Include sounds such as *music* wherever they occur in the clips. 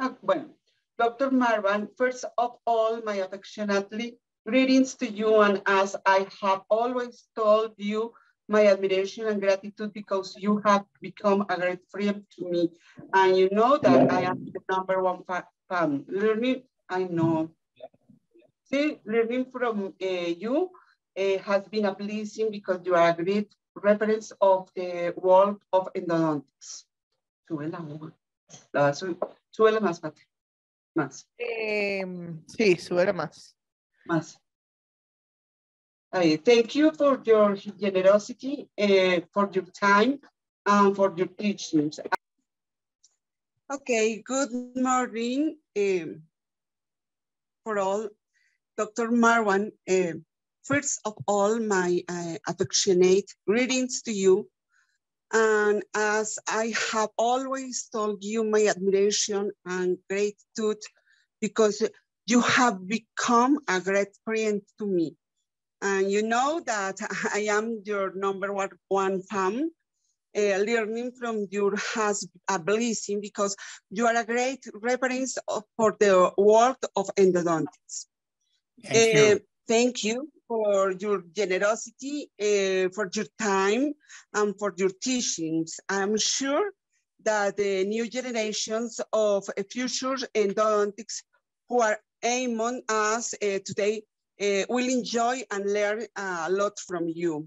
Ah, bueno, Dr. Marwan, first of all, my affectionately greetings to you and as I have always told you, my admiration and gratitude because you have become a great friend to me. And you know that I am the number one fan. Learning, I know. See, learning from uh, you uh, has been a blessing because you are a great reference of the world of endodontics. Sube la, sube, más, Pati. Más. Eh, sí, sube más. Más. Uh, thank you for your generosity, uh, for your time, and for your teachings. Okay, good morning um, for all. Dr. Marwan, uh, first of all, my uh, affectionate greetings to you. And as I have always told you, my admiration and gratitude because you have become a great friend to me. And you know that *laughs* I am your number one fan. Uh, learning from you has a blessing because you are a great reference of, for the world of endodontics. Thank you. Uh, thank you for your generosity, uh, for your time, and for your teachings. I'm sure that the new generations of future endodontics who are aiming us uh, today uh, will enjoy and learn a lot from you.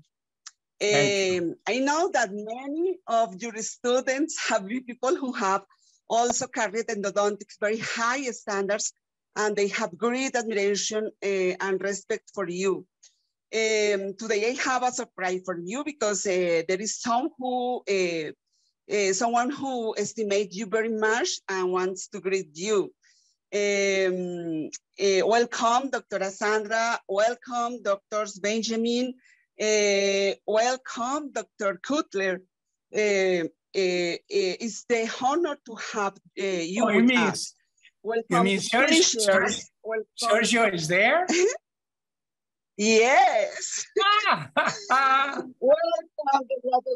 Um, I know that many of your students have been people who have also carried endodontics very high standards and they have great admiration uh, and respect for you. Um, today I have a surprise for you because uh, there is some who, uh, uh someone who estimates you very much and wants to greet you. Um, uh, welcome, Dr. Sandra. Welcome, Drs. Benjamin. Uh, welcome, Dr. Kuttler. Uh, it's the honor to have you oh, with mean, us. Welcome, you mean Sergio, Sergio is there? *laughs* Yes. *laughs* Welcome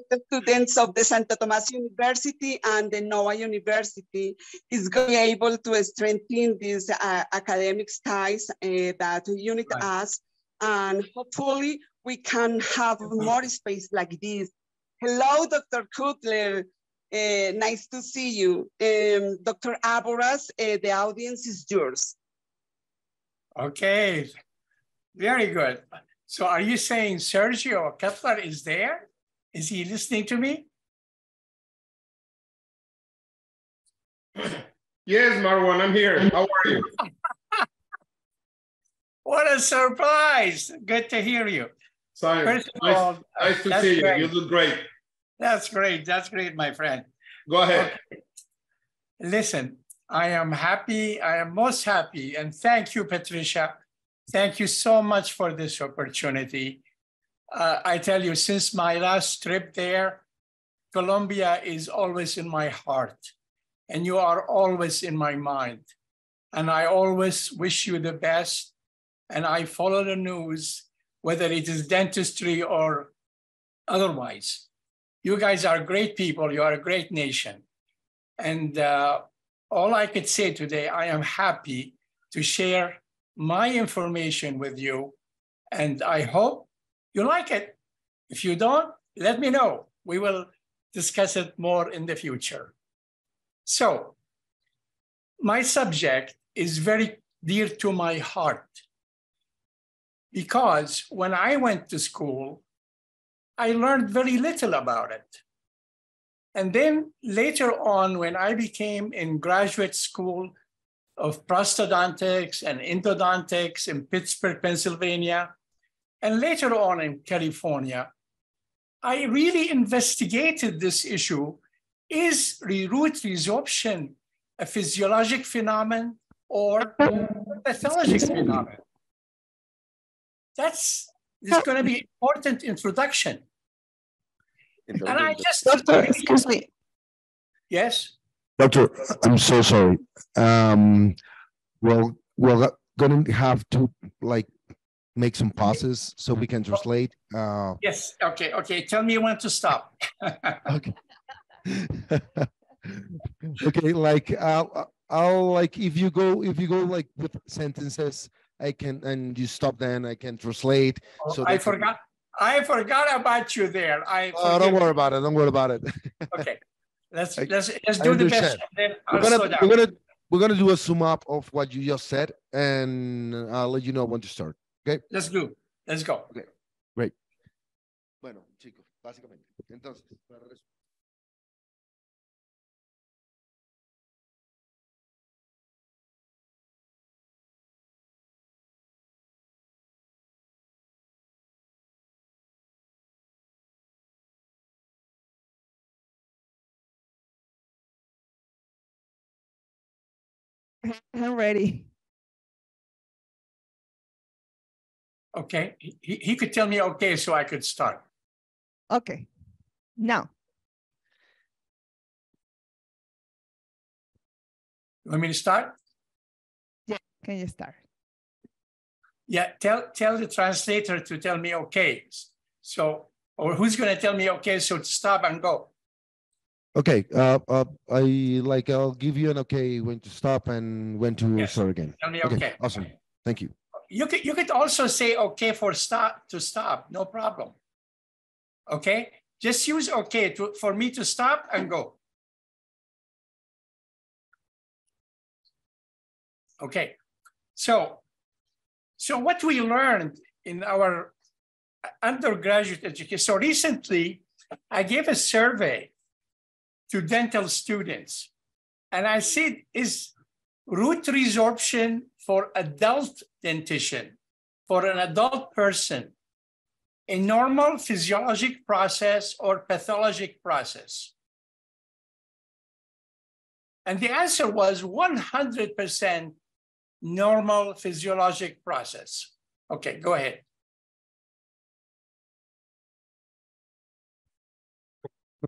the students of the Santo Tomas University and the NOA University is going to be able to strengthen these uh, academic ties uh, that unite right. us and hopefully we can have more space like this. Hello, Dr. Kuttler. Uh, nice to see you. Um, Dr. Abou-Rass, uh, the audience is yours. Okay, very good. So are you saying Sergio Kepler is there? Is he listening to me? Yes, Marwan, I'm here. How are you? *laughs* what a surprise. Good to hear you. Sorry. First of nice, all, nice to see great. you. You look great. That's great. That's great, my friend. Go ahead. Okay. Listen, I am happy. I am most happy. And thank you, Patricia, Thank you so much for this opportunity. Uh, I tell you, since my last trip there, Colombia is always in my heart, and you are always in my mind. And I always wish you the best. And I follow the news, whether it is dentistry or otherwise. You guys are great people. You are a great nation. And uh, all I could say today, I am happy to share my information with you, and I hope you like it. If you don't, let me know. We will discuss it more in the future. So, my subject is very dear to my heart because when I went to school, I learned very little about it. And then later on, when I became in graduate school of prosthodontics and endodontics in Pittsburgh, Pennsylvania, and later on in California, I really investigated this issue. Is root resorption a physiologic phenomenon or a pathologic phenomenon? That's this is going to be important introduction. And I just Doctor, excuse me. Yes. Doctor, I'm so sorry. Um, well, we're going to have to like make some pauses so we can translate. Uh, yes. Okay. Okay. Tell me when to stop. *laughs* okay. *laughs* okay. Like uh, I'll like if you go if you go like with sentences, I can and you stop then I can translate. So I forgot, I forgot about you there. I. Oh, don't worry about it. Don't worry about it. *laughs* Okay, let's, I- let's, let's I do the best understand. and then We're gonna we're gonna we're gonna do a sum up of what you just said, and I'll let you know when to start. Okay. Let's do, let's go. Great. Bueno, chicos, básicamente. Entonces, para res- *laughs* I'm ready. Okay, he, he- could tell me, okay, so I could start. Okay. Now, You want me to start? Yeah, can you start? Yeah, tell, tell the translator to tell me, okay. So, or who's gonna tell me, okay, so to stop and go? Okay, uh, uh, I like I'll give you an okay when to stop and when to Yes. start again. Tell me, Okay, okay. awesome. Thank you. You could, you could also say, okay, for stop, to stop, no problem. Okay, just use okay to, for me to stop and go. Okay, so, so what we learned in our undergraduate education, so recently I gave a survey to dental students. And I said, is root resorption for adult dentition, for an adult person, a normal physiologic process or pathologic process? And the answer was 100% normal physiologic process. Okay, go ahead.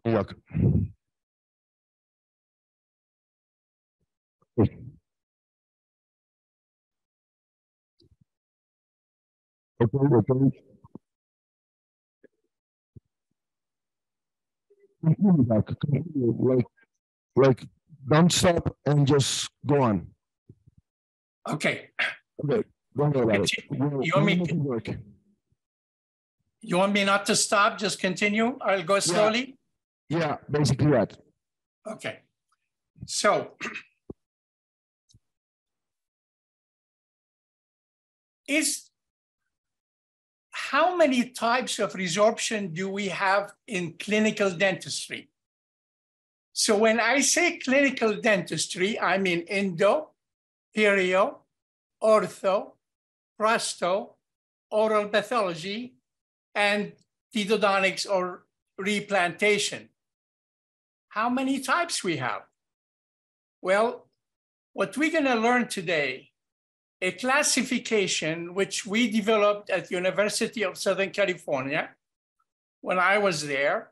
Welcome. Okay, okay. Continue, continue, Like, like, don't stop and just go on. Okay, Okay, don't worry about it. You want me to- work. you want me not to stop, just continue? I'll go slowly? Yeah, basically that. Okay, so. *clears throat* Is, how many types of resorption do we have in clinical dentistry? So when I say clinical dentistry, I mean endo, perio, ortho, prosto, oral pathology, and pedodontics or replantation how many types we have? Well, what we're going to learn today, a classification which we developed at the University of Southern California when I was there.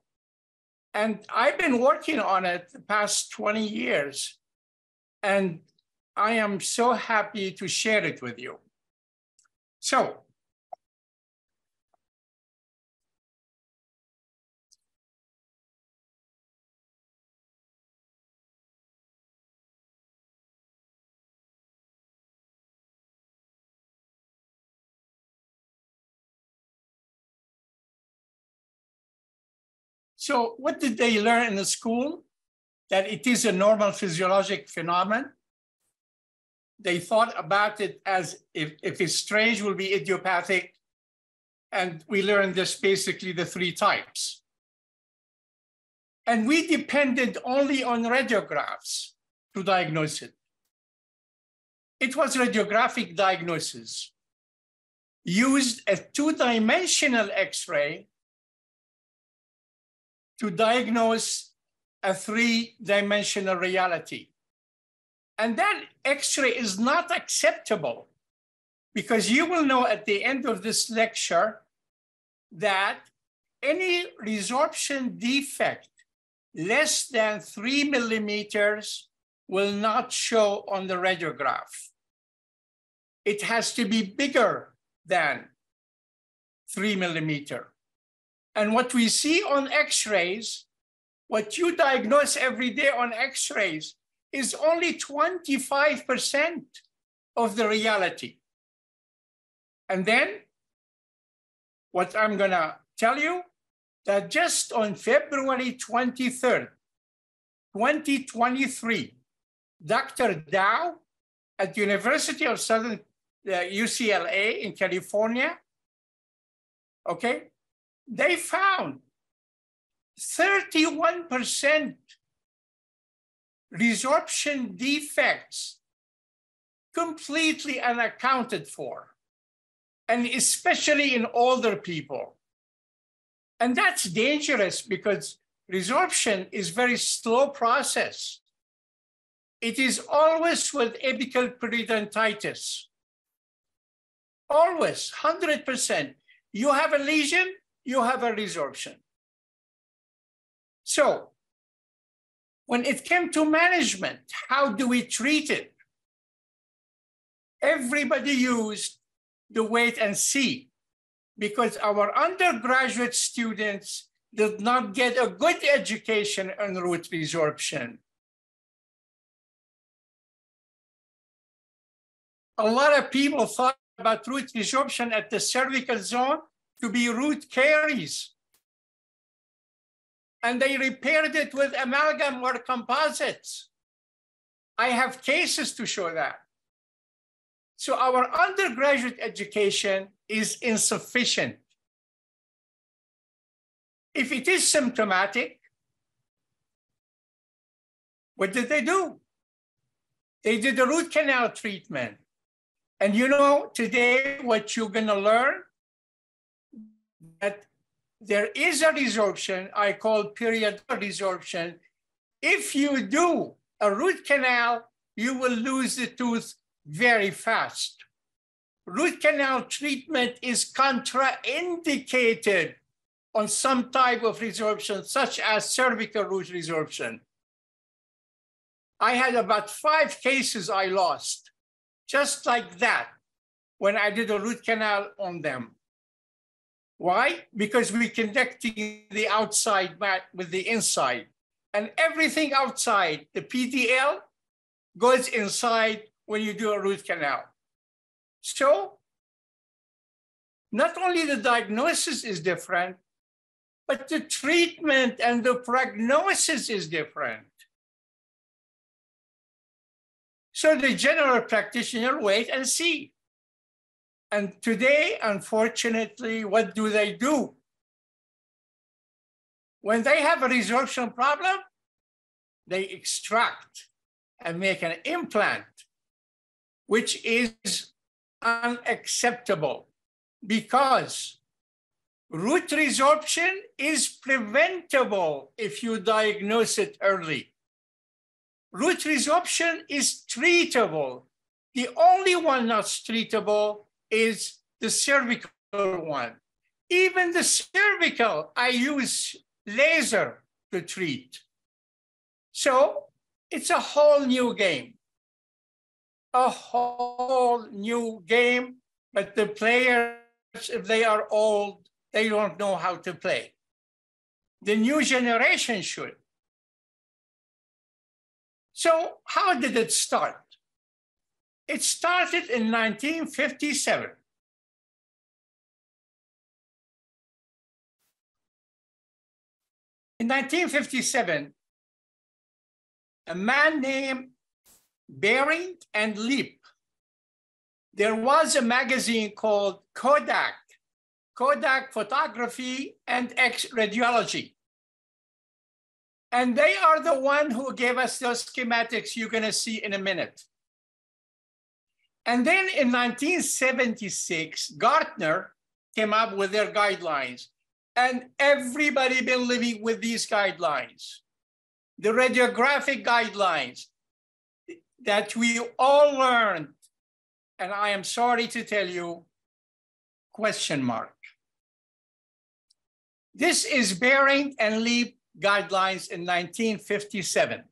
And I've been working on it the past 20 years. And I am so happy to share it with you. So So what did they learn in the school? That it is a normal physiologic phenomenon. They thought about it as if, if it's strange, will be idiopathic. And we learned this basically the three types. And we depended only on radiographs to diagnose it. It was radiographic diagnosis. Used a two-dimensional X-ray to diagnose a three-dimensional reality. And that X-ray is not acceptable because you will know at the end of this lecture that any resorption defect less than three millimeters will not show on the radiograph. It has to be bigger than three millimeter. And what we see on x-rays, what you diagnose every day on x-rays is only 25% of the reality. And then what I'm gonna tell you that just on February 23rd, 2023, Dr. Dow at the University of Southern uh, UCLA in California, okay, they found 31% resorption defects completely unaccounted for, and especially in older people. And that's dangerous because resorption is very slow process. It is always with apical periodontitis. Always, 100%. You have a lesion, you have a resorption. So when it came to management, how do we treat it? Everybody used the wait and see because our undergraduate students did not get a good education on root resorption. A lot of people thought about root resorption at the cervical zone to be root caries. And they repaired it with amalgam or composites. I have cases to show that. So our undergraduate education is insufficient. If it is symptomatic, what did they do? They did a root canal treatment. And you know, today what you're gonna learn, that there is a resorption, I call period resorption. If you do a root canal, you will lose the tooth very fast. Root canal treatment is contraindicated on some type of resorption, such as cervical root resorption. I had about five cases I lost, just like that, when I did a root canal on them. Why? Because we're connecting the outside mat with the inside. And everything outside, the PDL, goes inside when you do a root canal. So not only the diagnosis is different, but the treatment and the prognosis is different. So the general practitioner wait and see. And today, unfortunately, what do they do? When they have a resorption problem, they extract and make an implant, which is unacceptable because root resorption is preventable if you diagnose it early. Root resorption is treatable. The only one not treatable is the cervical one. Even the cervical, I use laser to treat. So it's a whole new game. A whole new game, but the players, if they are old, they don't know how to play. The new generation should. So how did it start? It started in 1957. In 1957, a man named Behring and Leip, there was a magazine called Kodak, Kodak Photography and X Radiology. And they are the one who gave us those schematics you're gonna see in a minute. And then in 1976, Gartner came up with their guidelines. And everybody been living with these guidelines. The radiographic guidelines that we all learned, and I am sorry to tell you, question mark. This is Behring and Leip guidelines in 1957.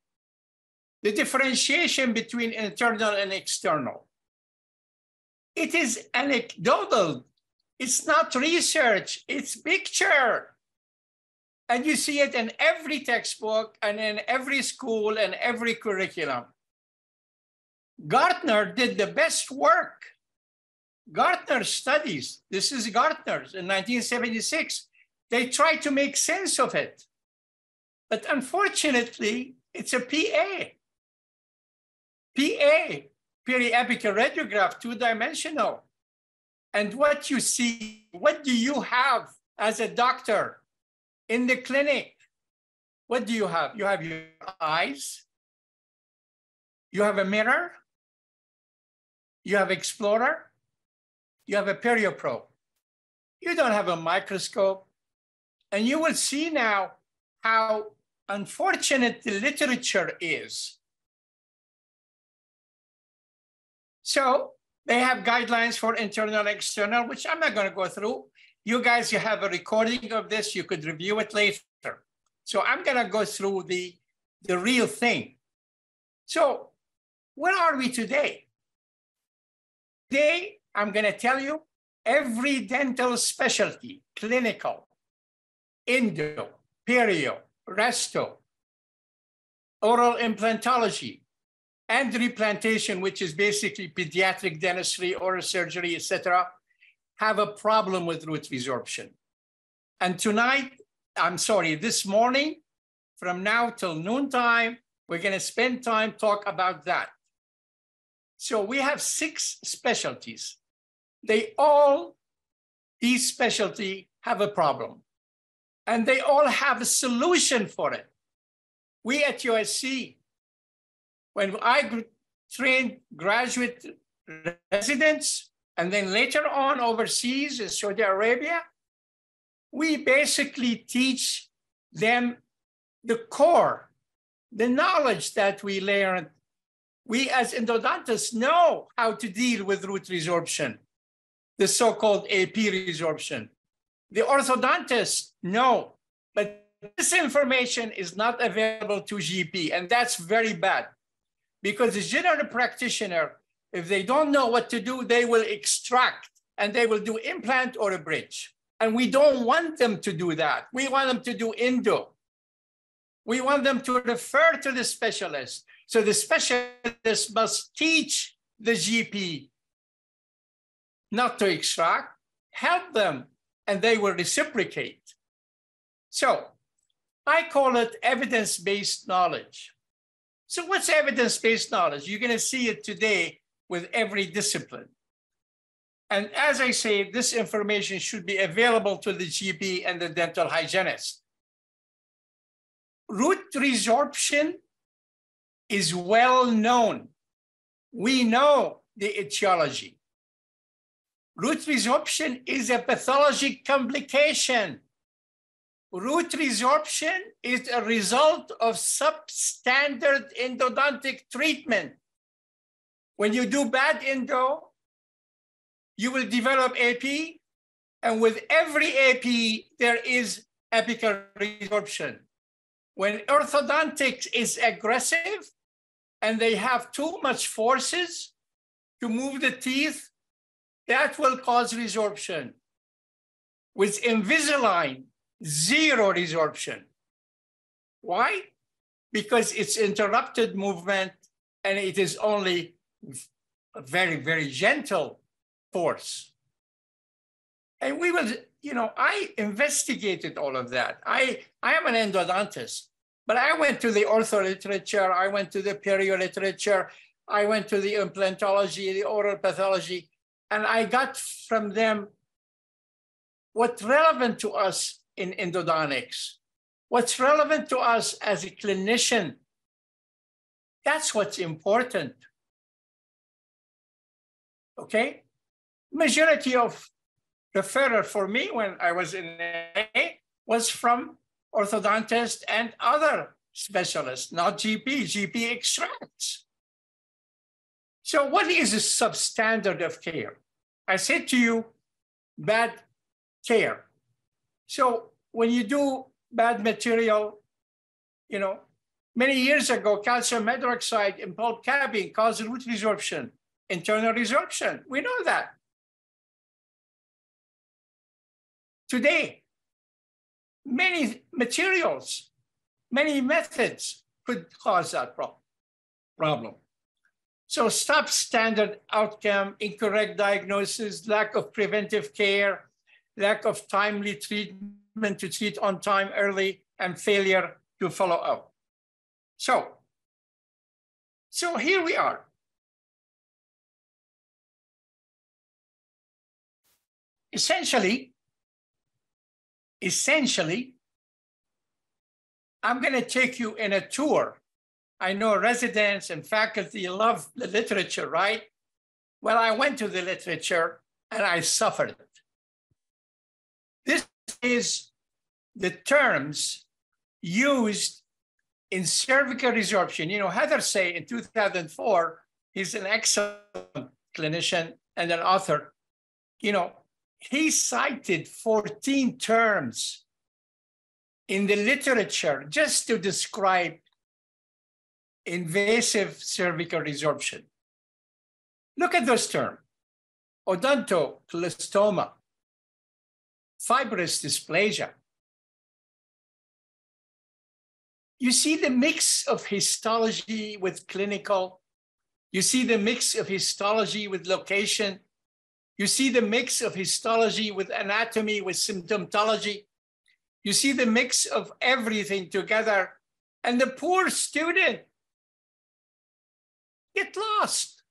The differentiation between internal and external. It is anecdotal. It's not research, it's picture. And you see it in every textbook and in every school and every curriculum. Gartner did the best work. Gartner studies, this is Gartner's in 1976. They tried to make sense of it. But unfortunately, it's a PA. PA, periapical radiograph, two-dimensional. And what you see, what do you have as a doctor in the clinic? What do you have? You have your eyes, you have a mirror, you have Explorer, you have a perio probe. You don't have a microscope. And you will see now how unfortunate the literature is. So they have guidelines for internal external, which I'm not going to go through. You guys, you have a recording of this. You could review it later. So I'm going to go through the, the real thing. So where are we today? Today, I'm going to tell you every dental specialty, clinical, endo, perio, resto, oral implantology, and replantation, which is basically pediatric dentistry, oral surgery, etc., have a problem with root resorption. And tonight, I'm sorry, this morning, from now till noontime, we're going to spend time talk about that. So we have six specialties. They all, each specialty have a problem and they all have a solution for it. We at USC, when I trained graduate residents and then later on overseas in Saudi Arabia, we basically teach them the core, the knowledge that we learned. We as endodontists know how to deal with root resorption, the so-called AP resorption. The orthodontists know, but this information is not available to GP, and that's very bad because the general practitioner, if they don't know what to do, they will extract and they will do implant or a bridge. And we don't want them to do that. We want them to do endo. We want them to refer to the specialist. So the specialist must teach the GP not to extract, help them, and they will reciprocate. So I call it evidence-based knowledge. So what's evidence-based knowledge? You're gonna see it today with every discipline. And as I say, this information should be available to the GP and the dental hygienist. Root resorption is well known. We know the etiology. Root resorption is a pathologic complication. Root resorption is a result of substandard endodontic treatment. When you do bad endo, you will develop AP, and with every AP, there is apical resorption. When orthodontics is aggressive and they have too much forces to move the teeth, that will cause resorption. With Invisalign, zero resorption. Why? Because it's interrupted movement and it is only a very, very gentle force. And we will, you know, I investigated all of that. I, I am an endodontist, but I went to the ortho literature, I went to the perio literature, I went to the implantology, the oral pathology, and I got from them what's relevant to us in endodontics, what's relevant to us as a clinician. That's what's important. Okay? majority of referrer for me when I was in A was from orthodontist and other specialists, not GP, GP extracts. So what is a substandard of care? I said to you, bad care. So when you do bad material, you know, many years ago, calcium hydroxide in pulp capping caused root resorption, internal resorption. We know that. Today, many materials, many methods could cause that problem. So substandard outcome, incorrect diagnosis, lack of preventive care, lack of timely treatment to treat on time early, and failure to follow up. So, so here we are. Essentially, essentially, I'm going to take you in a tour. I know residents and faculty love the literature, right? Well, I went to the literature and I suffered. Is the terms used in cervical resorption. You know, Heithersay in 2004, he's an excellent clinician and an author. You know, he cited 14 terms in the literature just to describe invasive cervical resorption. Look at those terms, odontoclastoma, fibrous dysplasia. You see the mix of histology with clinical. You see the mix of histology with location. You see the mix of histology with anatomy, with symptomatology. You see the mix of everything together. And the poor student get lost.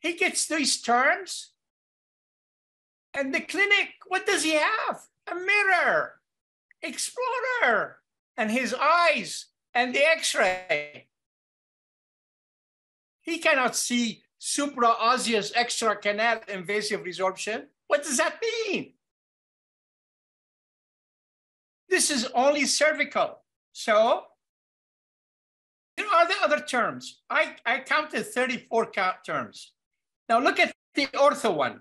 He gets these terms. And the clinic, what does he have? A mirror, explorer, and his eyes and the x-ray. He cannot see supraosseous extra canal invasive resorption. What does that mean? This is only cervical. So there are the other terms. I, I counted 34 count terms. Now look at the ortho one.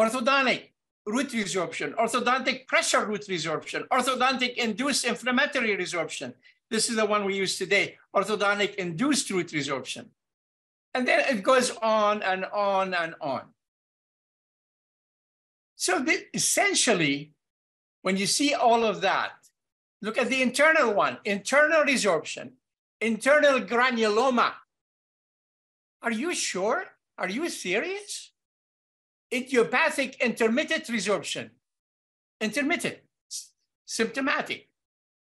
Orthodontic root resorption, orthodontic pressure root resorption, orthodontic induced inflammatory resorption. This is the one we use today, orthodontic induced root resorption. And then it goes on and on and on. So essentially, when you see all of that, look at the internal one, internal resorption, internal granuloma. Are you sure? Are you serious? Idiopathic intermittent resorption, intermittent, symptomatic.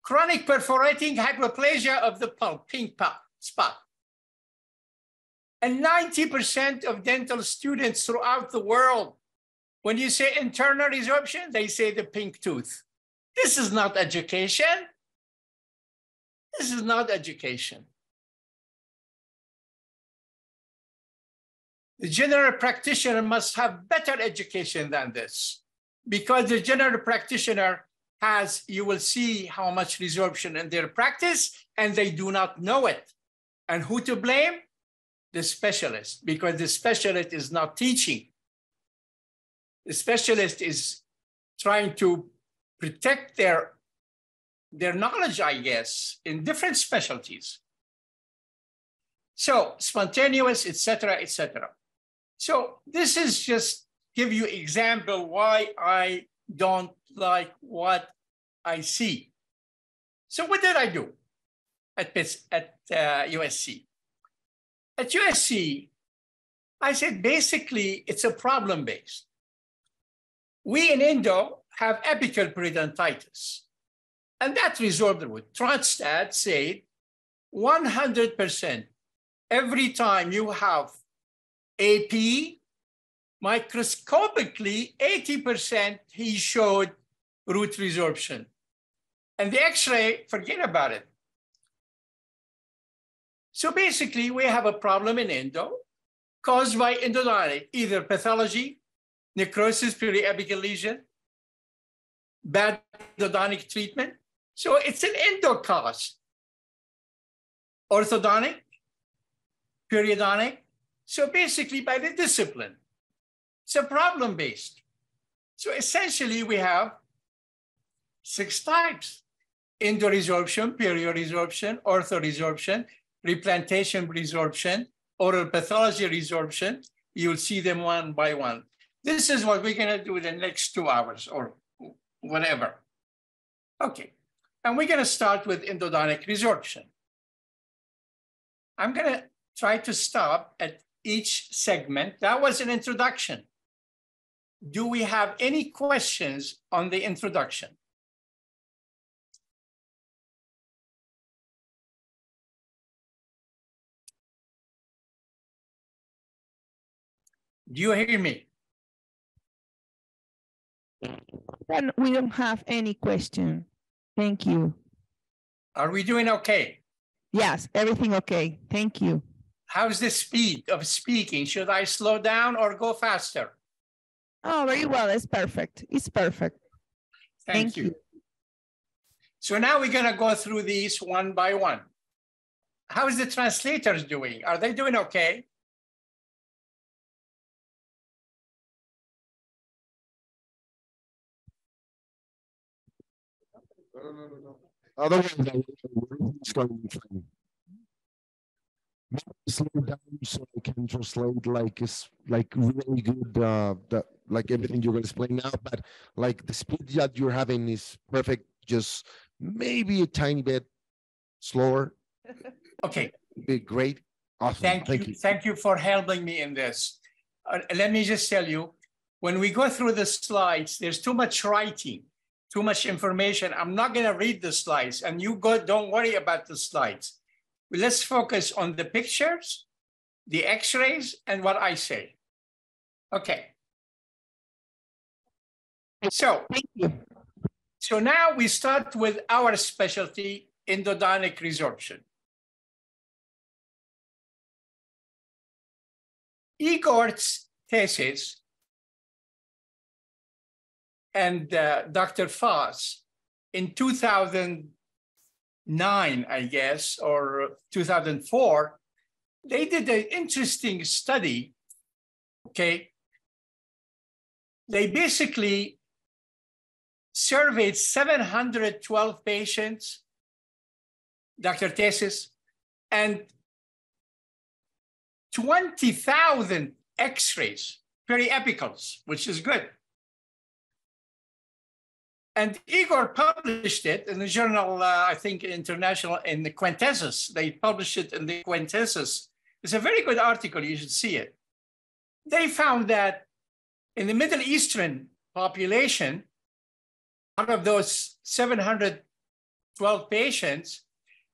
Chronic perforating hyperplasia of the pulp, pink spot. And 90% of dental students throughout the world when you say internal resorption, they say the pink tooth. This is not education. This is not education. The general practitioner must have better education than this because the general practitioner has, you will see how much resorption in their practice and they do not know it. And who to blame? The specialist, because the specialist is not teaching the specialist is trying to protect their, their knowledge, I guess, in different specialties. So spontaneous, etc., etc. So this is just give you example why I don't like what I see. So what did I do at, at uh, USC? At USC, I said basically it's a problem based. We in endo have apical periodontitis, and that resolved with Tronstad said 100% every time you have AP, microscopically 80% he showed root resorption. And the x-ray, forget about it. So basically we have a problem in endo caused by endodontic, either pathology necrosis, periapical lesion, bad endodontic treatment. So it's an endo cause. Orthodontic, periodontic. So basically by the discipline. It's a problem based. So essentially we have six types. Endoresorption, perioresorption, orthoresorption, replantation resorption, oral pathology resorption. You'll see them one by one. This is what we're going to do the next two hours or whatever. Okay. And we're going to start with endodontic resorption. I'm gonna try to stop at each segment. That was an introduction. Do we have any questions on the introduction? Do you hear me? And we don't have any question. Thank you. Are we doing okay? Yes, everything okay. Thank you. How's the speed of speaking? Should I slow down or go faster? Oh, very well. It's perfect. It's perfect. Thank, Thank you. you. So now we're gonna go through these one by one. How is the translators doing? Are they doing okay? Otherwise, I will- it's going to be fine. Maybe Slow down so I can translate like it's like really good, uh, that, like everything you're gonna explain now, but like the speed that you're having is perfect, just maybe a tiny bit slower, *laughs* Okay, be great. Awesome, thank thank you. you. Thank you for helping me in this. Uh, let me just tell you, when we go through the slides, there's too much writing, too much information. I'm not gonna read the slides and you go, don't worry about the slides. Let's focus on the pictures, the x-rays and what I say. Okay. So Thank you. So now we start with our specialty, endodontic resorption. Igor's thesis and uh, Dr. Foss in 2009, I guess, or 2004, they did an interesting study. Okay. They basically surveyed 712 patients, Dr. Tesis, and 20,000 x-rays, periapicals, which is good. And Igor published it in the journal, uh, I think, international, in the Quintessence. They published it in the Quintessence. It's a very good article. You should see it. They found that in the Middle Eastern population, out of those 712 patients,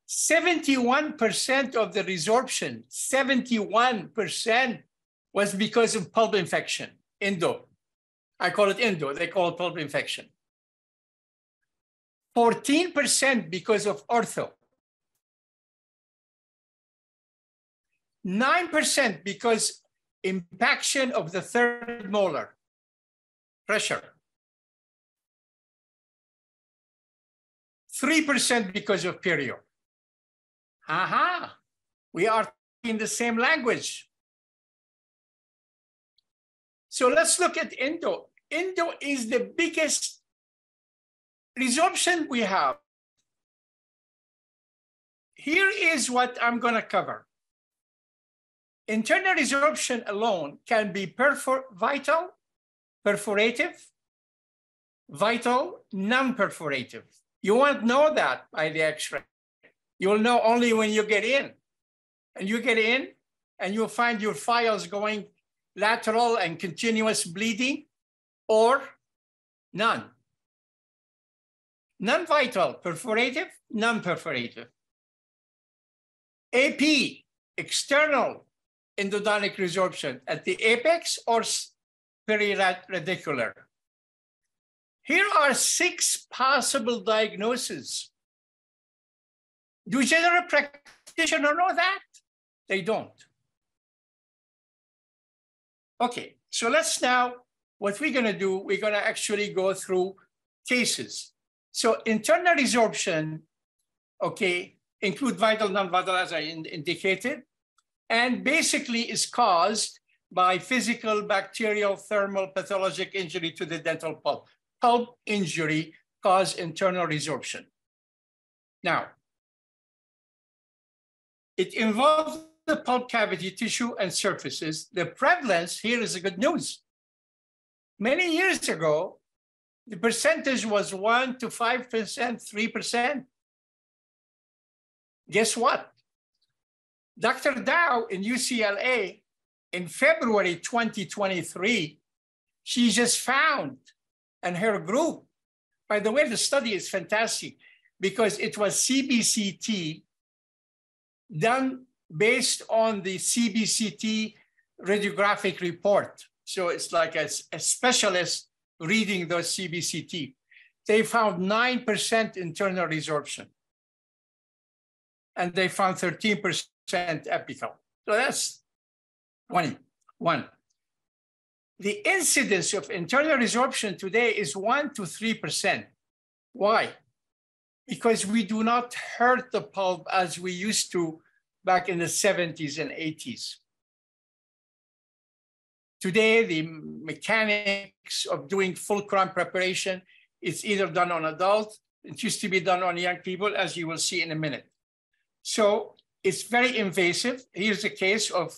71% of the resorption, 71% was because of pulp infection, endo. I call it endo, they call it pulp infection. 14% because of ortho. 9% because impaction of the third molar, pressure. 3% because of period. Aha, we are in the same language. So let's look at endo. Endo is the biggest resorption we have. Here is what I'm gonna cover. Internal resorption alone can be perfor vital, perforative, vital, non-perforative. You won't know that by the x-ray. You'll know only when you get in. And you get in and you'll find your files going lateral and continuous bleeding or none. Non-vital, perforative, non-perforative. AP, external endodontic resorption at the apex or periradicular. Here are six possible diagnoses. Do general practitioners know that? They don't. Okay, so let's now, what we're gonna do, we're gonna actually go through cases. So internal resorption, okay, include vital, non-vital, as I in indicated, and basically is caused by physical, bacterial, thermal, pathologic injury to the dental pulp. Pulp injury cause internal resorption. Now, it involves the pulp cavity, tissue, and surfaces. The prevalence here is a good news. Many years ago, the percentage was 1 to 5%, 3%. Guess what? Dr. Dow in UCLA in February 2023, she just found, and her group, by the way, the study is fantastic because it was CBCT done based on the CBCT radiographic report. So it's like a, a specialist reading those CBCT. They found 9% internal resorption. And they found 13% apical. So that's 21. The incidence of internal resorption today is 1 to 3%. Why? Because we do not hurt the pulp as we used to back in the 70s and 80s. Today, the mechanics of doing full crown preparation is either done on adults, it used to be done on young people, as you will see in a minute. So it's very invasive. Here's a case of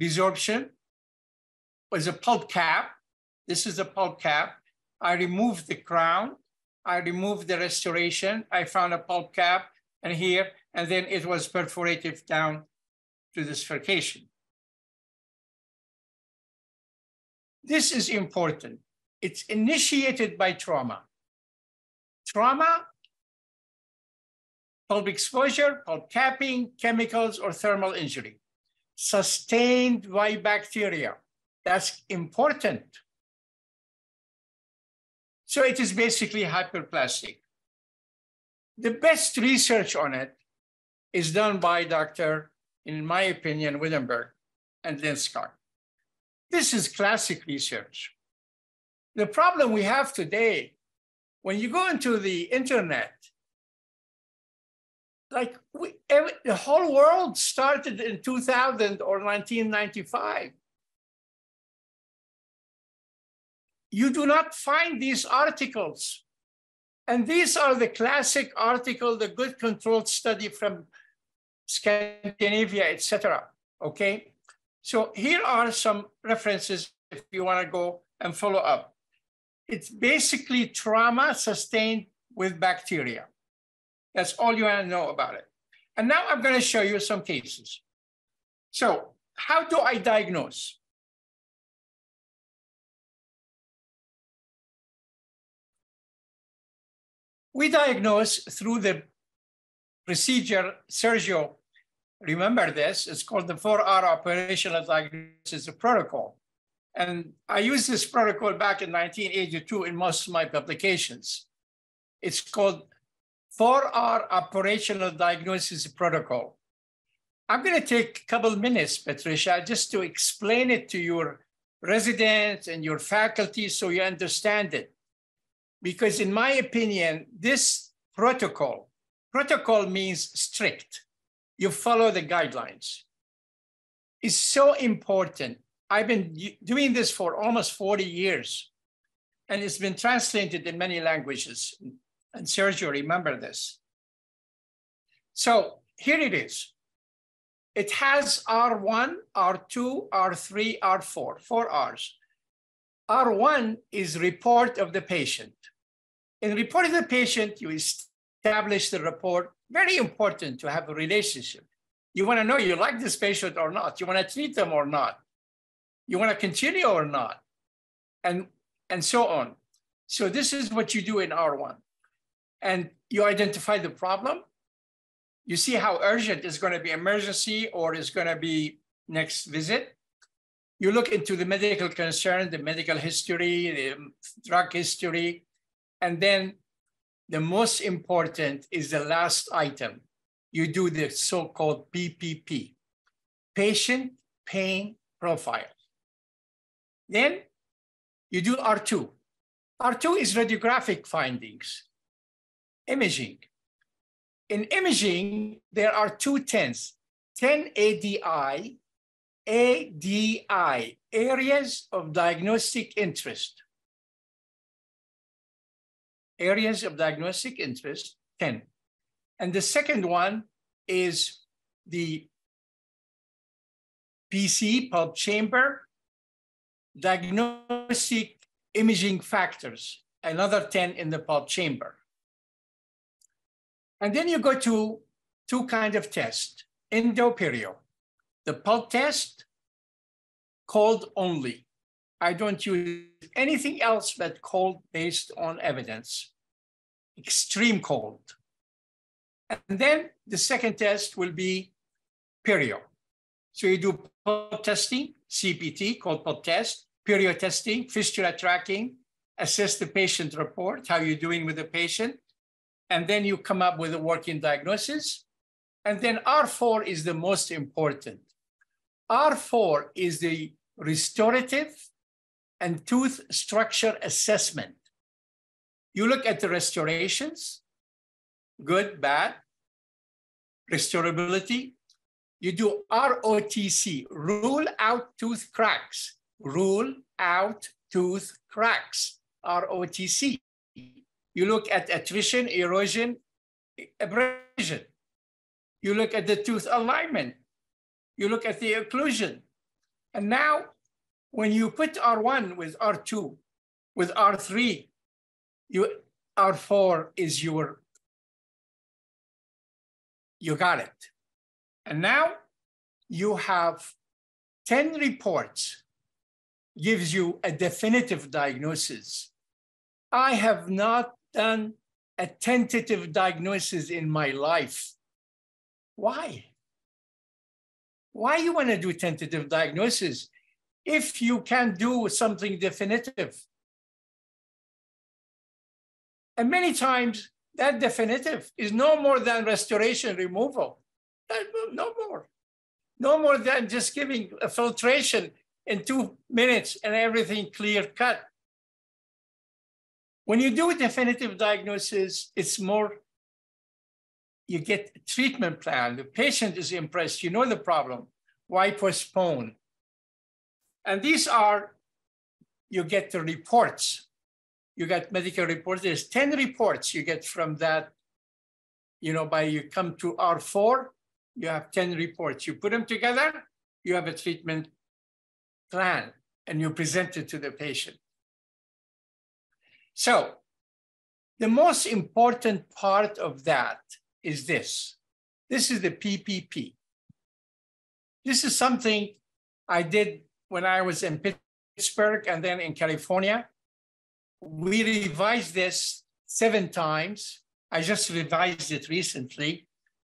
resorption. Was a pulp cap. This is a pulp cap. I removed the crown. I removed the restoration. I found a pulp cap and here, and then it was perforated down to the furcation. This is important. It's initiated by trauma. Trauma, pulp exposure, pulp capping, chemicals, or thermal injury. Sustained by bacteria. That's important. So it is basically hyperplastic. The best research on it is done by Dr., in my opinion, Wedenberg and Lindskog. This is classic research. The problem we have today, when you go into the internet, like we, every, the whole world started in 2000 or 1995. You do not find these articles. And these are the classic article, the good controlled study from Scandinavia, etc. Okay, so here are some references if you want to go and follow up. It's basically trauma sustained with bacteria. That's all you want to know about it. And now I'm going to show you some cases. So how do I diagnose? We diagnose through the procedure Sergio remember this, it's called the 4R operational diagnosis protocol. And I used this protocol back in 1982 in most of my publications. It's called 4R operational diagnosis protocol. I'm going to take a couple minutes, Patricia, just to explain it to your residents and your faculty so you understand it. Because in my opinion, this protocol, protocol means strict you follow the guidelines. It's so important. I've been doing this for almost 40 years, and it's been translated in many languages. And Sergio, remember this. So here it is. It has R1, R2, R3, R4, four R's. R1 is report of the patient. In report of the patient, you establish the report very important to have a relationship. You want to know you like this patient or not. You want to treat them or not. You want to continue or not, and and so on. So this is what you do in R1, and you identify the problem. You see how urgent is going to be emergency or is going to be next visit. You look into the medical concern, the medical history, the drug history, and then the most important is the last item. You do the so-called PPP, patient pain profile. Then you do R2. R2 is radiographic findings, imaging. In imaging, there are two 10s, 10 ADI, ADI, areas of diagnostic interest areas of diagnostic interest, 10. And the second one is the PC, pulp chamber, diagnostic imaging factors, another 10 in the pulp chamber. And then you go to two kind of tests, endo, perio. the pulp test, cold only. I don't use anything else but cold based on evidence, extreme cold. And then the second test will be perio. So you do pulp testing, CPT, cold pulp test, perio testing, fistula tracking, assess the patient report, how you're doing with the patient, and then you come up with a working diagnosis. And then R4 is the most important. R4 is the restorative and tooth structure assessment. You look at the restorations, good, bad, restorability. You do ROTC, rule out tooth cracks, rule out tooth cracks, ROTC. You look at attrition, erosion, abrasion. You look at the tooth alignment. You look at the occlusion. And now, when you put R1 with R2, with R3, you, R4 is your, you got it. And now you have 10 reports gives you a definitive diagnosis. I have not done a tentative diagnosis in my life. Why? Why you want to do tentative diagnosis if you can do something definitive? And many times that definitive is no more than restoration removal. Uh, no more. No more than just giving a filtration in two minutes and everything clear cut. When you do a definitive diagnosis, it's more, you get a treatment plan. The patient is impressed. You know the problem. Why postpone? And these are, you get the reports. You get medical reports. There's 10 reports you get from that. You know, by you come to R4, you have 10 reports. You put them together, you have a treatment plan, and you present it to the patient. So the most important part of that is this. This is the PPP. This is something I did when I was in Pittsburgh and then in California. We revised this seven times. I just revised it recently.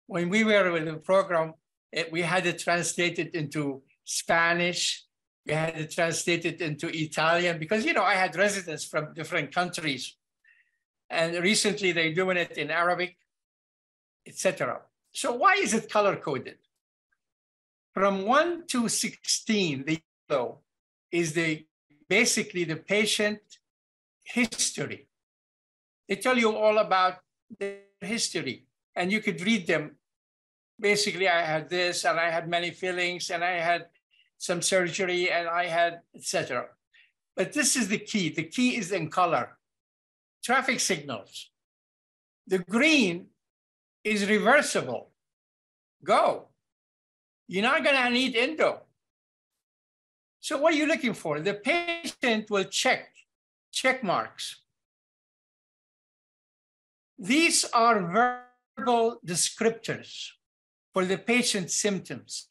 When we were in the program, it, we had it translated into Spanish, we had it translated into Italian because, you know, I had residents from different countries. And recently they're doing it in Arabic, etc. So why is it color coded? From 1 to 16, the yellow is the basically the patient history. They tell you all about their history, and you could read them. Basically, I had this, and I had many feelings, and I had some surgery, and I had, etc. But this is the key. The key is in color. Traffic signals. The green is reversible. Go. You're not going to need endo. So what are you looking for? The patient will check, check marks. These are verbal descriptors for the patient's symptoms.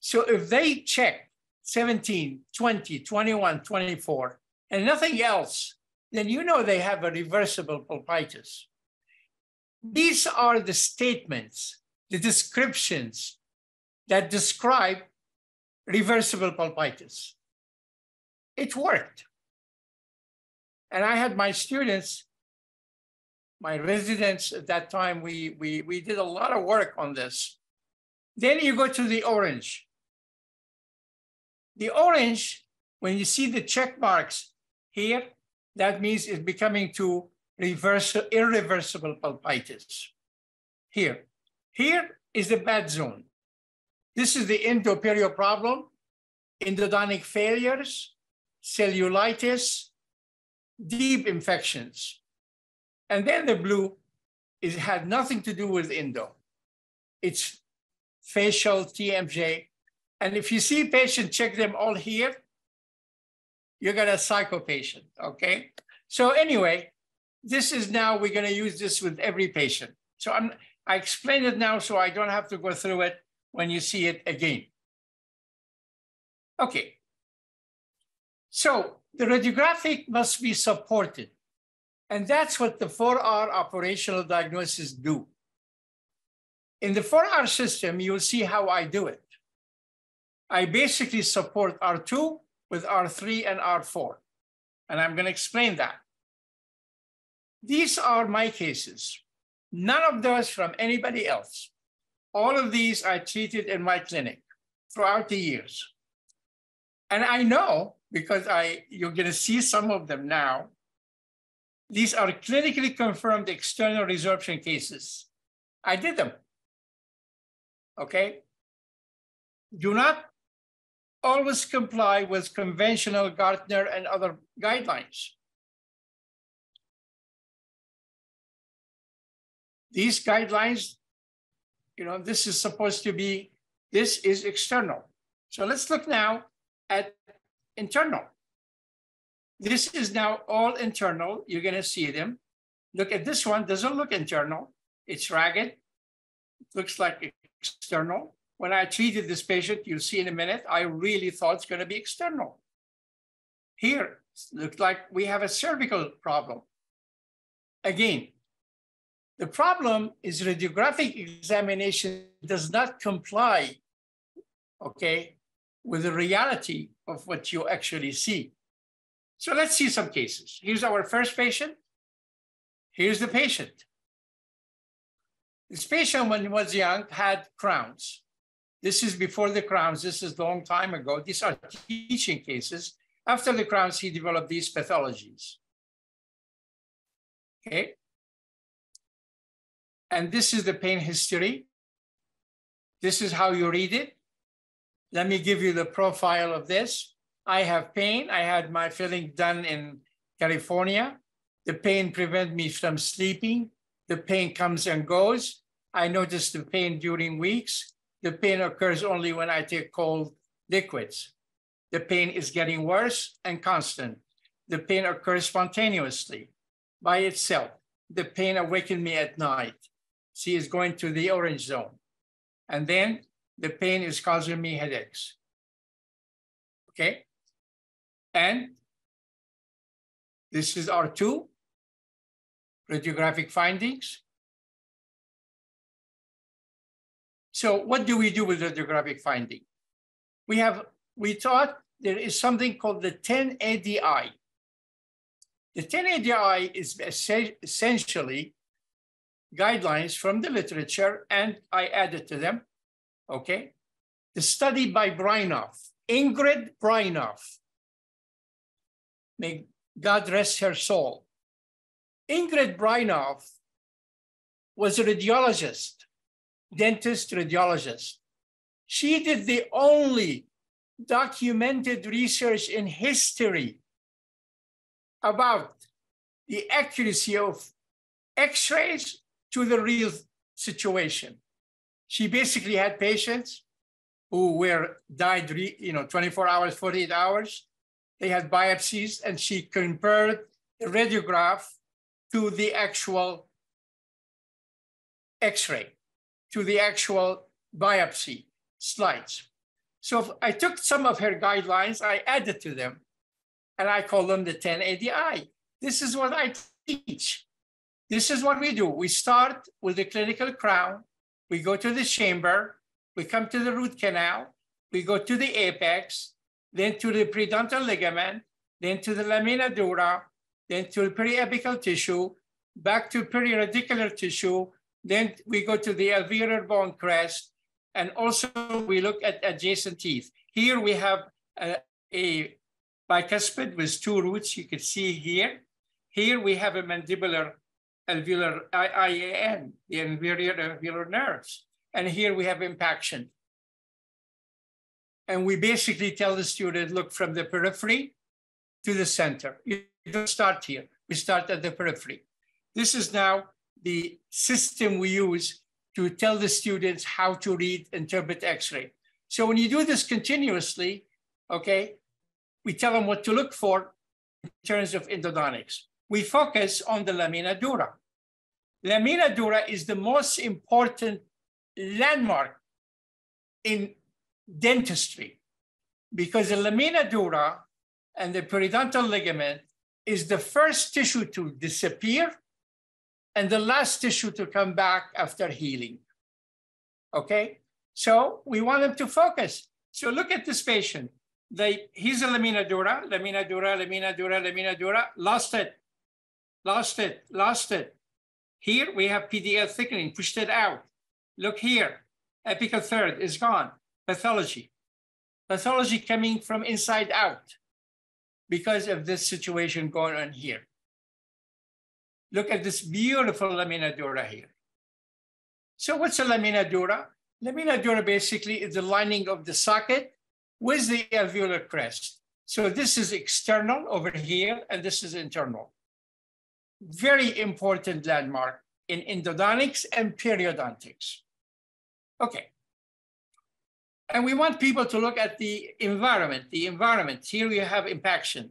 So if they check 17, 20, 21, 24, and nothing else, then you know they have a reversible pulpitis. These are the statements, the descriptions that describe reversible pulpitis. It worked. And I had my students, my residents at that time, we, we, we did a lot of work on this. Then you go to the orange. The orange, when you see the check marks here, that means it's becoming to reverse, irreversible pulpitis. Here. Here is the bad zone. This is the endoperio problem, endodontic failures, cellulitis, deep infections. And then the blue is had nothing to do with endo. It's facial TMJ and if you see patient, check them all here, you're gonna psycho patient, okay? So anyway, this is now, we're gonna use this with every patient. So I'm, I explained it now so I don't have to go through it when you see it again. Okay. So the radiographic must be supported. And that's what the 4R operational diagnosis do. In the 4R system, you'll see how I do it. I basically support R2 with R3 and R4. And I'm going to explain that. These are my cases. None of those from anybody else. All of these I treated in my clinic throughout the years. And I know because I you're going to see some of them now. These are clinically confirmed external resorption cases. I did them. Okay. Do not always comply with conventional Gartner and other guidelines. These guidelines, you know, this is supposed to be, this is external. So let's look now at internal. This is now all internal. You're going to see them. Look at this one, doesn't look internal. It's ragged. Looks like external. When I treated this patient, you'll see in a minute, I really thought it's going to be external. Here, looks like we have a cervical problem. Again, the problem is radiographic examination does not comply, okay, with the reality of what you actually see. So let's see some cases. Here's our first patient. Here's the patient. This patient, when he was young, had crowns. This is before the crowns. This is a long time ago. These are teaching cases. After the crowns, he developed these pathologies. Okay. And this is the pain history. This is how you read it. Let me give you the profile of this. I have pain. I had my filling done in California. The pain prevents me from sleeping. The pain comes and goes. I notice the pain during weeks. The pain occurs only when I take cold liquids. The pain is getting worse and constant. The pain occurs spontaneously by itself. The pain awakened me at night. She is going to the orange zone. And then the pain is causing me headaches. Okay? And this is R2, radiographic findings. So what do we do with radiographic finding? We have, we thought there is something called the 10-ADI. The 10-ADI is essentially guidelines from the literature and I added to them okay? The study by Brynolf, Ingrid Brynolf. May God rest her soul. Ingrid Brynolf was a radiologist, dentist radiologist. She did the only documented research in history about the accuracy of x-rays to the real situation. She basically had patients who were died, you know, 24 hours, 48 hours. They had biopsies, and she compared the radiograph to the actual X-ray, to the actual biopsy slides. So I took some of her guidelines, I added to them, and I call them the 10 ADI. This is what I teach. This is what we do. We start with the clinical crown, we go to the chamber, we come to the root canal, we go to the apex, then to the periodontal ligament, then to the lamina dura, then to the periapical tissue, back to periradicular tissue, then we go to the alveolar bone crest, and also we look at adjacent teeth. Here we have a, a bicuspid with two roots, you can see here. Here we have a mandibular alveolar IAN, the inferior uh, alveolar nerves. And here we have impaction. And we basically tell the student, look from the periphery to the center. You don't start here. We start at the periphery. This is now the system we use to tell the students how to read, interpret X-ray. So when you do this continuously, okay, we tell them what to look for in terms of endodontics we focus on the lamina dura. Lamina dura is the most important landmark in dentistry. because the lamina dura and the periodontal ligament is the first tissue to disappear and the last tissue to come back after healing. Okay, so we want them to focus. So look at this patient. They, he's a lamina dura, lamina dura, lamina dura, lamina dura, lost it, lost it, lost it. Here we have PDL thickening, pushed it out. Look here, apical third is gone, pathology. Pathology coming from inside out because of this situation going on here. Look at this beautiful lamina dura here. So what's a lamina dura? Lamina dura basically is the lining of the socket with the alveolar crest. So this is external over here, and this is internal. Very important landmark in endodontics and periodontics. Okay. And we want people to look at the environment, the environment. Here we have impaction.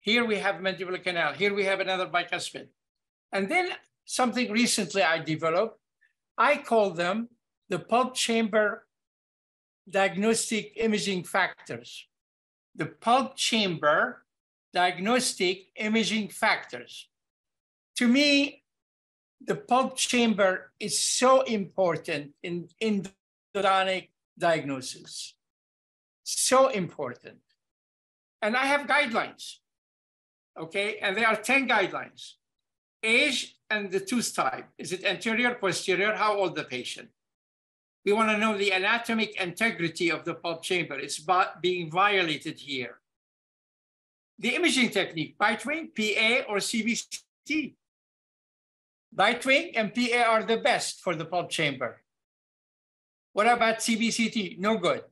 Here we have mandibular canal. Here we have another bicuspid. And then something recently I developed, I call them the pulp chamber diagnostic imaging factors. The pulp chamber diagnostic imaging factors. To me, the pulp chamber is so important in endodontic diagnosis. So important. And I have guidelines, okay? And there are 10 guidelines. Age and the tooth type. Is it anterior, posterior? How old the patient? We want to know the anatomic integrity of the pulp chamber. It's being violated here. The imaging technique, bite wing, PA, or CBCT. Bite wing and PA are the best for the pulp chamber. What about CBCT? No good.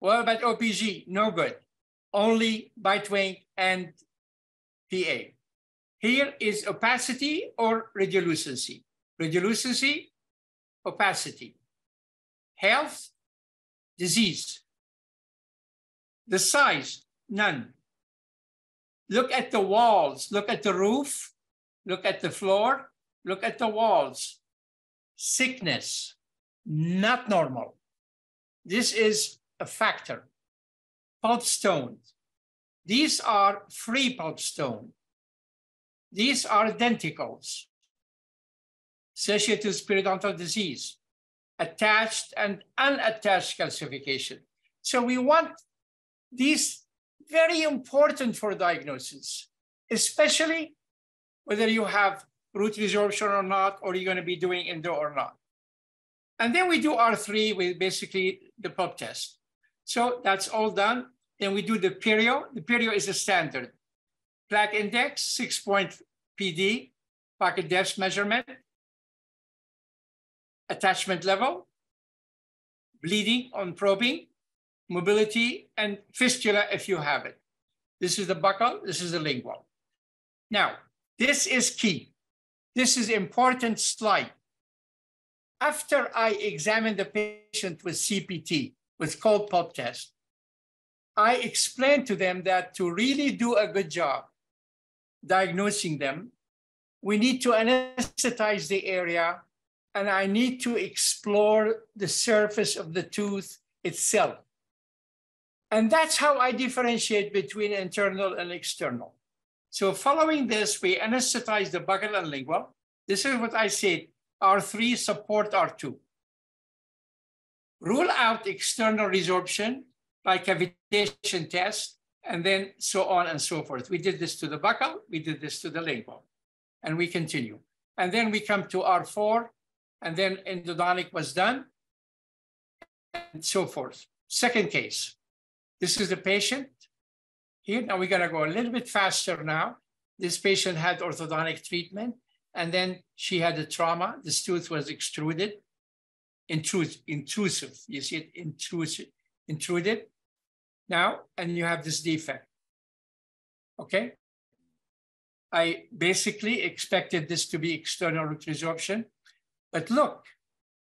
What about OPG? No good. Only bite wing and PA. Here is opacity or radiolucency. Radiolucency, opacity health, disease. The size, none. Look at the walls, look at the roof, look at the floor, look at the walls. Sickness, not normal. This is a factor. Pulp stones. These are free pulp stone. These are denticles associated with periodontal disease attached and unattached calcification. So we want these very important for diagnosis, especially whether you have root resorption or not, or you're going to be doing endo or not. And then we do R3 with basically the pulp test. So that's all done. Then we do the perio. The perio is a standard. Plaque index, six point PD, pocket depth measurement, attachment level, bleeding on probing, mobility, and fistula if you have it. This is the buccal, this is the lingual. Now, this is key. This is important slide. After I examine the patient with CPT, with cold pulp test, I explain to them that to really do a good job diagnosing them, we need to anesthetize the area and I need to explore the surface of the tooth itself. And that's how I differentiate between internal and external. So following this, we anesthetize the buccal and lingual. This is what I said, R3 support R2. Rule out external resorption by cavitation test, and then so on and so forth. We did this to the buccal, we did this to the lingual, and we continue. And then we come to R4, and then endodontic was done, and so forth. Second case, this is the patient. Here, now we're gonna go a little bit faster now. This patient had orthodontic treatment, and then she had a trauma. This tooth was extruded, intrus intrusive. You see it intrusive, intruded. Now, and you have this defect. Okay. I basically expected this to be external root resorption. But look,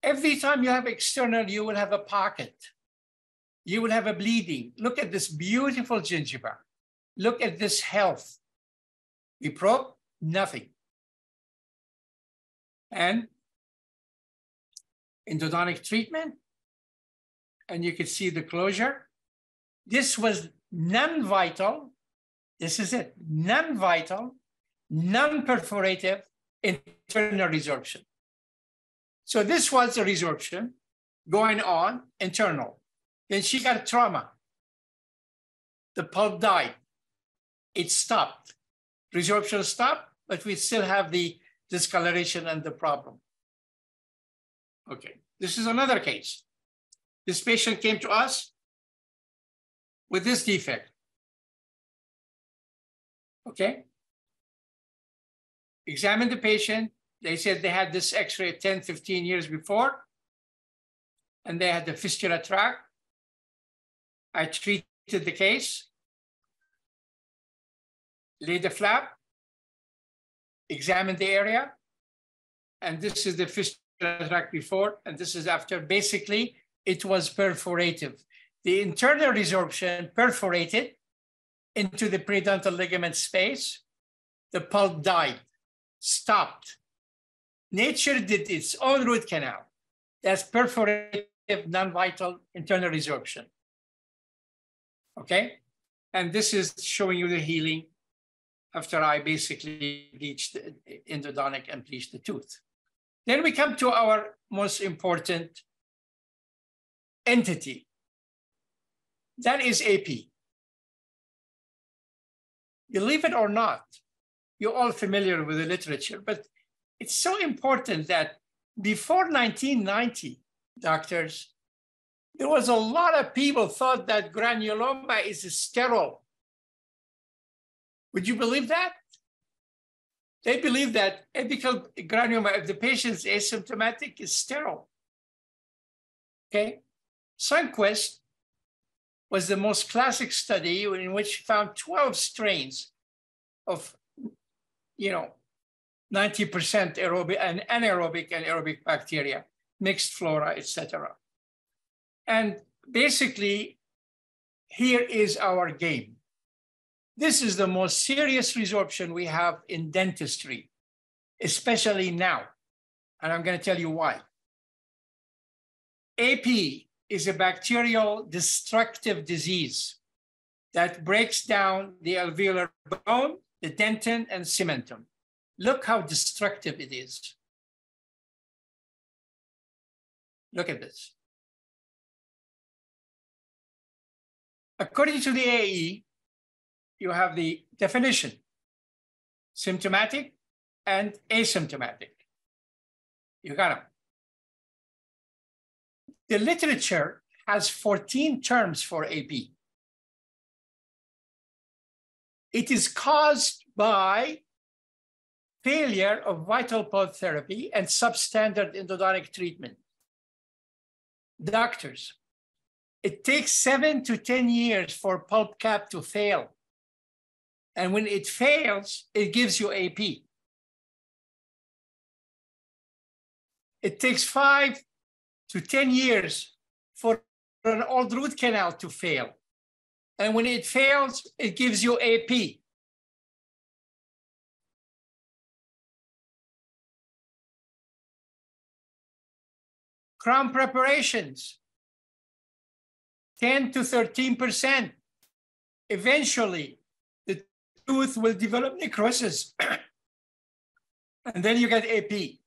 every time you have external, you will have a pocket. You will have a bleeding. Look at this beautiful gingiva. Look at this health. We probe, nothing. And endodontic treatment, and you can see the closure. This was non-vital, this is it, non-vital, non-perforative internal resorption. So this was a resorption going on internal. Then she got trauma. The pulp died. It stopped. Resorption stopped, but we still have the discoloration and the problem. Okay, this is another case. This patient came to us with this defect. Okay. Examined the patient. They said they had this x-ray 10, 15 years before, and they had the fistula tract. I treated the case, laid the flap, examined the area, and this is the fistula tract before, and this is after. Basically, it was perforative. The internal resorption perforated into the periodontal ligament space. The pulp died, stopped. Nature did its own root canal. That's perforative, non-vital internal resorption. Okay? And this is showing you the healing after I basically bleached endodontic and bleached the tooth. Then we come to our most important entity. That is AP. Believe it or not, you're all familiar with the literature, but it's so important that before 1990, doctors, there was a lot of people thought that granuloma is sterile. Would you believe that? They believe that apical granuloma, if the patient is asymptomatic, is sterile. Okay, Sundqvist was the most classic study in which found 12 strains of, you know, 90% aerobic and anaerobic and aerobic bacteria, mixed flora, etc. And basically, here is our game. This is the most serious resorption we have in dentistry, especially now. And I'm going to tell you why. AP is a bacterial destructive disease that breaks down the alveolar bone, the dentin, and cementum. Look how destructive it is. Look at this. According to the AE, you have the definition, symptomatic and asymptomatic. You got them. The literature has 14 terms for AP. It is caused by failure of vital pulp therapy and substandard endodontic treatment. Doctors, it takes seven to 10 years for pulp cap to fail. And when it fails, it gives you AP. It takes five to 10 years for an old root canal to fail. And when it fails, it gives you AP. Crown preparations, 10 to 13%. Eventually, the tooth will develop necrosis. *clears throat* and then you get AP.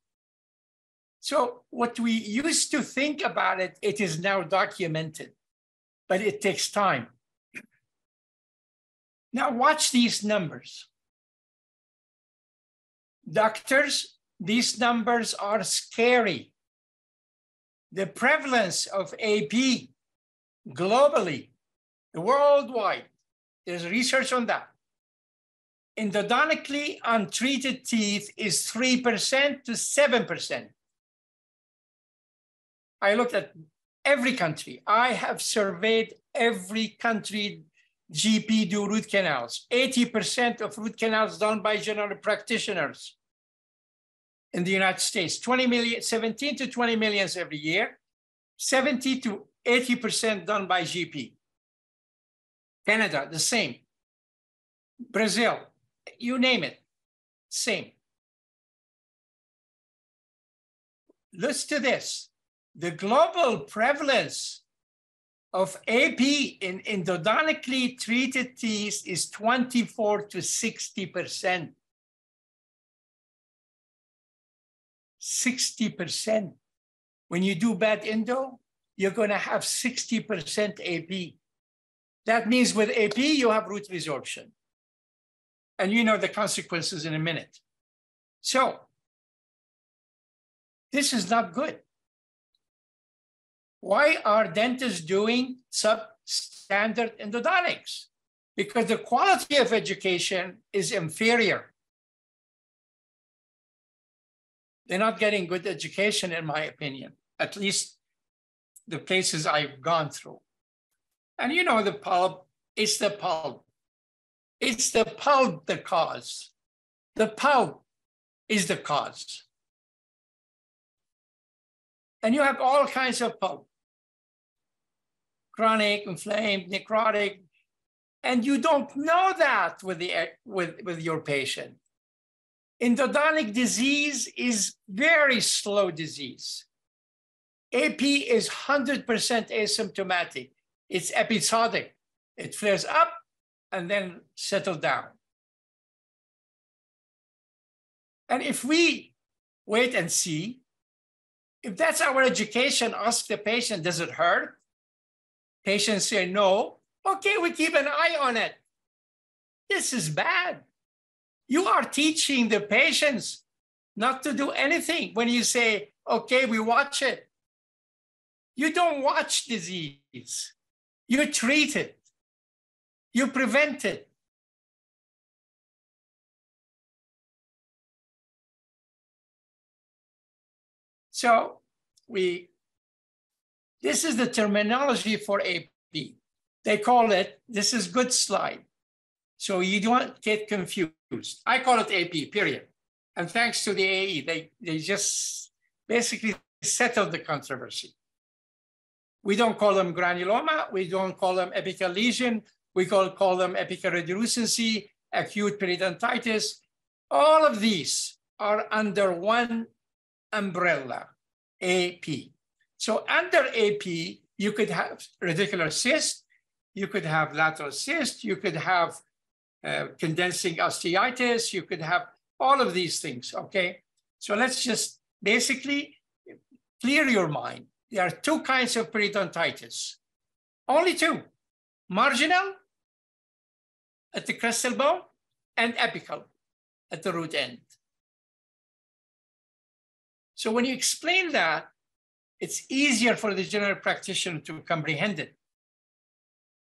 So what we used to think about it, it is now documented, but it takes time. *clears throat* Now watch these numbers. Doctors, these numbers are scary. The prevalence of AP globally, worldwide, there's research on that. Endodontically untreated teeth is 3% to 7%. I looked at every country. I have surveyed every country GP do root canals. 80% of root canals done by general practitioners in the United States, 20 million, 17 to 20 millions every year, 70 to 80% done by GP. Canada, the same. Brazil, you name it, same. Listen to this the global prevalence of AP in endodontically treated teeth is 24 to 60%. 60%. When you do bad endo, you're going to have 60% AP. That means with AP, you have root resorption. And you know the consequences in a minute. So this is not good. Why are dentists doing substandard endodontics? Because the quality of education is inferior. They're not getting good education, in my opinion, at least the places I've gone through. And you know, the pulp, it's the pulp. It's the pulp the cause. The pulp is the cause. And you have all kinds of pulp. Chronic, inflamed, necrotic, and you don't know that with, the, with, with your patient. Endodontic disease is very slow disease. AP is 100% asymptomatic. It's episodic. It flares up and then settles down. And if we wait and see, if that's our education, ask the patient, does it hurt? Patients say no. Okay, we keep an eye on it. This is bad. You are teaching the patients not to do anything when you say, okay, we watch it. You don't watch disease, you treat it, you prevent it. So we, this is the terminology for AP. They call it, this is good slide. So you don't get confused. I call it AP, period. And thanks to the AE, they, they just basically settled the controversy. We don't call them granuloma. We don't call them apical lesion. We call, call them apical radiolucency, acute periodontitis. All of these are under one umbrella, AP. So under AP, you could have radicular cyst, you could have lateral cyst, you could have uh, condensing osteitis, you could have all of these things, okay? So let's just basically clear your mind. There are two kinds of periodontitis, only two, marginal at the crestal bone and apical at the root end. So when you explain that, it's easier for the general practitioner to comprehend it.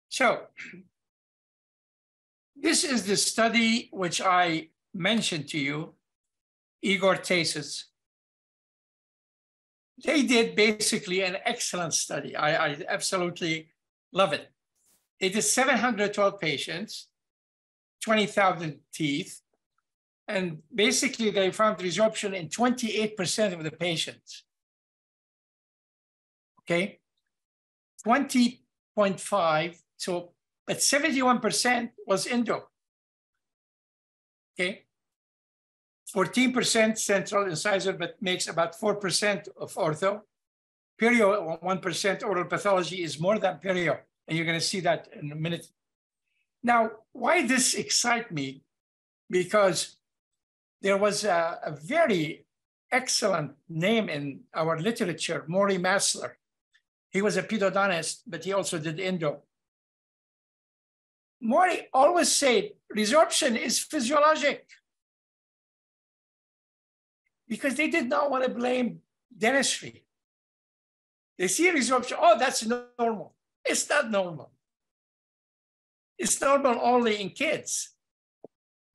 So *clears throat* this is the study which I mentioned to you, Igor Tsesis. They did basically an excellent study. I, I absolutely love it. They did 712 patients, 20,000 teeth, and basically they found resorption in 28% of the patients. Okay, 20.5, so but 71% was endo. Okay. 14% central incisor, but makes about 4% of ortho. Perio, 1% oral pathology is more than perio. And you're going to see that in a minute. Now, why this excite me? Because there was a, a very excellent name in our literature, Maury Massler. He was a pedodontist, but he also did endo. Maury always said resorption is physiologic because they did not want to blame dentistry. They see resorption, oh, that's normal. It's not normal. It's normal only in kids.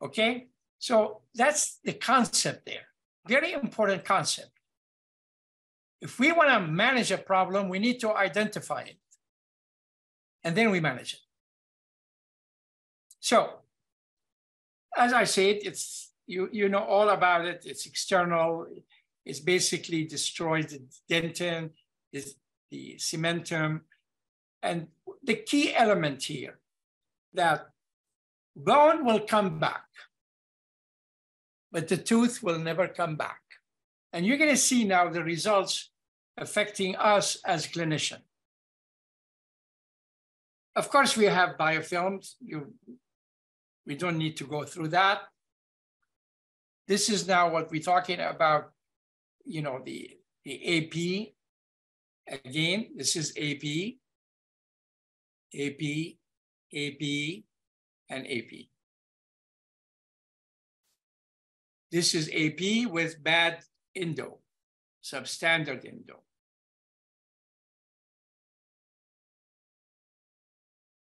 Okay? So that's the concept there. Very important concept. If we want to manage a problem, we need to identify it. And then we manage it. So, as I said, it's you you know all about it. It's external. It's basically destroys the dentin, is the cementum, and the key element here that bone will come back, but the tooth will never come back. And you're going to see now the results affecting us as clinicians. Of course, we have biofilms. You, we don't need to go through that. This is now what we're talking about, you know, the, the AP. Again, this is AP, AP, AP, and AP. This is AP with bad endo, substandard endo.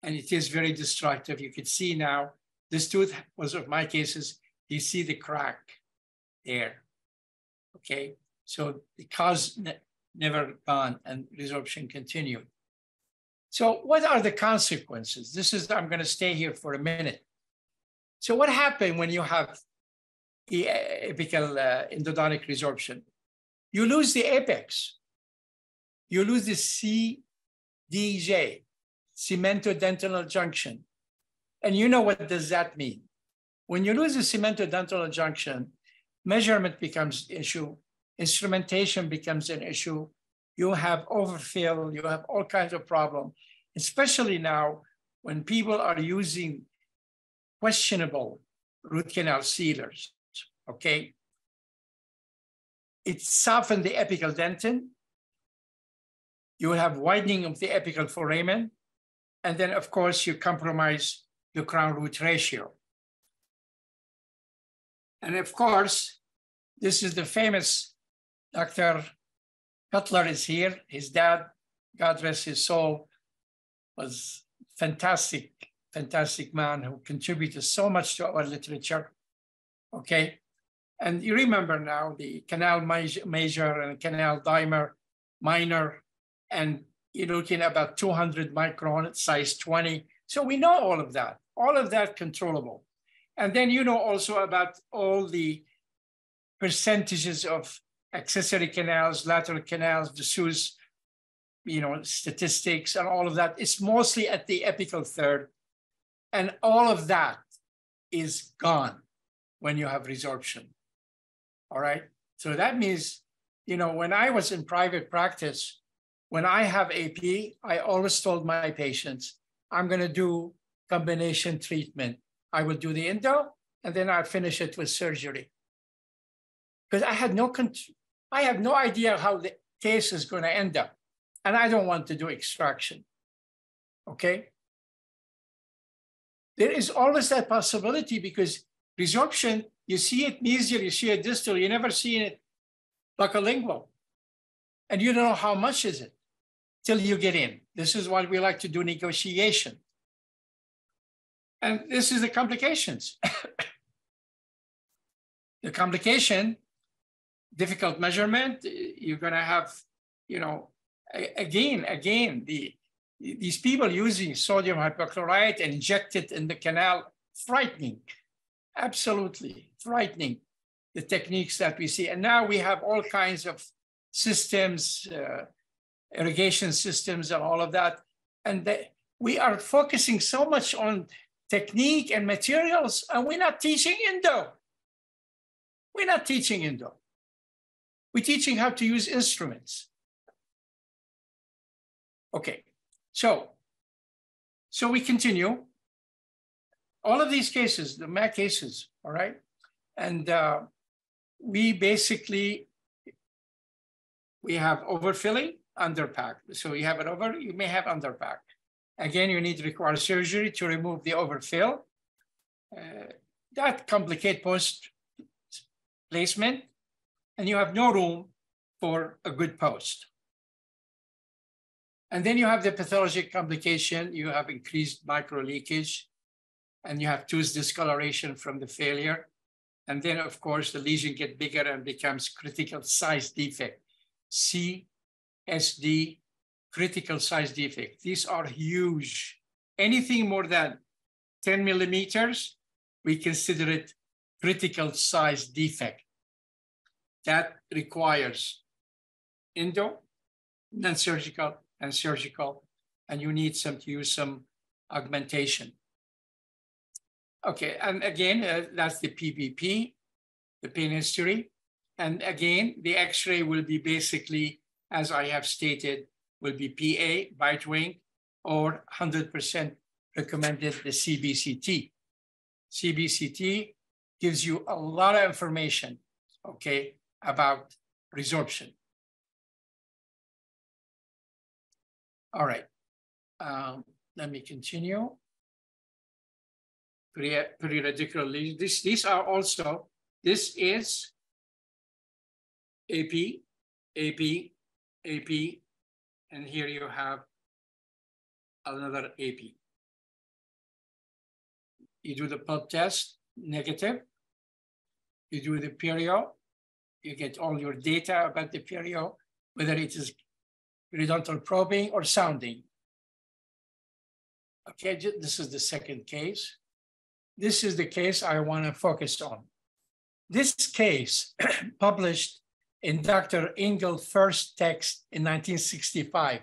And it is very destructive. You can see now, this tooth was of my cases, you see the crack there, okay? So the cause ne never gone and resorption continued. So what are the consequences? This is, I'm gonna stay here for a minute. So what happened when you have the apical uh, endodontic resorption? You lose the apex. You lose the CDJ, cemento-dentinal junction. And you know what does that mean? When you lose the cemento-dentinal junction, measurement becomes issue, instrumentation becomes an issue, you have overfill, you have all kinds of problem, especially now when people are using questionable root canal sealers, okay? It softened the apical dentin. You have widening of the apical foramen. And then of course you compromise the crown root ratio. And of course, this is the famous Dr. Kuttler is here. His dad, God rest his soul, was fantastic, fantastic man who contributed so much to our literature. Okay. And you remember now the canal major and canal dimer minor, and you're looking about 200 micron size 20. So we know all of that, all of that controllable. And then you know also about all the percentages of accessory canals, lateral canals, De Deus, you know, statistics and all of that. It's mostly at the apical third. And all of that is gone when you have resorption. All right. So that means, you know, when I was in private practice, when I have AP, I always told my patients, I'm going to do combination treatment. I will do the endo and then I'll finish it with surgery. Because I had no, I have no idea how the case is going to end up. And I don't want to do extraction. Okay. There is always that possibility because resorption, you see it mesial, you see it distal, you never see it buccolingual. And you don't know how much is it till you get in. This is why we like to do negotiation. And this is the complications. *coughs* the complication, difficult measurement, you're gonna have, you know, again, again, the these people using sodium hypochlorite and inject it in the canal, frightening, absolutely frightening, the techniques that we see. And now we have all kinds of systems, uh, irrigation systems and all of that. And they, we are focusing so much on technique and materials, and we're not teaching endo. We're not teaching endo. We're teaching how to use instruments. Okay, so, so we continue. All of these cases, the MAC cases, all right? And uh, we basically, we have overfilling, underpack. So you have it over, you may have underpack. Again, you need to require surgery to remove the overfill. Uh, that complicate post placement, and you have no room for a good post. And then you have the pathologic complication. You have increased micro leakage, and you have tooth discoloration from the failure. And then, of course, the lesion get bigger and becomes critical size defect, CSD critical size defect. These are huge. Anything more than 10 millimeters, we consider it critical size defect. That requires endo, non-surgical, and surgical, and you need some to use some augmentation. Okay, and again, uh, that's the PBP, the pain history. And again, the x-ray will be basically, as I have stated, will be PA, bite wing, or 100% recommended the CBCT. CBCT gives you a lot of information, okay, about resorption. All right, um, let me continue. Lesions. This, these are also, this is AP, AP, AP, and here you have another AP. You do the blood test, negative. You do the period. you get all your data about the period, whether it is periodontal probing or sounding. Okay, this is the second case. This is the case I want to focus on. This case, *clears throat* published in Dr. Ingle's first text in 1965.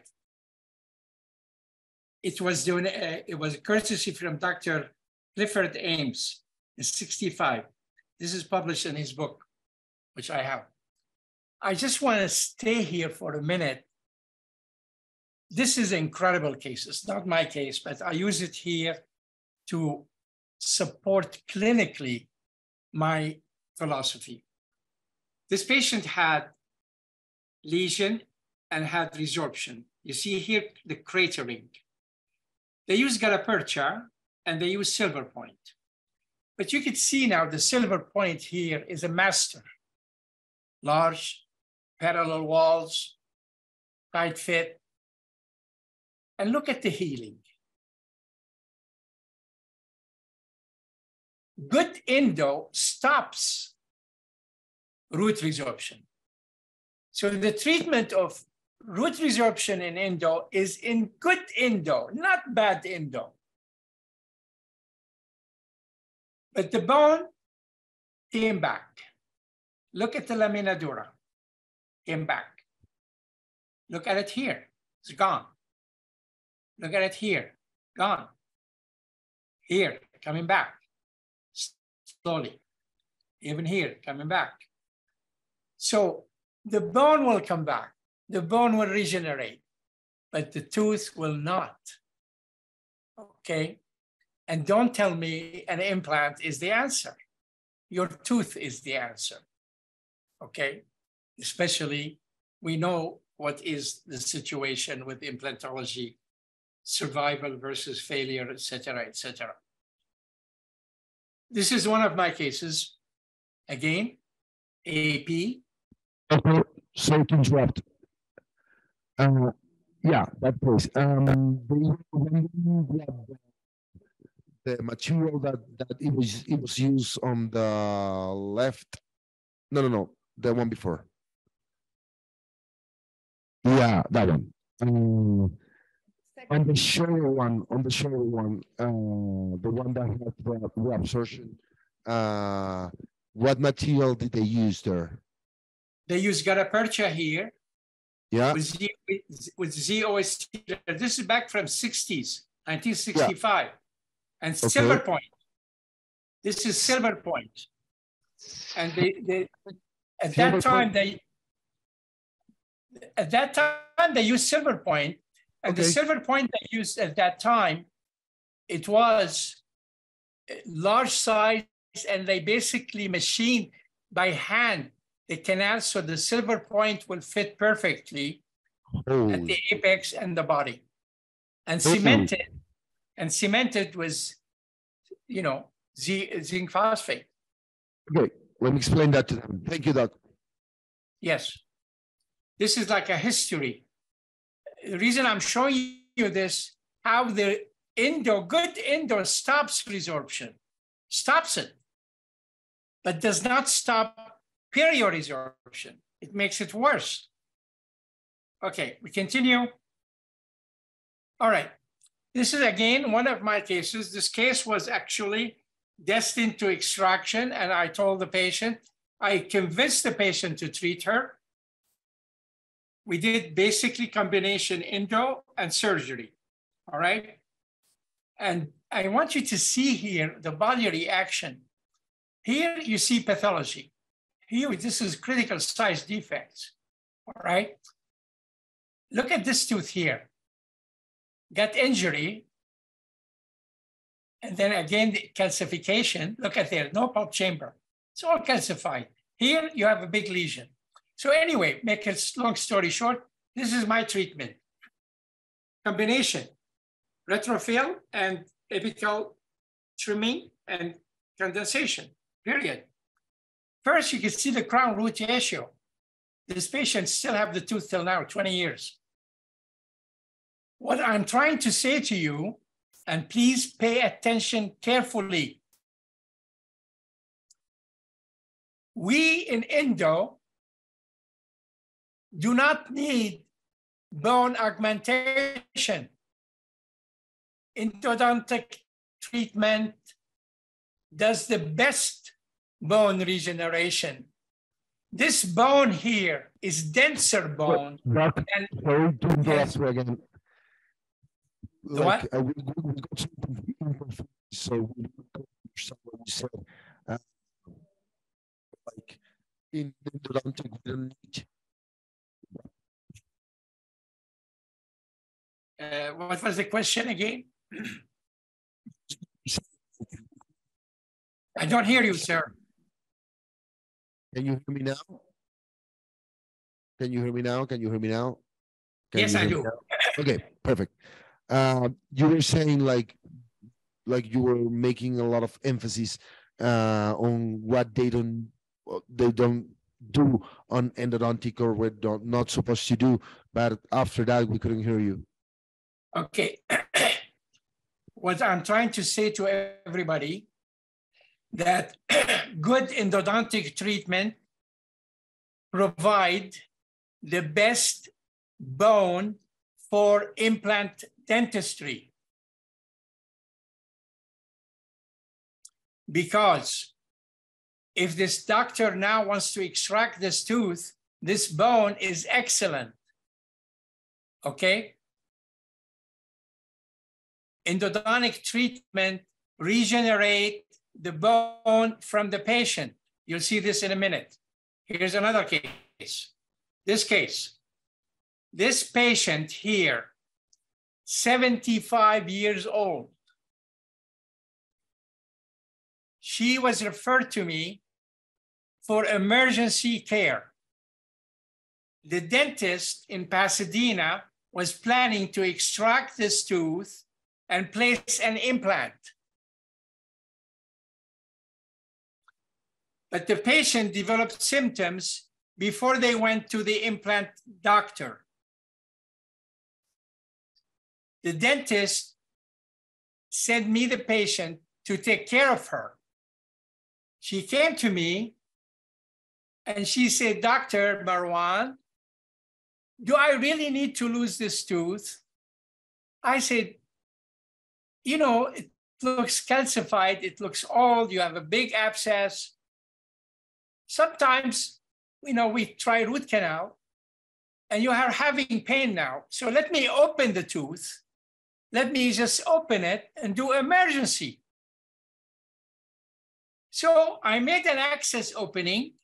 It was doing, uh, it was a courtesy from Dr. Clifford Ames in 65. This is published in his book, which I have. I just want to stay here for a minute. This is an incredible case. It's not my case, but I use it here to support clinically my philosophy. This patient had lesion and had resorption. You see here the cratering. They use gutta and they use silver point. But you can see now the silver point here is a master. Large parallel walls, tight fit. And look at the healing. Good endo stops root resorption. So the treatment of root resorption in endo is in good endo, not bad endo. But the bone came back. Look at the lamina dura, came back. Look at it here, it's gone. Look at it here, gone. Here, coming back, slowly. Even here, coming back. So the bone will come back, the bone will regenerate, but the tooth will not. Okay? And don't tell me an implant is the answer. Your tooth is the answer. Okay? Especially, we know what is the situation with implantology, survival versus failure, et cetera, et cetera. This is one of my cases. Again, AP, Okay, sorry to interrupt. Uh, yeah, that place. Um, the, the material that that it was it was used on the left. No, no, no, the one before. Yeah, that one. Um, on the shoulder one, on the shoulder one, uh, the one that had the reabsorption. Uh, what material did they use there? They use gutta percha here. Yeah. With, Z, with ZOST. This is back from 60s, 1965. Yeah. And okay. silver point. This is silver point. And they, they at silver that time, point. they at that time they used silver point. And okay. the silver point they used at that time, it was large size, and they basically machined by hand the canal so the silver point will fit perfectly oh. at the apex and the body. And cemented, and cemented with you know, zinc phosphate. Okay, let me explain that to them. Thank you, Doc. Yes. This is like a history. The reason I'm showing you this, how the endo good endo stops resorption, stops it, but does not stop perioresorption. It makes it worse. Okay, we continue. All right. This is again one of my cases. This case was actually destined to extraction, and I told the patient, I convinced the patient to treat her. We did basically combination endo and surgery. All right. And I want you to see here the body reaction. Here you see pathology huge. This is critical size defects, all right? Look at this tooth here. got injury, and then again, the calcification, look at there, no pulp chamber. It's all calcified. Here you have a big lesion. So anyway, make a long story short, this is my treatment. Combination, retrofill and apical trimming and condensation, period. First, you can see the crown root ratio. This patient still have the tooth till now, 20 years. What I'm trying to say to you, and please pay attention carefully. We in endo do not need bone augmentation. Endodontic treatment does the best bone regeneration. This bone here is denser bone. Doc, and sorry to interrupt Yes. you again. Like, what? uh, we, got some so we don't understand what you said. Uh, like in the endodontic, we don't need Uh, what was the question again? *clears throat* I don't hear you, sir. Can you hear me now? Can you hear me now? Can you hear me now? Can Yes, I do. Okay, perfect. Um, you were saying like, like you were making a lot of emphasis uh, on what they don't, uh, they don't do on endodontic or what don't not supposed to do. But after that, we couldn't hear you. Okay. *clears throat* what I'm trying to say to everybody that *clears throat* good endodontic treatment provide the best bone for implant dentistry. Because if this doctor now wants to extract this tooth, this bone is excellent. Okay? endodontic treatment regenerate the bone from the patient. You'll see this in a minute. Here's another case. This case. This patient here, 75 years old. She was referred to me for emergency care. The dentist in Pasadena was planning to extract this tooth and place an implant. But the patient developed symptoms before they went to the implant doctor. The dentist sent me the patient to take care of her. She came to me and she said, Dr. Marwan, do I really need to lose this tooth? I said, you know, it looks calcified, it looks old, you have a big abscess. Sometimes, you know, we try root canal and you are having pain now. So let me open the tooth. Let me just open it and do emergency. So I made an access opening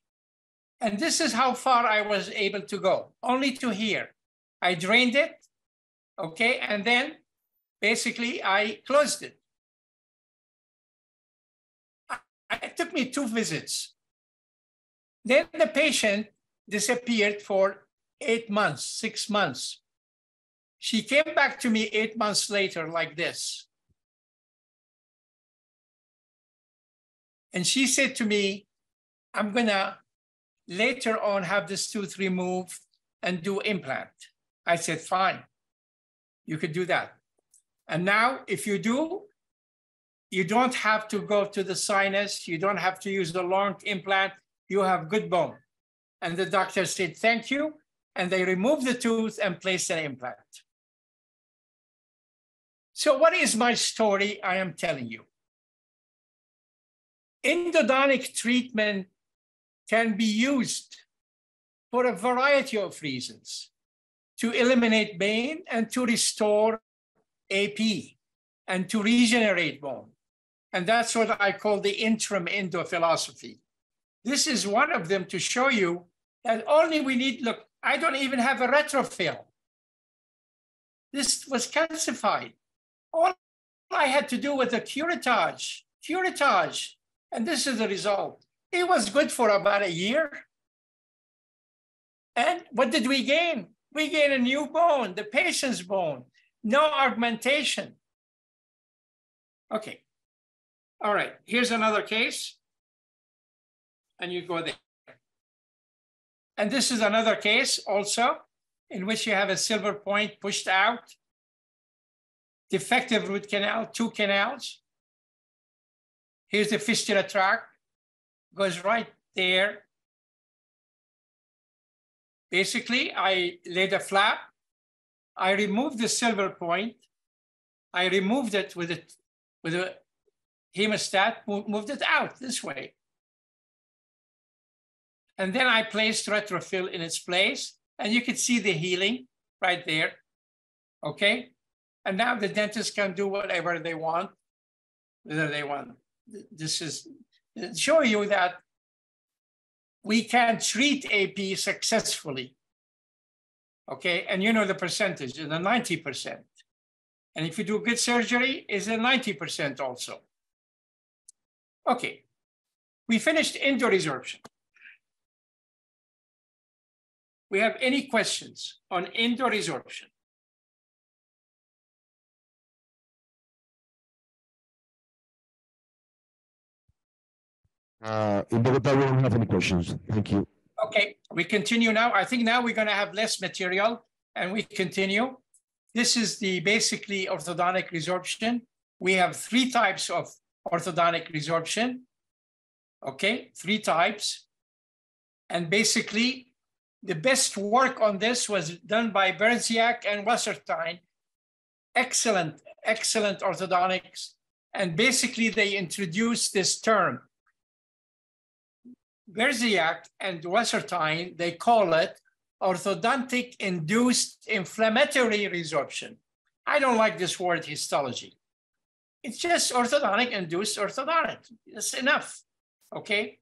and this is how far I was able to go, only to here. I drained it, okay, and then basically I closed it. It took me two visits. Then the patient disappeared for eight months, six months. She came back to me eight months later like this. And she said to me, I'm gonna later on have this tooth removed and do implant. I said, fine, you could do that. And now, if you do, you don't have to go to the sinus, you don't have to use the long implant, you have good bone. And the doctor said, thank you. And they removed the tooth and placed an implant. So, what is my story I am telling you? Endodontic treatment can be used for a variety of reasons to eliminate pain and to restore AP and to regenerate bone. And that's what I call the interim endo philosophy. This is one of them to show you that only we need, look, I don't even have a retrofill. This was calcified. All I had to do was a curettage, curettage, and this is the result. It was good for about a year. And what did we gain? We gain a new bone, the patient's bone, no augmentation. Okay. All right, here's another case. And you go there. And this is another case also in which you have a silver point pushed out, defective root canal, two canals. Here's the fistula tract, goes right there. Basically, I laid a flap. I removed the silver point. I removed it with a, with a hemostat, moved it out this way. And then I placed retrofill in its place and you can see the healing right there, okay? And now the dentist can do whatever they want, whether they want. This is show you that we can treat AP successfully, okay? And you know the percentage, is the 90%. And if you do good surgery, is a 90% also. Okay, we finished endoresorption we have any questions on endoresorption? Uh, in Bogota, we don't have any questions. Thank you. Okay, we continue now. I think now we're going to have less material and we continue. This is the basically orthodontic resorption. We have three types of orthodontic resorption. Okay, three types. And basically, the best work on this was done by Brezniak and Wasserstein. Excellent, excellent orthodontics. And basically they introduced this term. Brezniak and Wasserstein, they call it orthodontic induced inflammatory resorption. I don't like this word histology. It's just orthodontic induced orthodontic. It's enough, okay?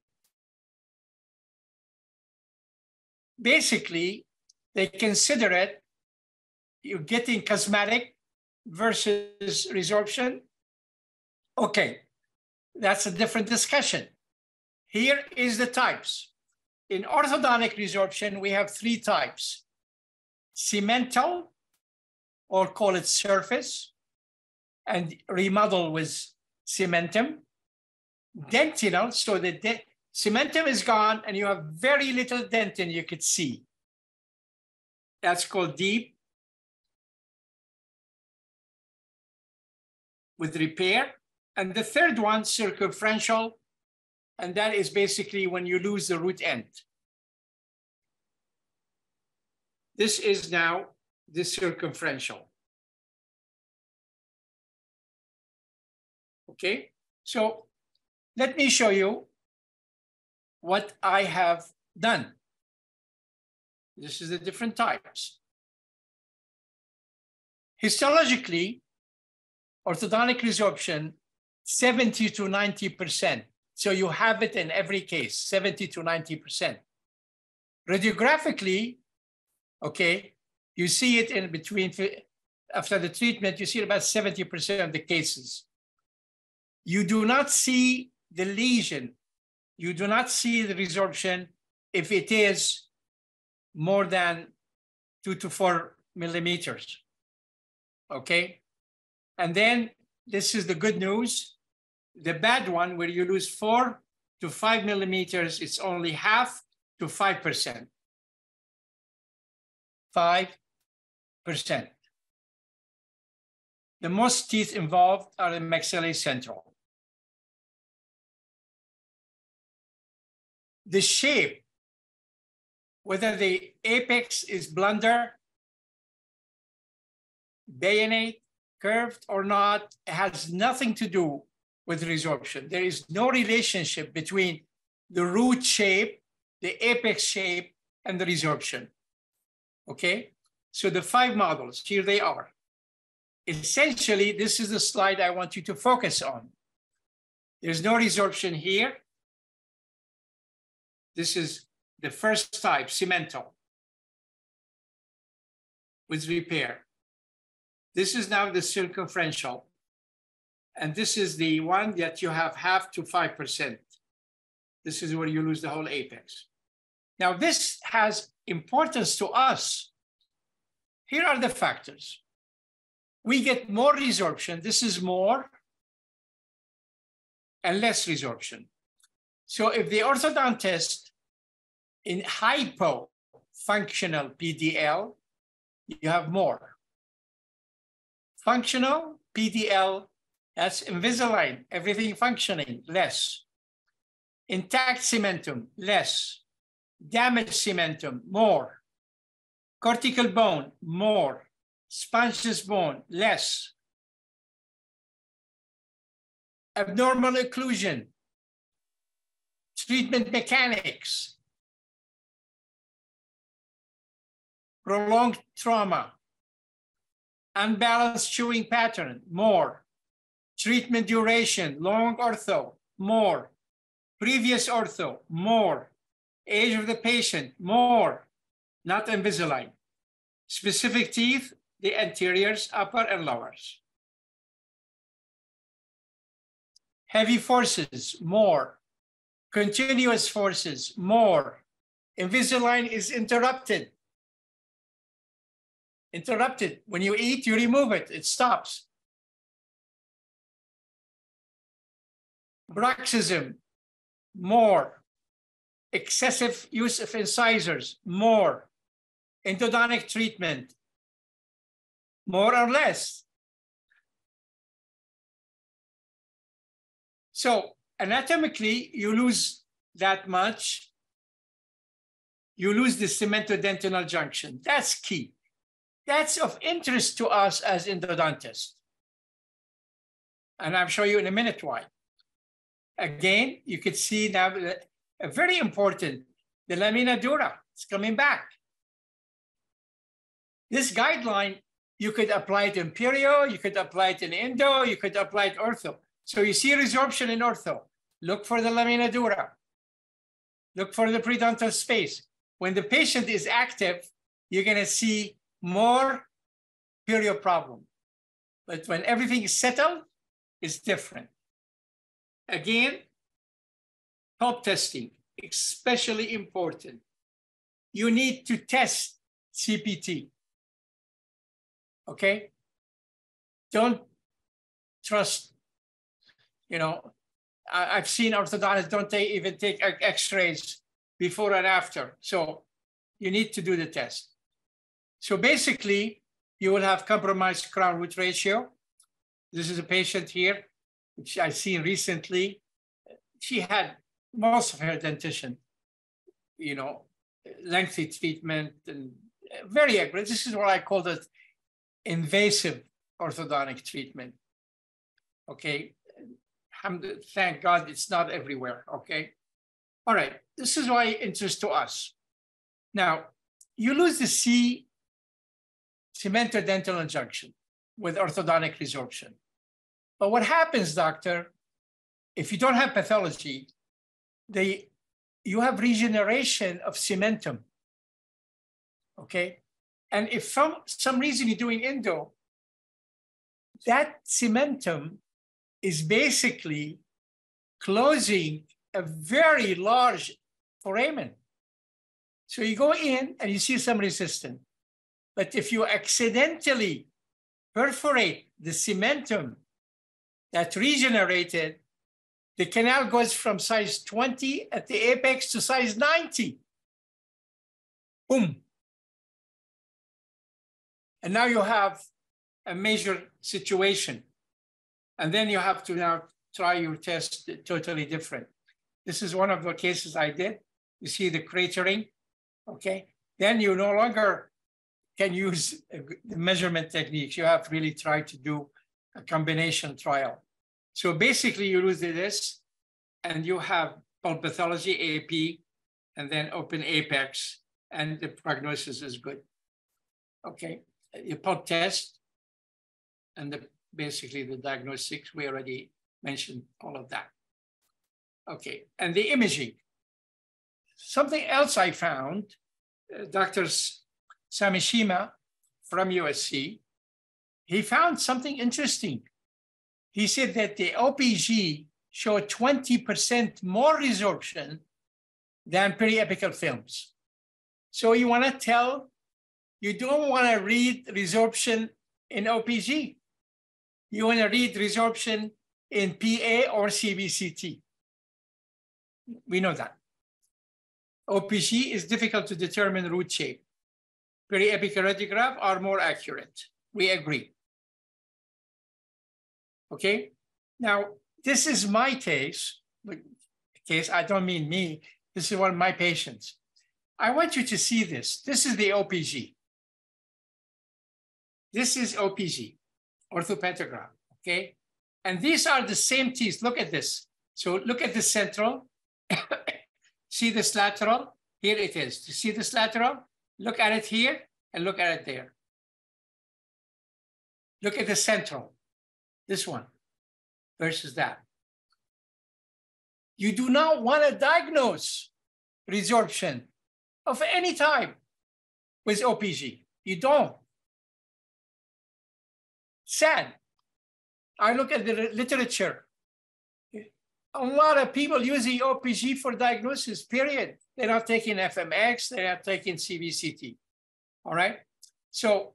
Basically, they consider it you're getting cosmetic versus resorption. Okay, that's a different discussion. Here is the types. In orthodontic resorption, we have three types. Cemental, or call it surface, and remodel with cementum. Dentinal, so the de Cementum is gone and you have very little dentin you could see. That's called deep with repair. And the third one, circumferential, and that is basically when you lose the root end. This is now the circumferential. Okay, so let me show you what I have done. This is the different types. Histologically, orthodontic resorption, 70 to 90%. So you have it in every case, 70 to 90%. Radiographically, okay, you see it in between, after the treatment, you see about 70% of the cases. You do not see the lesion you do not see the resorption if it is more than two to four millimeters. Okay? And then this is the good news. The bad one, where you lose four to five millimeters, it's only half to 5%. 5%. The most teeth involved are the maxillary central. The shape, whether the apex is blunder, bayonet, curved or not, has nothing to do with resorption. There is no relationship between the root shape, the apex shape, and the resorption. Okay, so the five models, here they are. Essentially, this is the slide I want you to focus on. There's no resorption here. This is the first type, cemental, with repair. This is now the circumferential. And this is the one that you have half to 5%. This is where you lose the whole apex. Now, this has importance to us. Here are the factors. We get more resorption. This is more and less resorption. So if the orthodontist in hypo functional PDL, you have more. Functional PDL, that's Invisalign, everything functioning, less. Intact cementum, less. Damaged cementum, more. Cortical bone, more. Spongious bone, less. Abnormal occlusion, treatment mechanics, prolonged trauma, unbalanced chewing pattern, more, treatment duration, long ortho, more, previous ortho, more, age of the patient, more, not Invisalign. Specific teeth, the anteriors, upper and lowers. Heavy forces, more. Continuous forces, more. Invisalign is interrupted. Interrupted. When you eat, you remove it, it stops. Bruxism, more. Excessive use of incisors, more. Endodontic treatment, more or less. So anatomically, you lose that much. You lose the cemento-dentinal junction. That's key. That's of interest to us as endodontists. And I'll show you in a minute why. Again, you could see now a very important, the lamina dura is coming back. This guideline, you could apply it in perio, you could apply it in endo, you could apply it ortho. So you see resorption in ortho. Look for the lamina dura. Look for the periodontal space. When the patient is active, you're going to see more period problem. But when everything is settled, it's different. Again, top testing, especially important. You need to test CPT. Okay? Don't trust, you know, I, have seen orthodontists don't they even take x-rays before and after. So you need to do the test. So basically, you will have compromised crown root ratio. This is a patient here, which I seen recently. She had most of her dentition, you know, lengthy treatment and very aggressive. This is what I call it invasive orthodontic treatment. Okay, thank God it's not everywhere, okay? All right, this is why interest to us. Now, you lose the C cemento-dental injunction with orthodontic resorption. But what happens, doctor, if you don't have pathology, they, you have regeneration of cementum, okay? And if from some reason you're doing endo, that cementum is basically closing a very large foramen. So you go in and you see some resistance. But if you accidentally perforate the cementum that regenerated, the canal goes from size 20 at the apex to size 90. Boom. And now you have a major situation. And then you have to now try your test totally different. This is one of the cases I did. You see the cratering, okay? Then you no longer can use the measurement techniques. You have really tried to do a combination trial. So basically you lose this and you have pulp pathology, AP, and then open apex, and the prognosis is good. Okay, you pulp test, and the basically the diagnostics, we already mentioned all of that. Okay, and the imaging. Something else I found, uh, Dr. Sameshima from USC, he found something interesting. He said that the OPG showed 20% more resorption than periapical films. So you want to tell, you don't want to read resorption in OPG. You want to read resorption in PA or CBCT. We know that. OPG is difficult to determine root shape. Periapical radiograph are more accurate. We agree. Okay, now this is my case. Case, I don't mean me. This is one of my patients. I want you to see this. This is the OPG. This is OPG, orthopentagram, okay? And these are the same teeth. Look at this. So look at the central. *coughs* see this lateral? Here it is. To see this lateral? Look at it here and look at it there. Look at the central, this one versus that. You do not want to diagnose resorption of any type with OPG. You don't. Sad. I look at the literature. A lot of people using OPG for diagnosis, period. They're not taking FMX, they're not taking CBCT. All right? So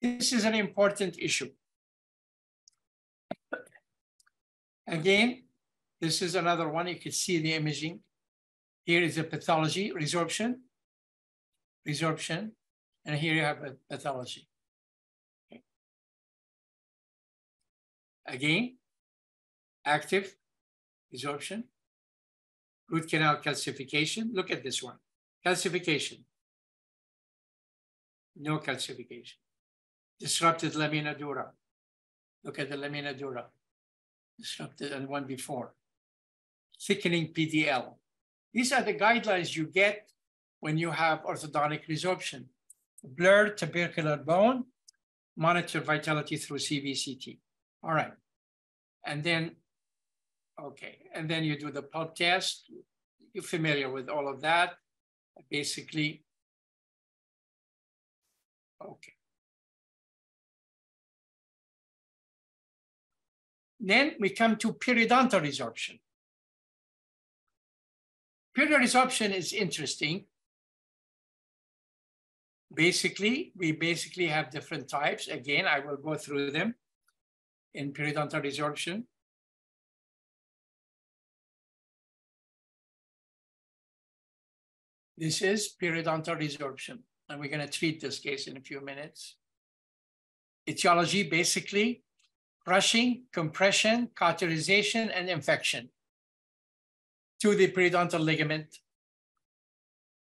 this is an important issue. Again, this is another one. You can see the imaging. Here is a pathology, resorption, resorption, and here you have a pathology. Okay. Again, active resorption, root canal calcification. Look at this one, calcification. No calcification. Disrupted lamina dura. Look at the lamina dura. Disrupted and one before. Thickening PDL. These are the guidelines you get when you have orthodontic resorption. Blurred trabecular bone, monitor vitality through CBCT. All right. And then, okay, and then you do the pulp test. You're familiar with all of that. Basically, okay. Then we come to periodontal resorption. Periodontal resorption is interesting. Basically, we basically have different types. Again, I will go through them in periodontal resorption. This is periodontal resorption, and we're going to treat this case in a few minutes. Etiology, basically, crushing, compression, cauterization, and infection to the periodontal ligament.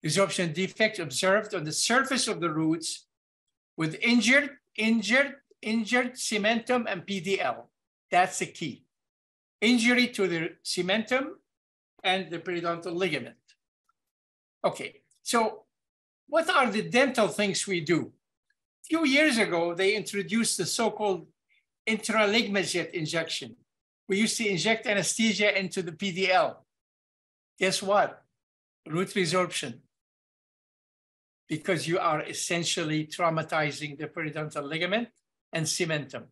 Resorption defect observed on the surface of the roots with injured, injured, injured cementum and PDL. That's the key. Injury to the cementum and the periodontal ligament. Okay, so what are the dental things we do? A few years ago, they introduced the so-called intraligmajet injection. We used to inject anesthesia into the PDL guess what? Root resorption. Because you are essentially traumatizing the periodontal ligament and cementum.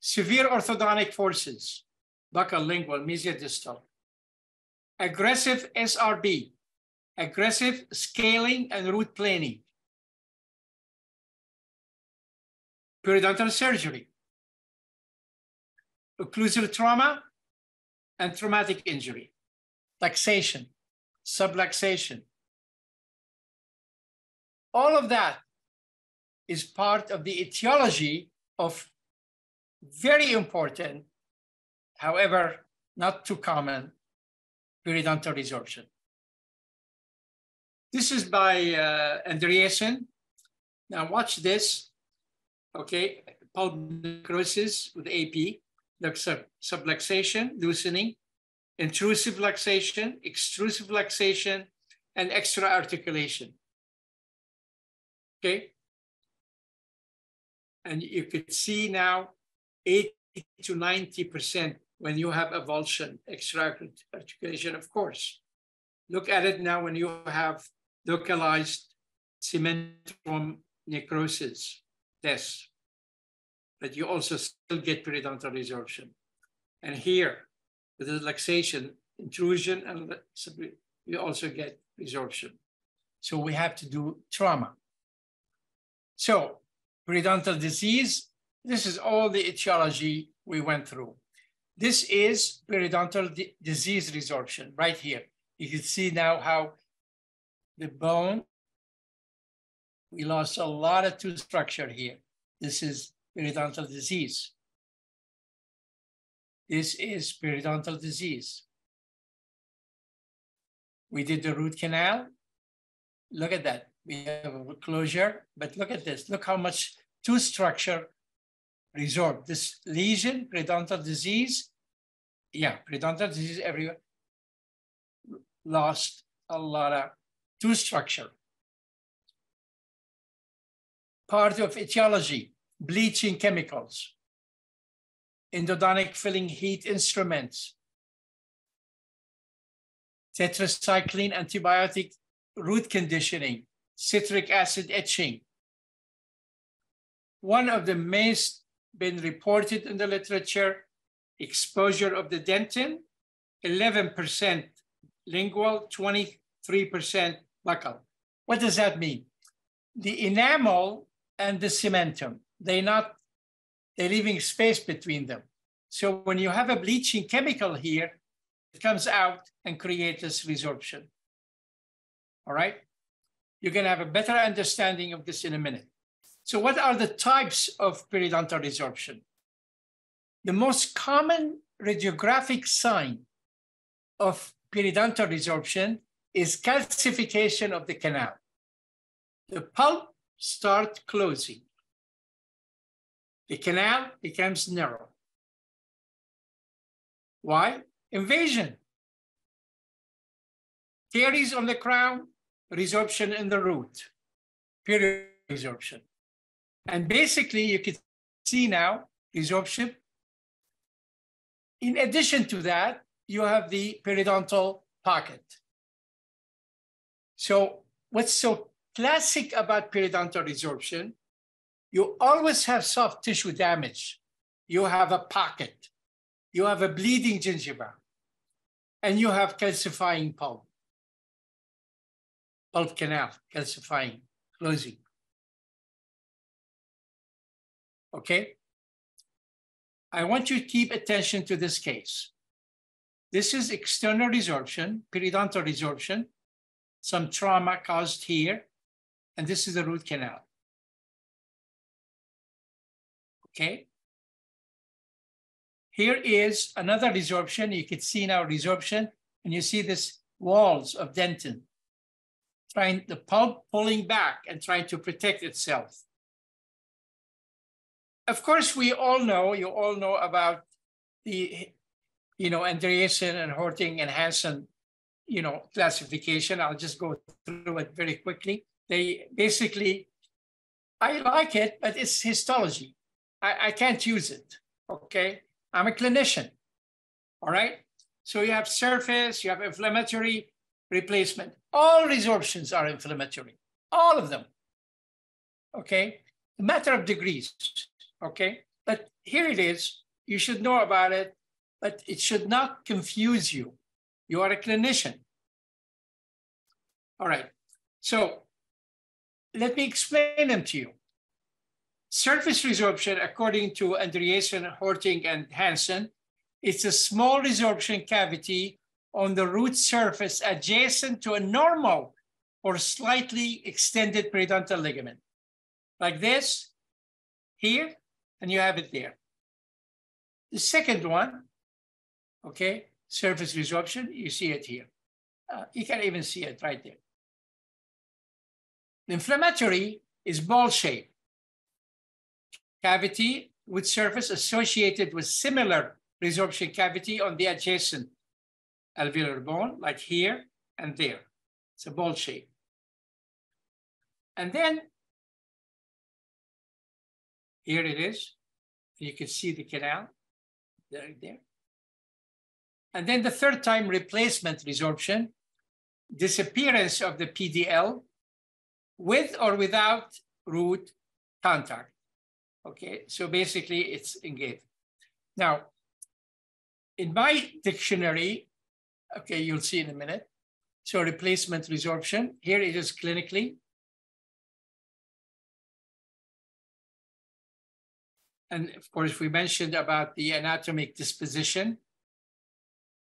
Severe orthodontic forces, buccal, lingual, mesiodistal. Aggressive SRP, aggressive scaling and root planing. Periodontal surgery. Occlusal trauma and traumatic injury luxation, subluxation. All of that is part of the etiology of very important, however, not too common, periodontal resorption. This is by uh, Andreasen. Now watch this, okay? Pulp necrosis with AP, sub subluxation, loosening, intrusive luxation, extrusive luxation, and extra articulation. Okay? And you could see now 80 to 90% when you have avulsion, extra articulation, of course. Look at it now when you have localized cementum necrosis. Yes. but you also still get periodontal resorption. And here, with the relaxation, intrusion, and you also get resorption. So we have to do trauma. So periodontal disease, this is all the etiology we went through. This is periodontal di disease resorption right here. You can see now how the bone, we lost a lot of tooth structure here. This is periodontal disease. This is periodontal disease. We did the root canal. Look at that. We have a closure, but look at this. Look how much tooth structure resorbed. This lesion, periodontal disease, yeah, periodontal disease everywhere, lost a lot of tooth structure. Part of etiology, bleaching chemicals, endodontic filling heat instruments, tetracycline antibiotic root conditioning, citric acid etching. One of the most been reported in the literature, exposure of the dentin, 11% lingual, 23% buccal. What does that mean? The enamel and the cementum, they not, they're leaving space between them. So when you have a bleaching chemical here, it comes out and creates this resorption. All right? You're gonna have a better understanding of this in a minute. So what are the types of periodontal resorption? The most common radiographic sign of periodontal resorption is calcification of the canal. The pulp starts closing. The canal becomes narrow. Why? Invasion. Caries on the crown, resorption in the root, period resorption. And basically, you can see now resorption. In addition to that, you have the periodontal pocket. So what's so classic about periodontal resorption, you always have soft tissue damage. You have a pocket. You have a bleeding gingiva. And you have calcifying pulp. Pulp canal, calcifying, closing. okay? I want you to keep attention to this case. This is external resorption, periodontal resorption, some trauma caused here, and this is the root canal. Okay? Here is another resorption. You can see now resorption, and you see this walls of dentin, trying the pulp pulling back and trying to protect itself of course, we all know, you all know about the, you know, Andreasen and Hjørting and Hansen, you know, classification. I'll just go through it very quickly. They basically, I like it, but it's histology. I, I can't use it, okay? I'm a clinician, all right? So you have surface, you have inflammatory replacement. All resorptions are inflammatory, all of them, okay? A matter of degrees okay? But here it is. You should know about it, but it should not confuse you. You are a clinician. All right, so let me explain them to you. Surface resorption, according to Andreasen, Hjørting, and Hansen, it's a small resorption cavity on the root surface adjacent to a normal or slightly extended periodontal ligament. Like this, here, and you have it there. The second one, okay, surface resorption, you see it here. Uh, you can even see it right there. The inflammatory is ball shape. Cavity with surface associated with similar resorption cavity on the adjacent alveolar bone, like here and there. It's a ball shape. And then here it is. You can see the canal there, there. And then the third time replacement resorption, disappearance of the PDL with or without root contact. Okay, so basically it's engaged. Now, in my dictionary, okay, you'll see in a minute. So replacement resorption, here it is clinically. And of course, we mentioned about the anatomic disposition,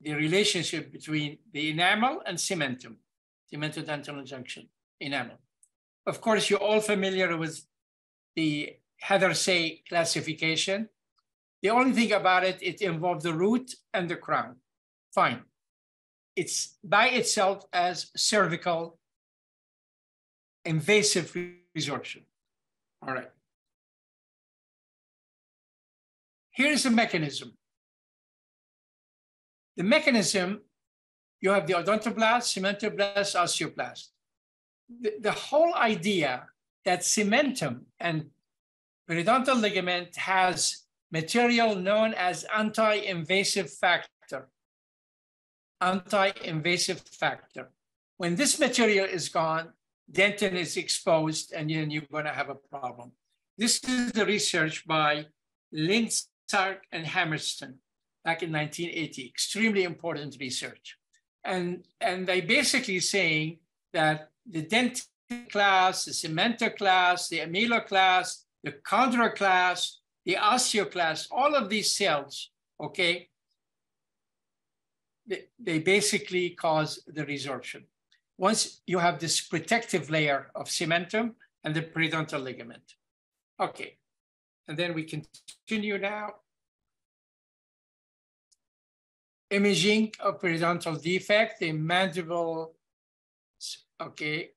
the relationship between the enamel and cementum, cemento-dentinal junction, enamel. Of course, you're all familiar with the Heithersay classification. The only thing about it, it involves the root and the crown. Fine. It's by itself as cervical invasive resorption. All right. Here's the mechanism. The mechanism, you have the odontoblast, cementoblast, osteoblast. The, the whole idea that cementum and periodontal ligament has material known as anti-invasive factor. Anti-invasive factor. When this material is gone, dentin is exposed and then you're gonna have a problem. This is the research by Lindskog and Hammarström back in 1980, extremely important research. And, and they basically saying that the dentin class, the cementoclast, the ameloclast, the chondroclast, the osteoclast, all of these cells, okay, they, they basically cause the resorption. Once you have this protective layer of cementum and the periodontal ligament. Okay, and then we continue now. Imaging of periodontal defect, the mandible, okay,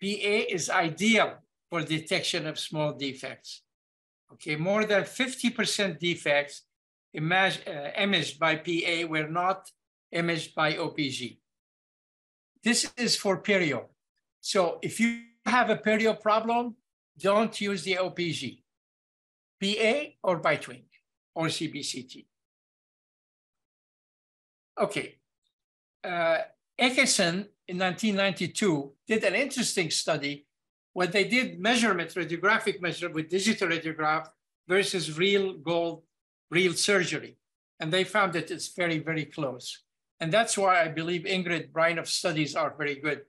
PA is ideal for detection of small defects. Okay, more than 50% defects imaged, uh, imaged by PA were not imaged by OPG. This is for perio. So if you have a perio problem, don't use the OPG, PA or wing or CBCT. Okay, uh, in 1992 did an interesting study when they did measurement, radiographic measurement with digital radiograph versus real gold, real surgery. And they found that it's very, very close. And that's why I believe Ingrid Brynolf studies are very good.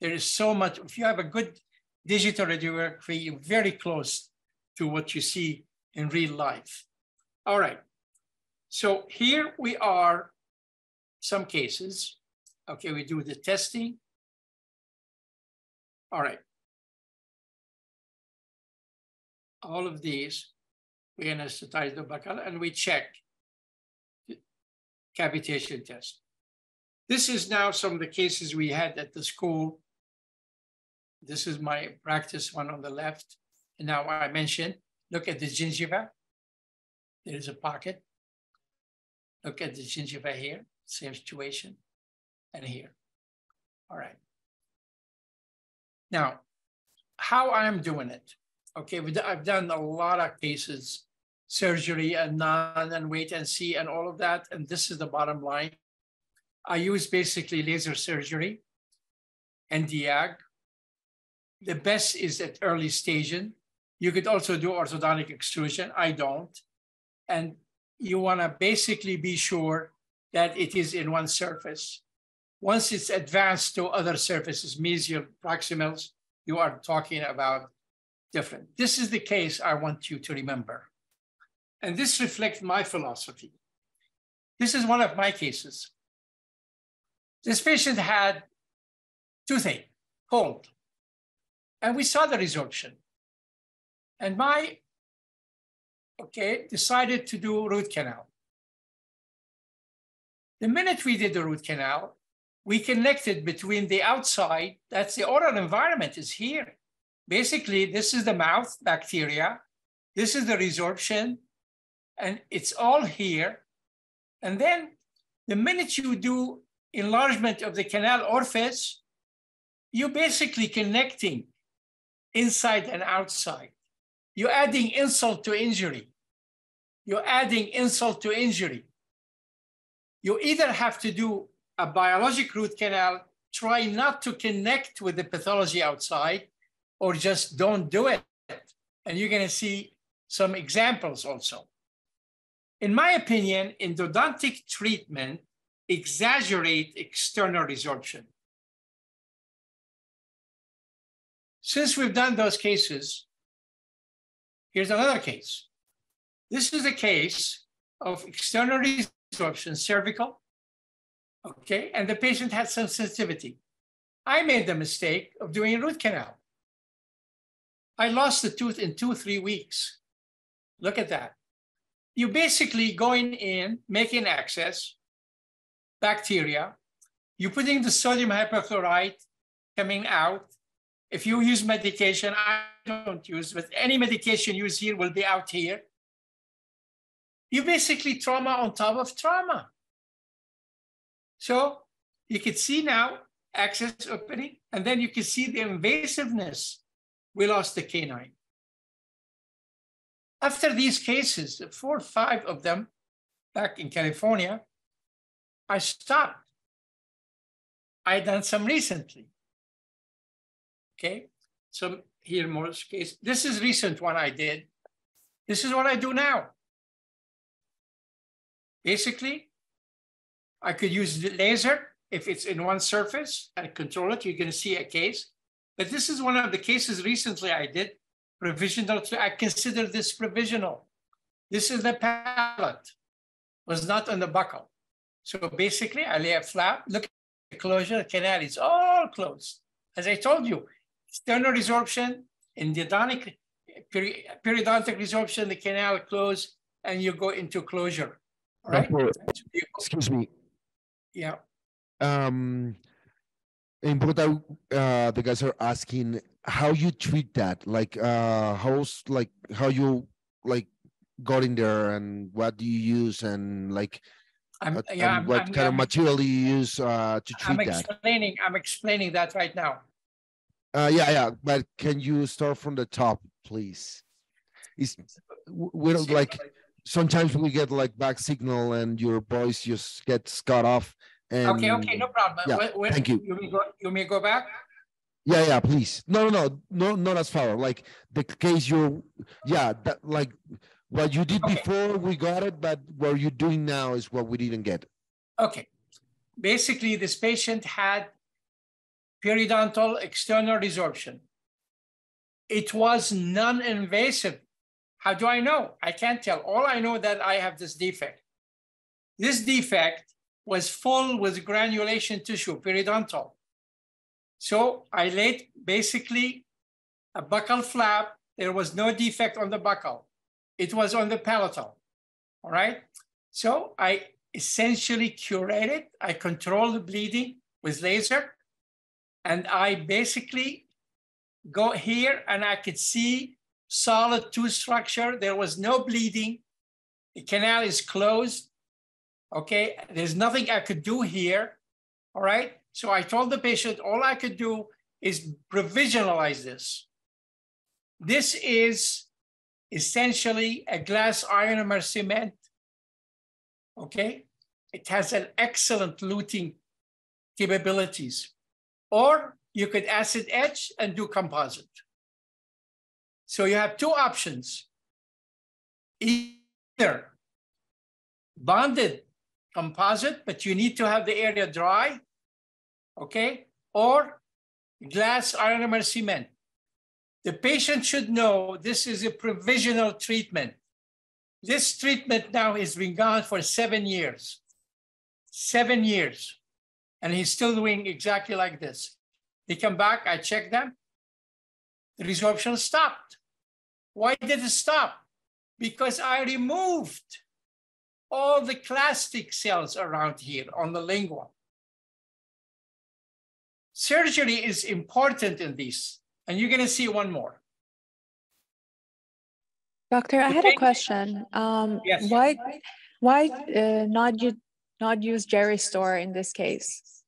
There is so much, if you have a good digital radiography, you're very close to what you see in real life. All right. So here we are, some cases. Okay, we do the testing. All right. all of these, we anesthetize the buccal and we check cavitation test. This is now some of the cases we had at the school. This is my practice one on the left. And now I mentioned, look at the gingiva. There is a pocket. Look at the gingiva here, same situation, and here. All right. Now, how I'm doing it okay, I've done a lot of cases, surgery and none and wait and see and all of that. And this is the bottom line. I use basically laser surgery and DIAG. The best is at early staging. You could also do orthodontic extrusion. I don't. And you want to basically be sure that it is in one surface. Once it's advanced to other surfaces, mesial, proximals, you are talking about different. This is the case I want you to remember. And this reflects my philosophy. This is one of my cases. This patient had toothache, cold, and we saw the resorption. And my, okay, decided to do root canal. The minute we did the root canal, we connected between the outside, that's the oral environment is here, Basically, this is the mouth bacteria. This is the resorption, and it's all here. And then the minute you do enlargement of the canal orifice, you're basically connecting inside and outside. You're adding insult to injury. You're adding insult to injury. You either have to do a biologic root canal, try not to connect with the pathology outside, or just don't do it. And you're going to see some examples also. In my opinion, endodontic treatment exaggerate external resorption. Since we've done those cases, here's another case. This is a case of external resorption, cervical, okay, and the patient had some sensitivity. I made the mistake of doing a root canal. I lost the tooth in two, three weeks. Look at that. You're basically going in, making access, bacteria, you're putting the sodium hypochlorite coming out. If you use medication, I don't use, but any medication used here will be out here. You basically trauma on top of trauma. So you can see now access opening, and then you can see the invasiveness. We lost the canine. After these cases, four or five of them back in California, I stopped. I done some recently. Okay, so here more case. This is recent one I did. This is what I do now. Basically, I could use the laser if it's in one surface and control it, you're to see a case. But this is one of the cases recently I did provisional. to, I consider this provisional. This is the palate, was not on the buccal. So basically, I lay a flap. Look at the closure. The canal is all closed. As I told you, external resorption, endodontic, peri periodontic resorption, the canal closed, and you go into closure. Right? Excuse me. Yeah um, in Bogota, uh, the guys are asking how you treat that, like uh, how's like how you like got in there and what do you use and like I'm, uh, yeah, and what I'm, kind I'm, of material do you use uh, to treat I'm that? explaining. I'm explaining that right now. Uh, yeah, yeah, but can you start from the top, please? Is we don't like sometimes we get like back signal and your voice just gets cut off and okay, okay, no problem. yeah, thank you. You may go, you may go back? Yeah, yeah, please. No, no, no, no, not as far. Like the case you're, yeah, that like what you did Okay. before, we got it, but what you're doing now is what we didn't get. Okay. Basically, this patient had periodontal external resorption. It was non-invasive. How do I know? I can't tell. All I know that I have this defect. This defect was full with granulation tissue, periodontal. So I laid basically a buccal flap. There was no defect on the buccal. It was on the palatal, all right? So I essentially curated, I control the bleeding with laser, and I basically go here and I could see solid tooth structure. There was no bleeding. The canal is closed. Okay, there's nothing I could do here. All right. So I told the patient all I could do is provisionalize this. This is essentially a glass ionomer cement. Okay. It has an excellent luting capabilities. Or you could acid etch and do composite. So you have two options. Either bonded composite, but you need to have the area dry, okay? Or glass iron ionomer cement. The patient should know this is a provisional treatment. This treatment now has been gone for seven years. Seven years. And he's still doing exactly like this. They come back, I check them. The resorption stopped. Why did it stop? Because I removed all the clastic cells around here on the lingua. Surgery is important in this, and you're gonna see one more. Doctor, I had a question. Um, Yes. why, why uh, not you not use Geristore in this case?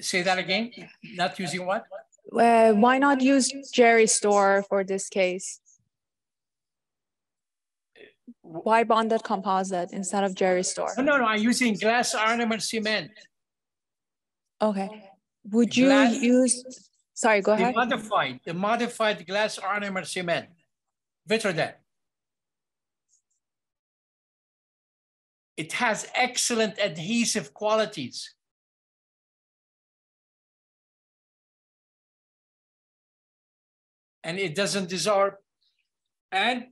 Say that again, not using what? Uh, why not use Jerry Store for this case? Why bonded composite instead of Geristore? No, no, no, I'm using glass ionomer cement. Okay. Would you Glass- use? Sorry, go The ahead. modified, the modified glass ionomer cement. Vitrebond. It has excellent adhesive qualities. And it doesn't dissolve. And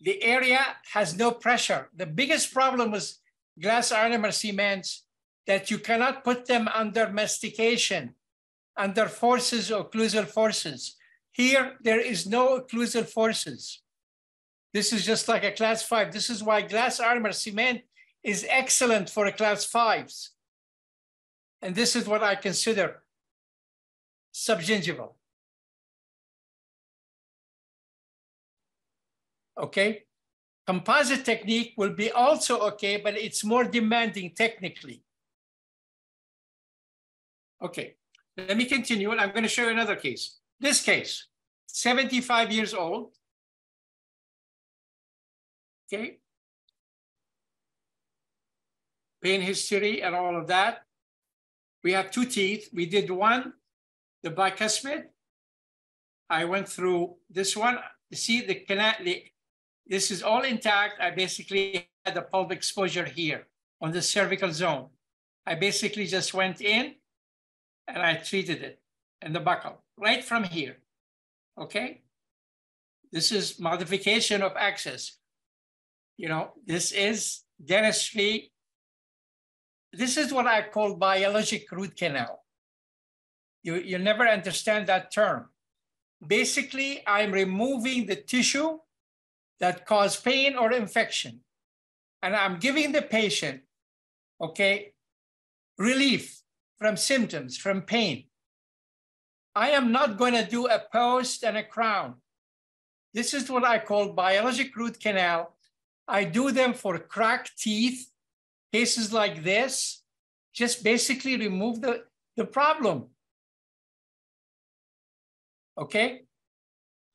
the area has no pressure. The biggest problem with glass ionomer cements that you cannot put them under mastication, under forces or occlusal forces. Here, there is no occlusal forces. This is just like a class five. This is why glass ionomer cement is excellent for a class fives. And this is what I consider subgingival. Okay, composite technique will be also okay, but it's more demanding technically. Okay, let me continue. I'm going to show you another case. This case, 75 years old. Okay, pain history and all of that. We have two teeth. We did one, the bicuspid. I went through this one. See the canal, the, this is all intact. I basically had the pulp exposure here on the cervical zone. I basically just went in and I treated it in the buccal right from here. Okay. This is modification of access. You know, this is dentistry this is what I call biologic root canal. You, you never understand that term. Basically, I'm removing the tissue that cause pain or infection. And I'm giving the patient, okay, relief from symptoms, from pain. I am not going to do a post and a crown. This is what I call biologic root canal. I do them for cracked teeth cases like this, just basically remove the, the problem. Okay?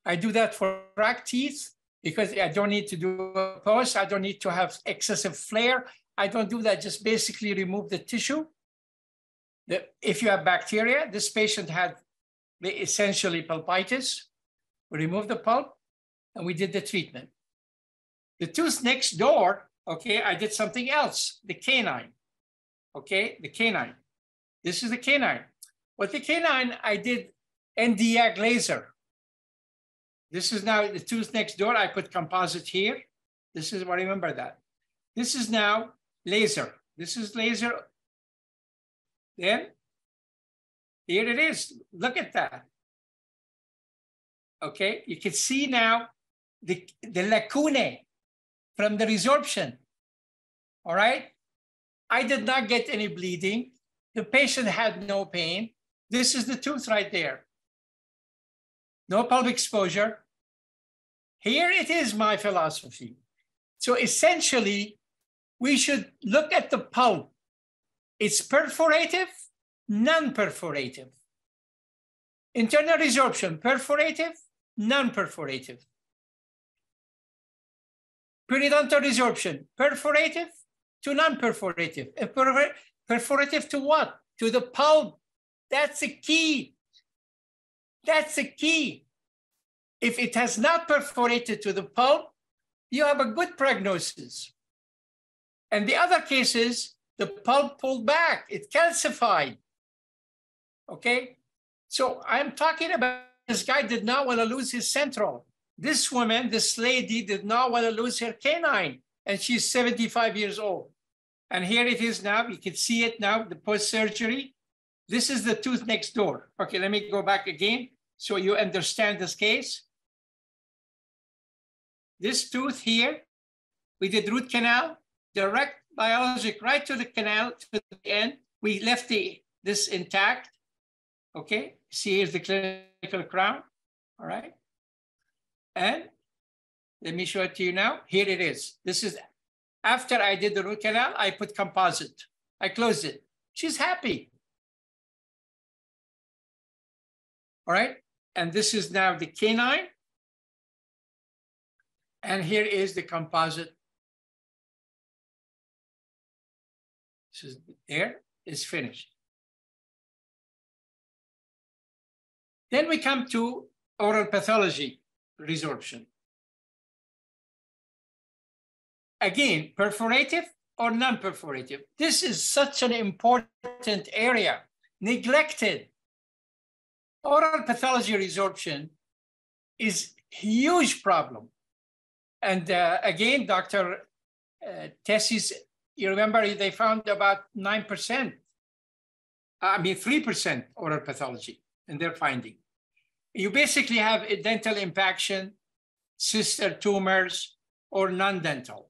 I do that for cracked teeth because I don't need to do a post. I don't need to have excessive flare. I don't do that, just basically remove the tissue. The, if you have bacteria, this patient had essentially pulpitis. We removed the pulp and we did the treatment. The tooth next door Okay, I did something else, the canine. Okay, the canine. This is the canine. With the canine, I did Nd:YAG laser. This is now the tooth next door. I put composite here. This is what I remember that. This is now laser. This is laser. Then here it is. Look at that. Okay, you can see now the, the lacunae from the resorption. All right? I did not get any bleeding. The patient had no pain. This is the tooth right there. No pulp exposure. Here it is my philosophy. So essentially, we should look at the pulp. It's perforative, non-perforative. Internal resorption, perforative, non-perforative. Periodontal resorption, perforative to non-perforative. Perforative to what? To the pulp. That's the key. That's the key. If it has not perforated to the pulp, you have a good prognosis. And the other cases, the pulp pulled back, it calcified. Okay? So I'm talking about this guy did not want to lose his central. This woman, this lady did not want to lose her canine and she's 75 years old. And here it is now, you can see it now, the post-surgery. This is the tooth next door. Okay, let me go back again so you understand this case. This tooth here, we did root canal, direct biologic right to the canal to the end. We left the, this intact. Okay, see here's the clinical crown, all right? And let me show it to you now. Here it is. This is after I did the root canal, I put composite. I closed it. She's happy. All right. And this is now the canine. And here is the composite. This is there, is finished. Then we come to oral pathology resorption. again, perforative or non-perforative. This is such an important area, neglected. Oral pathology resorption is huge problem. And uh, again, Dr. Uh, Tsesis, you remember they found about 9%, I mean 3% oral pathology in their finding. You basically have a dental impaction, sister tumors, or non-dental.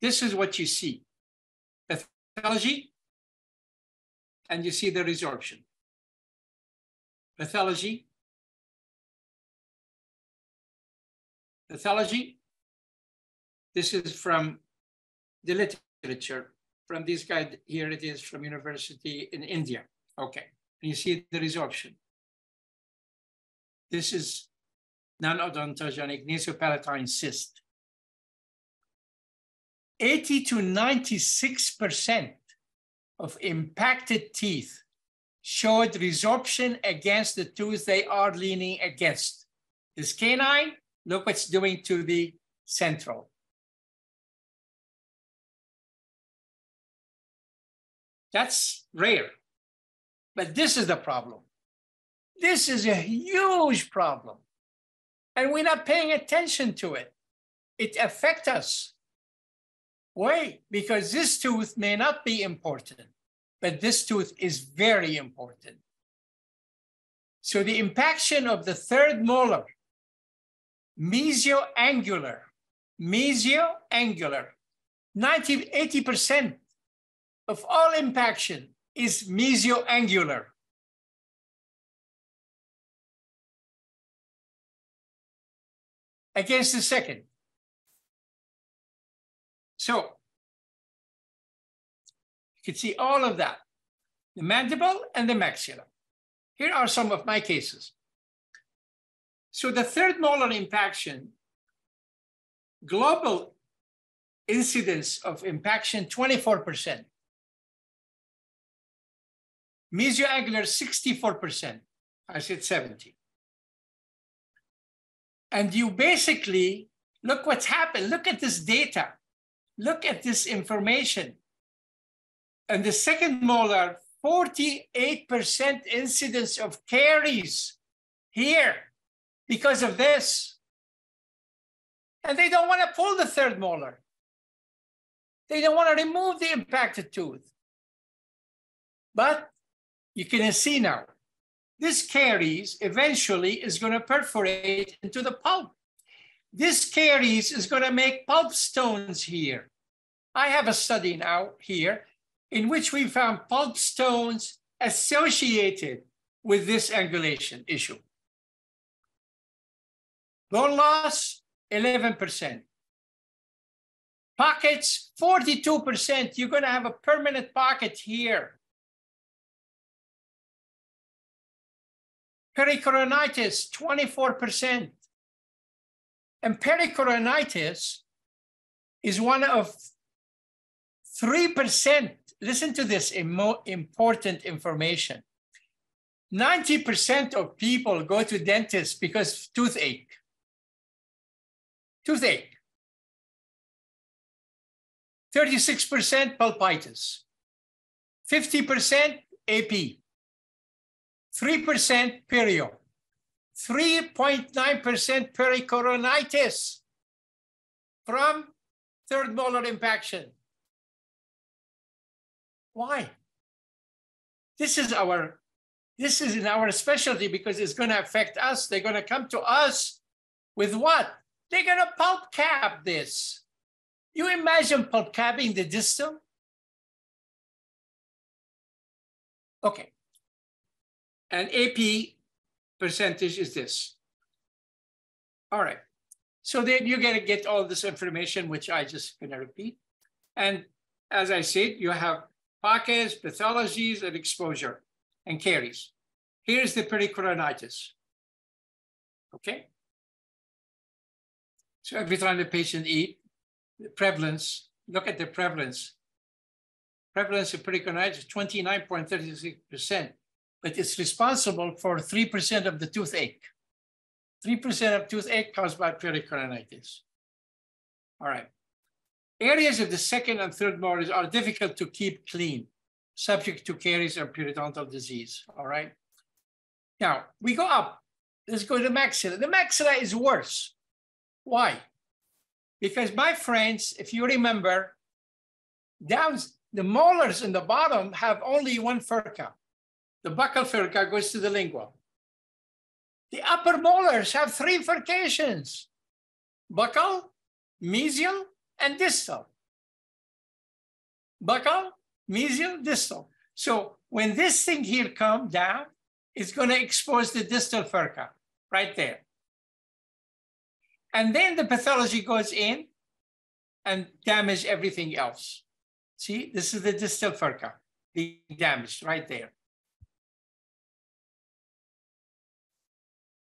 This is what you see. Pathology, and you see the resorption. Pathology, pathology. This is from the literature from this guy here. It is from university in India. Okay, and you see the resorption. This is non-odontogenic nasopalatine cyst. 80 to 96% of impacted teeth showed resorption against the tooth they are leaning against. This canine, look what's doing to the central. That's rare, but this is the problem. This is a huge problem, and we're not paying attention to it. It affects us. Why? Because this tooth may not be important, but this tooth is very important. So the impaction of the third molar, mesioangular, mesioangular, 90, 80% of all impaction is mesioangular. Against the second. So you can see all of that, the mandible and the maxilla. Here are some of my cases. So the third molar impaction, global incidence of impaction, 24%. Mesioangular, 64%. I said 70. And you basically, look what's happened. Look at this data. Look at this information. And the second molar, 48% incidence of caries here because of this. And they don't want to pull the third molar. They don't want to remove the impacted tooth. But you can see now, this caries eventually is going to perforate into the pulp. This caries is going to make pulp stones here. I have a study now here in which we found pulp stones associated with this angulation issue. Bone loss, 11%. Pockets, 42%. You're going to have a permanent pocket here. Pericoronitis, 24%. And pericoronitis is one of 3%. Listen to this important information. 90% of people go to dentists because toothache. Toothache. 36% pulpitis. 50% AP. 3% perio. 3.9% pericoronitis from third molar impaction. Why? This is our this is in our specialty because it's going to affect us. They're going to come to us with what? They're going to pulp cap this. You imagine pulp capping the distal? Okay. And AP percentage is this. All right. So then you're going to get all this information, which I just going to repeat. And as I said, you have pockets, pathologies, and exposure, and caries. Here's the pericoronitis. Okay? So every time the patient eat, the prevalence, look at the prevalence. Prevalence of pericoronitis, 29.36%, but it's responsible for 3% of the toothache. 3% of toothache caused by pericoronitis. All right. Areas of the second and third molars are difficult to keep clean, subject to caries or periodontal disease, all right? Now, we go up. Let's go to the maxilla. The maxilla is worse. Why? Because my friends, if you remember, down the molars in the bottom have only one furca. The buccal furca goes to the lingual. The upper molars have three furcations, buccal, mesial, and distal. Buccal, mesial, distal. So when this thing here come down, it's going to expose the distal furca right there. And then the pathology goes in and damage everything else. See, this is the distal furca being damaged right there.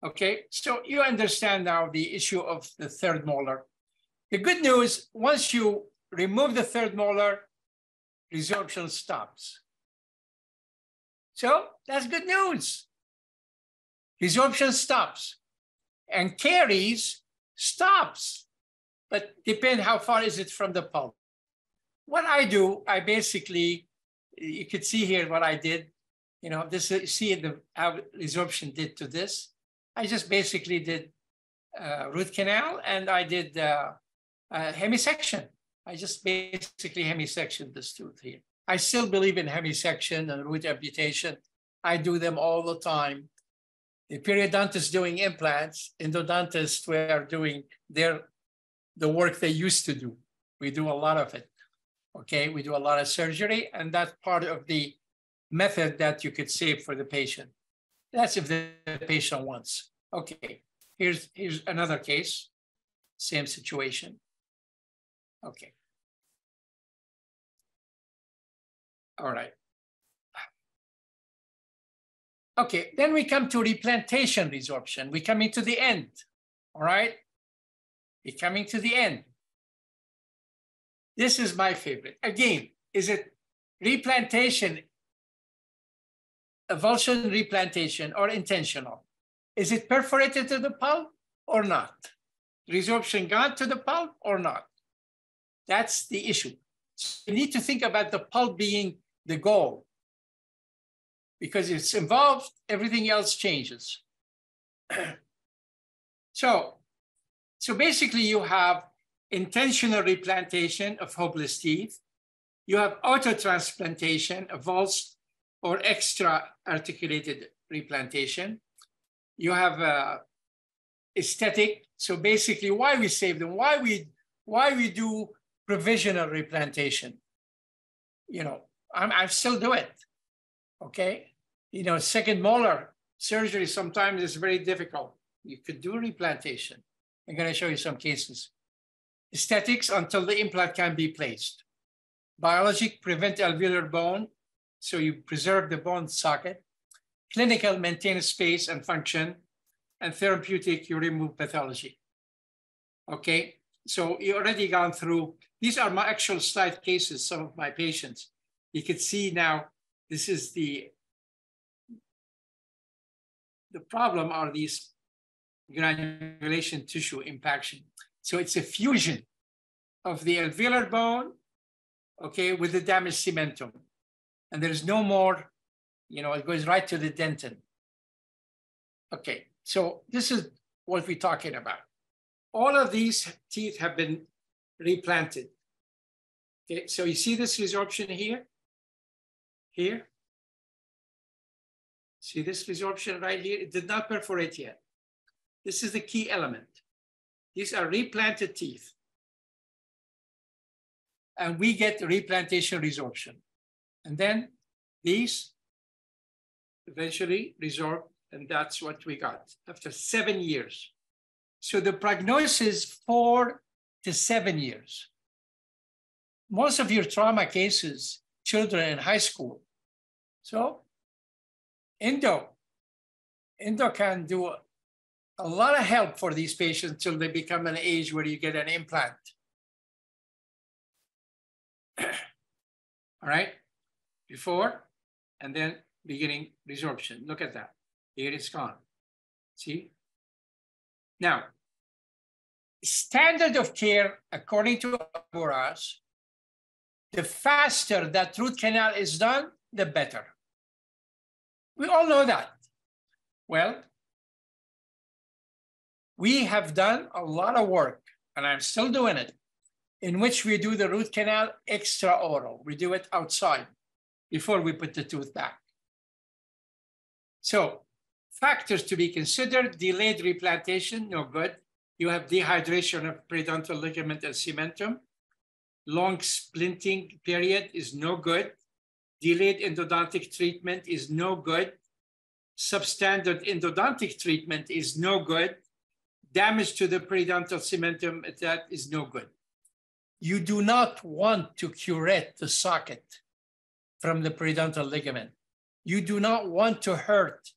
Okay, so you understand now the issue of the third molar. The good news, once you remove the third molar, resorption stops. So that's good news. Resorption stops and caries stops, but depend how far is it from the pulp. What I do, I basically, you could see here what I did. You know, this see the how resorption did to this. I just basically did uh, root canal and I did uh, uh, hemisection. I just basically hemisection this tooth here. I still believe in hemisection and root amputation. I do them all the time. The periodontist doing implants, endodontists were doing their the work they used to do. We do a lot of it. Okay, we do a lot of surgery, and that's part of the method that you could save for the patient. That's if the patient wants. Okay, here's, here's another case, same situation. Okay. All right. Okay, then we come to replantation resorption. We coming to the end, all right? We're coming to the end. This is my favorite. Again, is it replantation, avulsion replantation, or intentional? Is it perforated to the pulp or not? Resorption gone to the pulp or not? That's the issue. So you need to think about the pulp being the goal because it's involved, everything else changes. *clears throat* so, so basically you have intentional replantation of hopeless teeth. You have auto-transplantation, avulsed or extra articulated replantation you have uh, aesthetic. So basically why we save them, why we, why we do provisional replantation. You know, I'm, I still do it, okay? You know, second molar surgery sometimes is very difficult. You could do replantation. I'm gonna show you some cases. Aesthetics until the implant can be placed. Biologic prevent alveolar bone, so you preserve the bone socket clinical maintain space and function, and therapeutic, you remove pathology. Okay, so you already gone through, these are my actual slide cases, some of my patients. You can see now, this is the, the problem are these granulation tissue impaction. So it's a fusion of the alveolar bone, okay, with the damaged cementum. And there's no more you know, it goes right to the dentin. Okay, so this is what we're talking about. All of these teeth have been replanted. Okay, so you see this resorption here? Here? See this resorption right here? It did not perforate yet. This is the key element. These are replanted teeth. And we get replantation resorption. And then these eventually resorb, and that's what we got after seven years. So the prognosis four to seven years. Most of your trauma cases, children in high school. So endo, endo can do a lot of help for these patients till they become an age where you get an implant. *clears throat* All right, before and then beginning resorption. Look at that. Here it's gone. See? Now, standard of care, according to Abou-Rass, the faster that root canal is done, the better. We all know that. Well, we have done a lot of work, and I'm still doing it, in which we do the root canal extra oral. We do it outside before we put the tooth back. So factors to be considered, delayed replantation, no good. You have dehydration of periodontal ligament and cementum. Long splinting period is no good. Delayed endodontic treatment is no good. Substandard endodontic treatment is no good. Damage to the periodontal cementum, that is no good. You do not want to curette the socket from the periodontal ligament. You do not want to hurt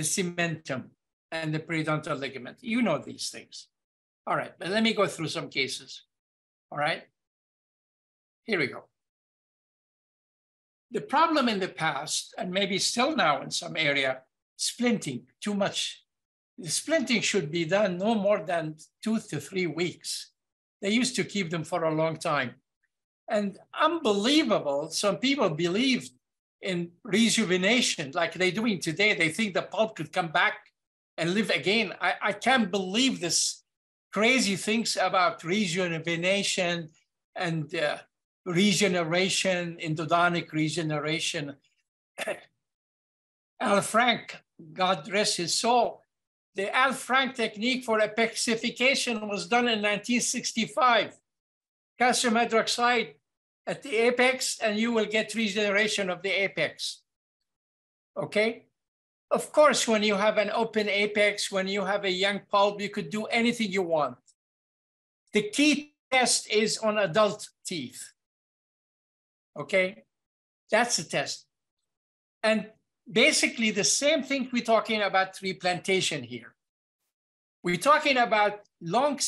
the cementum and the periodontal ligament. You know these things. All right, but let me go through some cases. All right, here we go. The problem in the past, and maybe still now in some area, splinting too much. The splinting should be done no more than two to three weeks. They used to keep them for a long time. And unbelievable, some people believed in rejuvenation like they're doing today. They think the pulp could come back and live again. I, I can't believe this crazy things about rejuvenation and uh, regeneration, endodontic regeneration. *clears throat* Al Frank, God rest his soul, the Al Frank technique for apexification was done in 1965. Calcium hydroxide at the apex and you will get regeneration of the apex. Okay? Of course, when you have an open apex, when you have a young pulp, you could do anything you want. The key test is on adult teeth. Okay? That's the test. And basically the same thing we're talking about replantation here. We're talking about long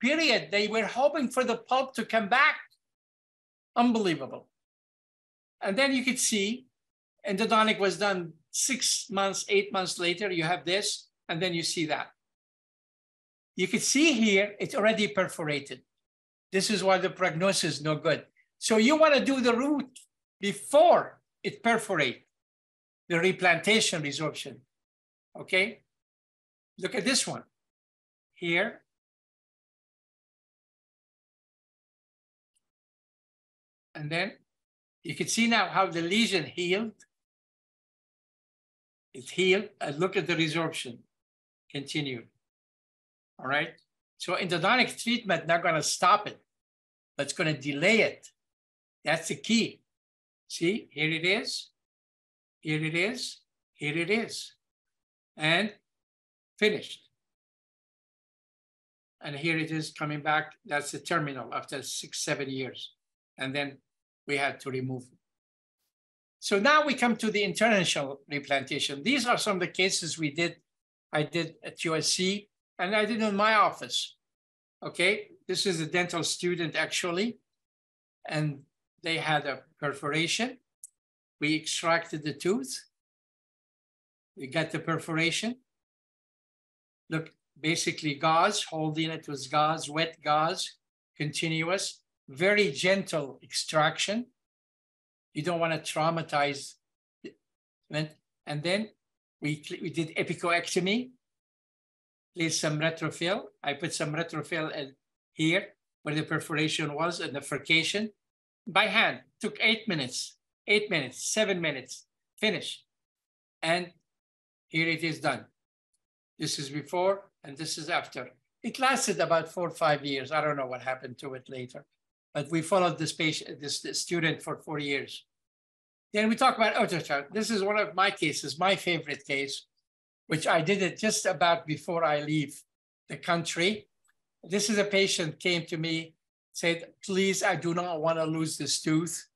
period. They were hoping for the pulp to come back Unbelievable. And then you could see endodontic was done six months, eight months later, you have this, and then you see that. You could see here, it's already perforated. This is why the prognosis is no good. So you want to do the root before it perforate, the replantation resorption. Okay? Look at this one. Here, And then you can see now how the lesion healed. It healed. And look at the resorption. Continued. All right. So endodontic treatment not going to stop it, but it's going to delay it. That's the key. See, here it is. Here it is. Here it is. And finished. And here it is coming back. That's the terminal after six, seven years and then we had to remove. So now we come to the intentional replantation. These are some of the cases we did. I did at USC and I did in my office. Okay, this is a dental student actually, and they had a perforation. We extracted the tooth. We got the perforation. Look, basically gauze, holding it was gauze, wet gauze, continuous very gentle extraction. You don't want to traumatize. And then we, we did apicoectomy, placed some retrofill. I put some retrofill here where the perforation was and the furcation by hand. Took eight minutes, eight minutes, seven minutes, finished. And here it is done. This is before and this is after. It lasted about four or five years. I don't know what happened to it later but we followed this patient, this, this student for four years. Then we talk about oh, ultrasound. This is one of my cases, my favorite case, which I did it just about before I leave the country. This is a patient came to me, said, please, I do not want to lose this tooth.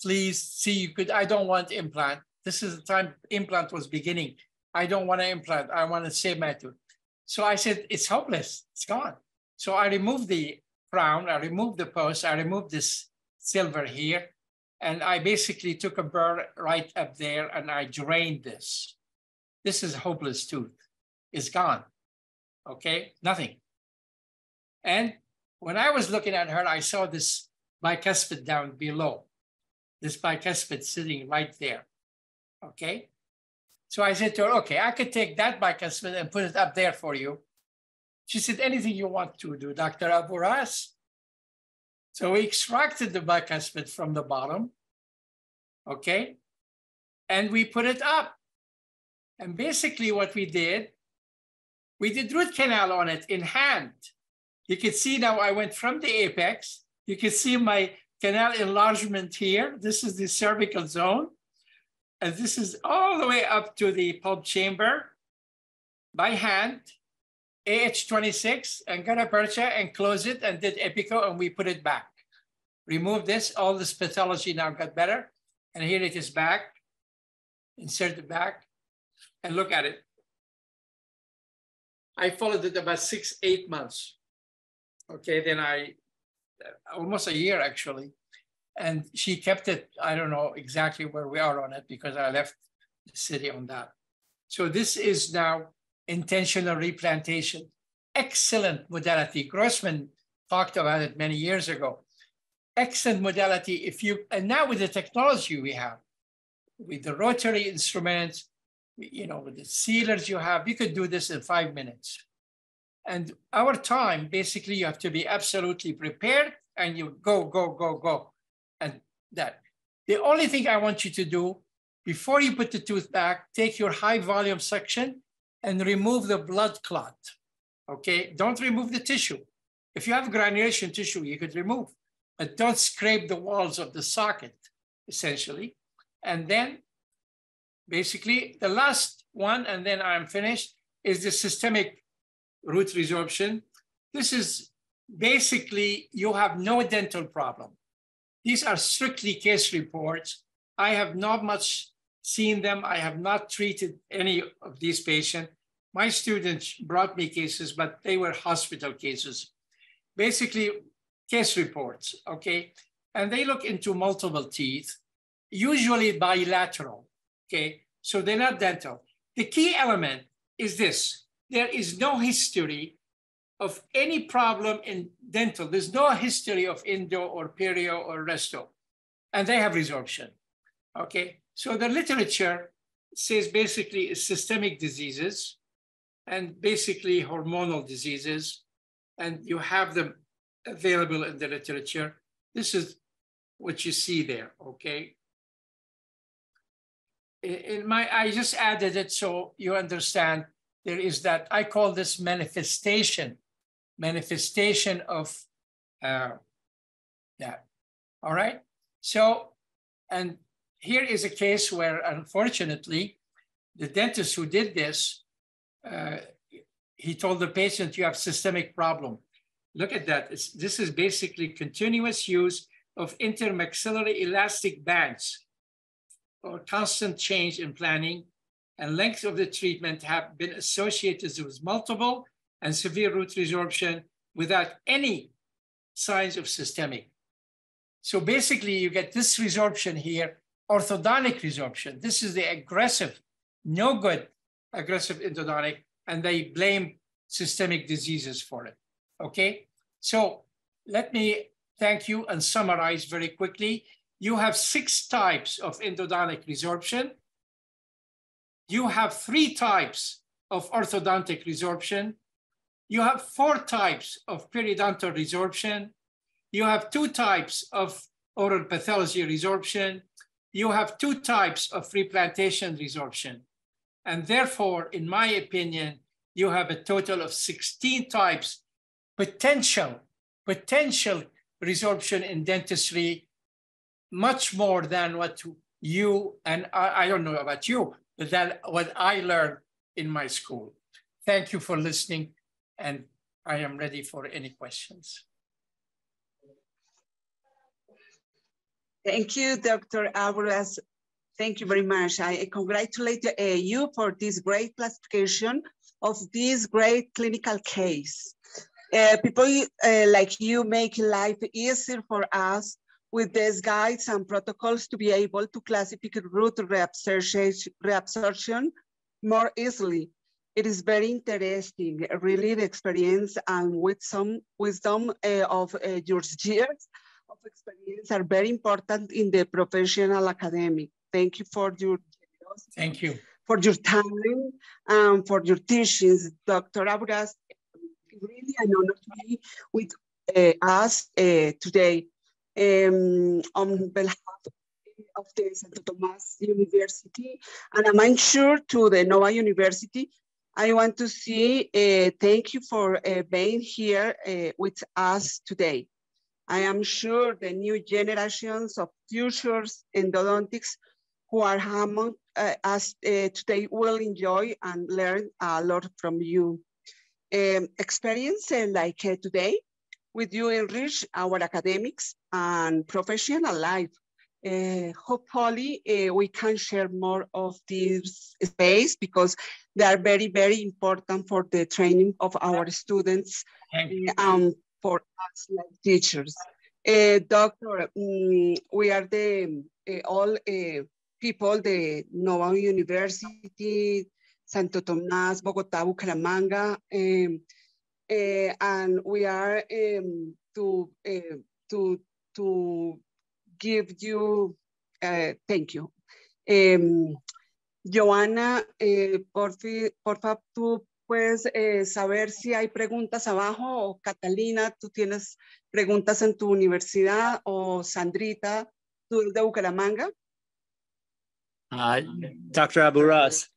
Please see, you could, I don't want implant. This is the time implant was beginning. I don't want to implant. I want to save my tooth. So I said, it's hopeless. It's gone. So I removed the crown, I removed the post, I removed this silver here, and I basically took a burr right up there and I drained this. This is a hopeless tooth. It's gone. Okay, nothing. And when I was looking at her, I saw this bicuspid down below, this bicuspid sitting right there. Okay. So I said to her, okay, I could take that bicuspid and put it up there for you. She said, anything you want to do, Dr. Abou-Rass. So we extracted the bicuspid from the bottom, okay? And we put it up. And basically what we did, we did root canal on it in hand. You can see now I went from the apex. You can see my canal enlargement here. This is the cervical zone. And this is all the way up to the pulp chamber by hand, AH26 and gutta percha and close it and did apico and we put it back. Remove this, all this pathology now got better. And here it is back, insert it back and look at it. I followed it about six, eight months. Okay, then I, almost a year actually. And she kept it, I don't know exactly where we are on it because I left the city on that. So this is now intentional replantation. Excellent modality. Grossman talked about it many years ago. Excellent modality if you, and now with the technology we have, with the rotary instruments, you know, with the sealers you have, you could do this in five minutes. And our time, basically, you have to be absolutely prepared and you go, go, go, go. And that. The only thing I want you to do before you put the tooth back, take your high volume suction and remove the blood clot. Okay, don't remove the tissue. If you have granulation tissue, you could remove, but don't scrape the walls of the socket, essentially. And then basically the last one, and then I'm finished, is the systemic root resorption. This is basically you have no dental problem. These are strictly case reports. I have not much seen them. I have not treated any of these patients. My students brought me cases, but they were hospital cases. Basically, case reports, okay? And they look into multiple teeth, usually bilateral, okay? So they're not dental. The key element is this. There is no history of any problem in dental. There's no history of endo or perio or resto, and they have resorption. Okay, so the literature says basically systemic diseases and basically hormonal diseases, and you have them available in the literature. This is what you see there, okay? In my, I just added it so you understand there is that, I call this manifestation, manifestation of uh, that, all right? So, and here is a case where, unfortunately, the dentist who did this, uh, he told the patient, you have systemic problem. Look at that. It's, this is basically continuous use of intermaxillary elastic bands or constant change in planning and length of the treatment have been associated with multiple and severe root resorption without any signs of systemic. So basically you get this resorption here orthodontic resorption. This is the aggressive, no good aggressive endodontic, and they blame systemic diseases for it. Okay, so let me thank you and summarize very quickly. You have six types of endodontic resorption. You have three types of orthodontic resorption. You have four types of periodontal resorption. You have two types of oral pathology resorption you have two types of replantation resorption. And therefore, in my opinion, you have a total of 16 types potential, potential resorption in dentistry, much more than what you, and I, I don't know about you, but that what I learned in my school. Thank you for listening, and I am ready for any questions. Thank you, Dr. Alvarez. Thank you very much. I congratulate uh, you for this great classification of this great clinical case. Uh, people uh, like you make life easier for us with these guides and protocols to be able to classify root reabsorption, more easily. It is very interesting, really the experience and with some wisdom uh, of uh, your years of experience are very important in the professional academic. Thank you for your generosity. Thank you. For your time and for your teachings, Dr. Abou-Rass. Really an honor to be with uh, us uh, today. Um, on behalf of the Santo Tomas University, and I'm sure to the Nova University, I want to say uh, thank you for uh, being here uh, with us today. I am sure the new generations of future endodontics who are among us today will enjoy and learn a lot from you. Um, experience like today with you enrich our academics and professional life. Uh, hopefully uh, we can share more of this space because they are very, very important for the training of our students and um, for us like teachers. Uh, doctor, um, we are the all people, the Nova University, Santo Tomás, Bogotá, Bucaramanga, um, uh, and we are um, to uh, to to give you uh, thank you. Um, Joana, porfi, porfa, tú puedes saber si hay preguntas abajo o Catalina, tú tienes preguntas en tu universidad o Sandrita, tú de Bucaramanga. Uh, Dr. Abou-Rass,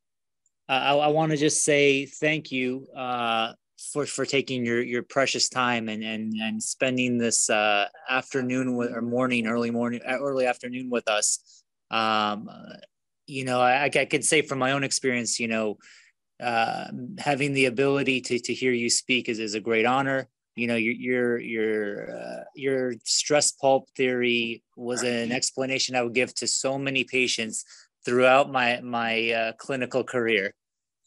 uh, I, I want to just say thank you uh, for for taking your your precious time and and and spending this uh, afternoon or morning, early morning, uh, early afternoon with us. Um, you know, I, I could say from my own experience, you know, uh, having the ability to to hear you speak is is a great honor. You know, your your your uh, your stress pulp theory was an explanation I would give to so many patients throughout my my uh, clinical career.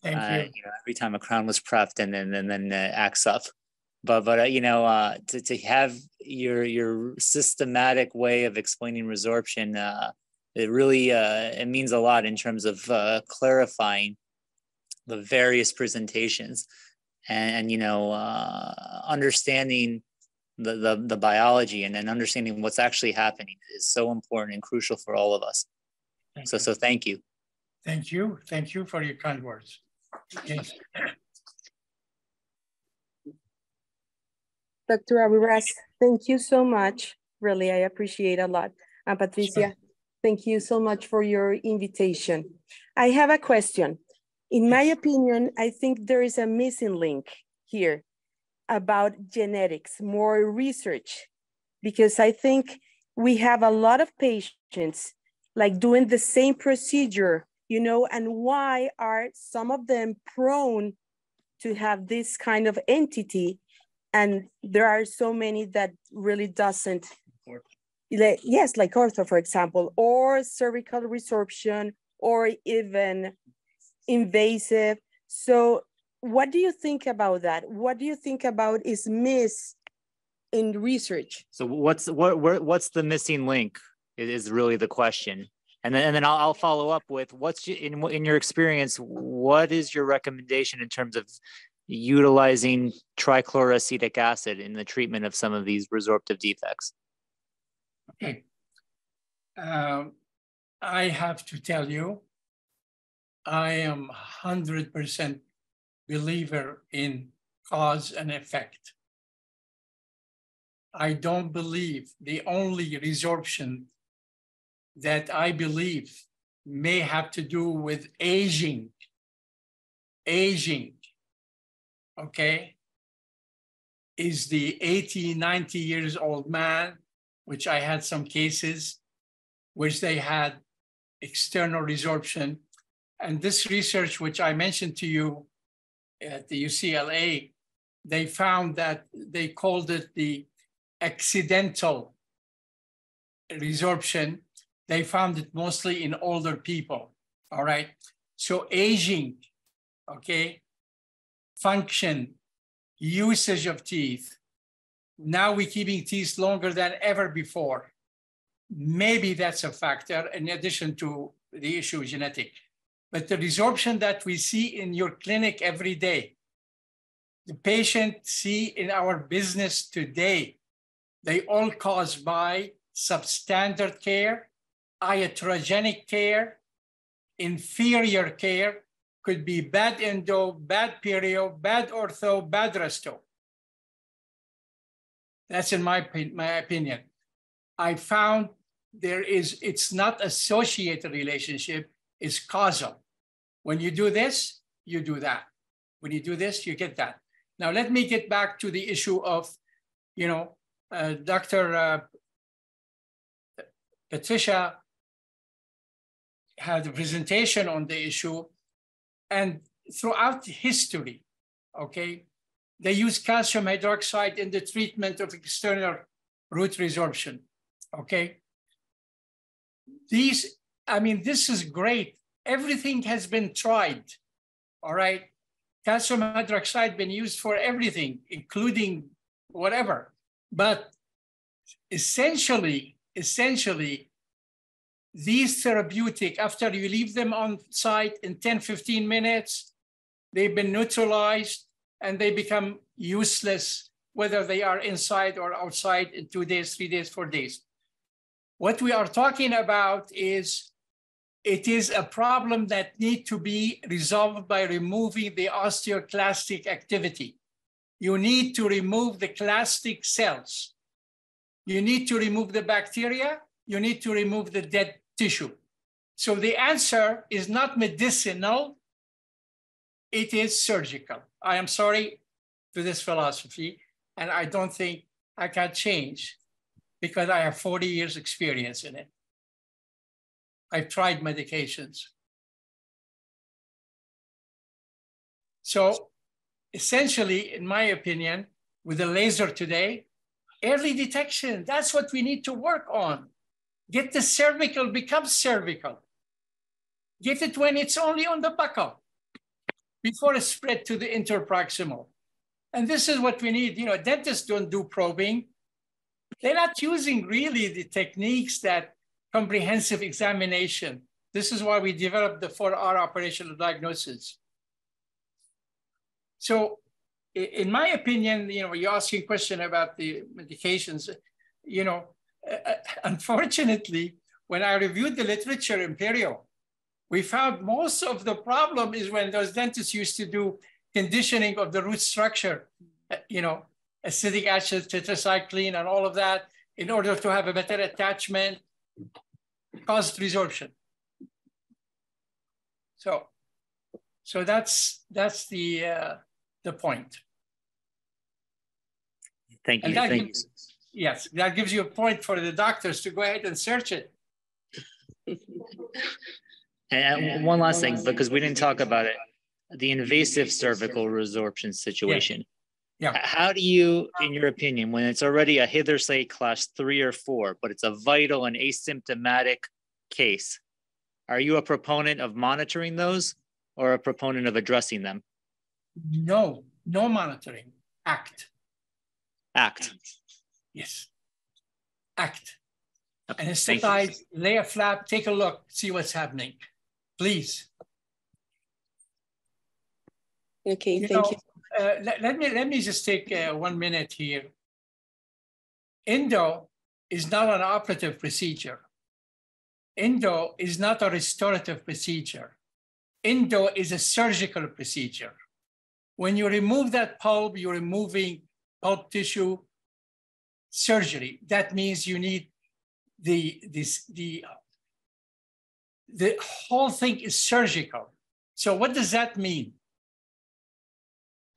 Thank uh, you. you know, every time a crown was prepped and then and then uh, acts up. But but uh, you know, uh, to to have your your systematic way of explaining resorption, uh, it really uh, it means a lot in terms of uh, clarifying the various presentations, and, and you know, uh, understanding the, the the biology and then understanding what's actually happening is so important and crucial for all of us. Thank so you. so thank you. Thank you. Thank you for your kind words. Yes. Dr. Abou-Rass, thank you so much. Really, I appreciate a lot. And Patricia, sure. thank you so much for your invitation. I have a question. In my opinion, I think there is a missing link here about genetics, more research, because I think we have a lot of patients like doing the same procedure you know, and why are some of them prone to have this kind of entity? And there are so many that really doesn't. Like, yes, like ortho, for example, or cervical resorption, or even invasive. So what do you think about that? What do you think about is missed in research? So what's what what's the missing link is really the question and then and then I'll, I'll follow up with what's in in your experience what is your recommendation in terms of utilizing trichloroacetic acid in the treatment of some of these resorptive defects okay um, i have to tell you i am 100% believer in cause and effect i don't believe the only resorption that I believe may have to do with aging. Aging, okay, is the 80, 90 years old man, which I had some cases which they had external resorption. And this research, which I mentioned to you at the UCLA, they found that they called it the accidental resorption they found it mostly in older people. All right. So aging, okay, function, usage of teeth. Now we're keeping teeth longer than ever before. Maybe that's a factor in addition to the issue of genetic. But the resorption that we see in your clinic every day, the patient see in our business today, they all caused by substandard care, iatrogenic care, inferior care, could be bad endo, bad perio, bad ortho, bad resto. That's in my, my opinion. I found there is, it's not associated relationship, it's causal. When you do this, you do that. When you do this, you get that. Now, let me get back to the issue of, you know, uh, Dr. Uh, Patricia had a presentation on the issue and throughout history, okay, they use calcium hydroxide in the treatment of external root resorption, okay? These, I mean, this is great. Everything has been tried, all right? Calcium hydroxide been used for everything, including whatever. But essentially, essentially, these therapeutic, after you leave them on site in 10, 15 minutes, they've been neutralized and they become useless, whether they are inside or outside in two days, three days, four days. What we are talking about is it is a problem that need to be resolved by removing the osteoclastic activity. You need to remove the clastic cells. You need to remove the bacteria. You need to remove the dead tissue. So the answer is not medicinal, it is surgical. I am sorry to this philosophy, and I don't think I can change because I have 40 years experience in it. I've tried medications. So essentially, in my opinion, with the laser today, early detection, that's what we need to work on. Get the cervical become cervical. Get it when it's only on the buccal before it spread to the interproximal. And this is what we need. You know, dentists don't do probing. They're not using really the techniques that comprehensive examination. This is why we developed the 4R operational diagnosis. So in my opinion, you know, you're asking a question about the medications, you know, unfortunately, when I reviewed the literature in perio, we found most of the problem is when those dentists used to do conditioning of the root structure, uh, you know, acetic acid, tetracycline, and all of that in order to have a better attachment, caused resorption. So, so that's that's the uh, the point. Thank you. Thank gives, you. Yes, that gives you a point for the doctors to go ahead and search it. *laughs* and one last thing, because we didn't talk about it, the invasive cervical resorption situation. Yeah. Yeah. How do you, in your opinion, when it's already a Heithersay class three or four, but it's a vital and asymptomatic case, are you a proponent of monitoring those or a proponent of addressing them? No, no monitoring. Act. Act. Yes. Act. Anesthetize, lay a flap, take a look, see what's happening. Please. Okay, you thank know, you. Uh, let, let, me, let me just take uh, one minute here. Endo is not an operative procedure. Endo is not a restorative procedure. Endo is a surgical procedure. When you remove that pulp, you're removing pulp tissue surgery. That means you need the, this, the, the whole thing is surgical. So what does that mean?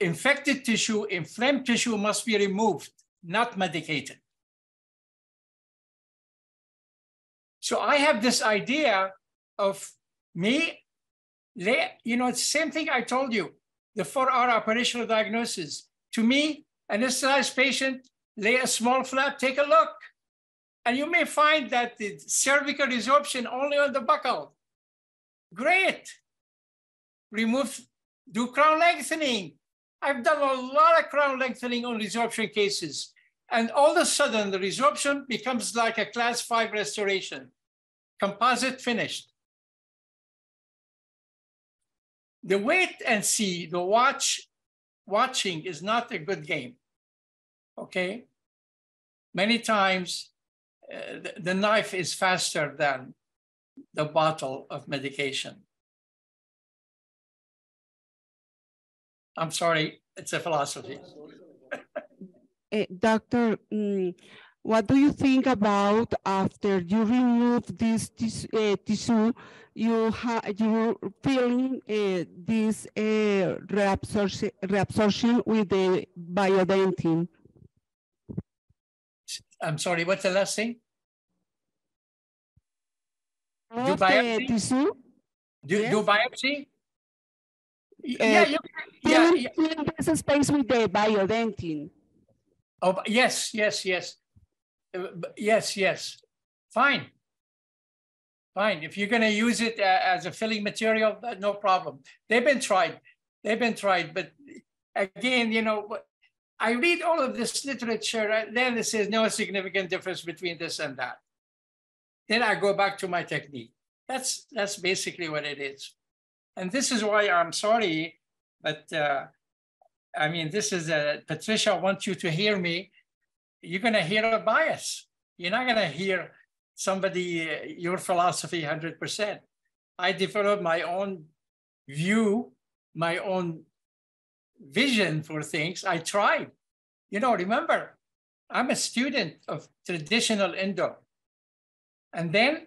Infected tissue, inflamed tissue must be removed, not medicated. So I have this idea of me, you know, same thing I told you, the 4R operational diagnosis. To me, anesthetized patient lay a small flap, take a look. And you may find that the cervical resorption only on the buccal. Great. Remove, do crown lengthening. I've done a lot of crown lengthening on resorption cases. And all of a sudden, the resorption becomes like a class five restoration. Composite finished. the wait and see, the watch, watching is not a good game. Okay? Many times uh, the, the knife is faster than the bottle of medication. I'm sorry, it's a philosophy. uh, *laughs* doctor, um, what do you think about after you remove this, this uh, tissue, you have you feeling uh, this uh, reabsorption, reabsorption with the Biodentine? I'm sorry, what's the last thing? Do biopsy? Tissue? Do, yes. do biopsy? Uh, yeah, you, yeah, yeah. There's a space with the Biodentine. Oh, yes, yes, yes. Uh, yes, yes. Fine. Fine. If you're going to use it uh, as a filling material, uh, no problem. They've been tried. They've been tried. But again, you know, I read all of this literature, then it says no significant difference between this and that. Then I go back to my technique. That's, that's basically what it is. And this is why I'm sorry, but uh, I mean, this is a, Patricia wants you to hear me. You're going to hear a bias. You're not going to hear somebody, uh, your philosophy 100%. I developed my own view, my own vision for things. I tried. You know, remember, I'm a student of traditional endo. And then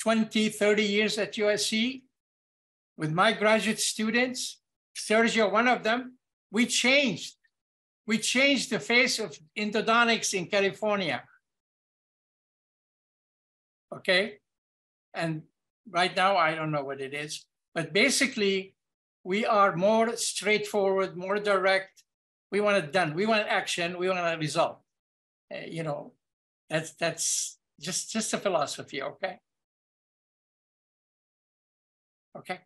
20, 30 years at USC with my graduate students, Sergio, one of them, we changed. We changed the face of endodontics in California. Okay. And right now, I don't know what it is, but basically, we are more straightforward, more direct. We want it done. We want action. We want a result. Uh, you know, that's that's just just a philosophy. Okay. Okay.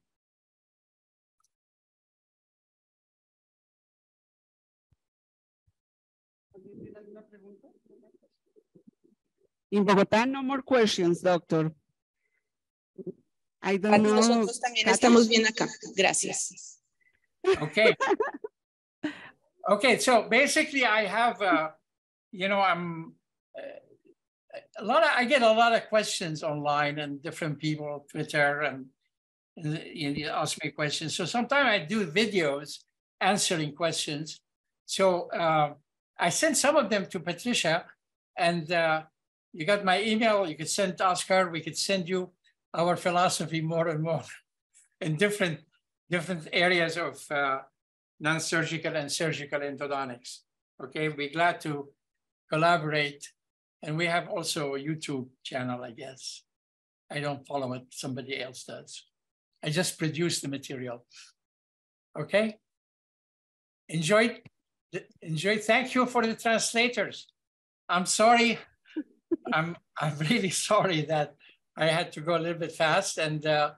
In Bogotá, no more questions, doctor. I don't know. Nosotros también estamos bien acá. Gracias. Okay. *laughs* okay, so basically I have, uh, you know, I'm, uh, a lot of, I get a lot of questions online and different people, Twitter and, and you know, ask me questions. So sometimes I do videos answering questions. So uh, I sent some of them to Patricia and uh, you got my email, you could send Oscar, we could send you our philosophy more and more *laughs* in different, different areas of uh, non-surgical and surgical endodontics. Okay, we're glad to collaborate. And we have also a YouTube channel, I guess. I don't follow what somebody else does. I just produce the material. Okay? Enjoy, enjoy. Thank you for the translators. I'm sorry. I'm, I'm really *laughs* sorry that I had to go a little bit fast and uh,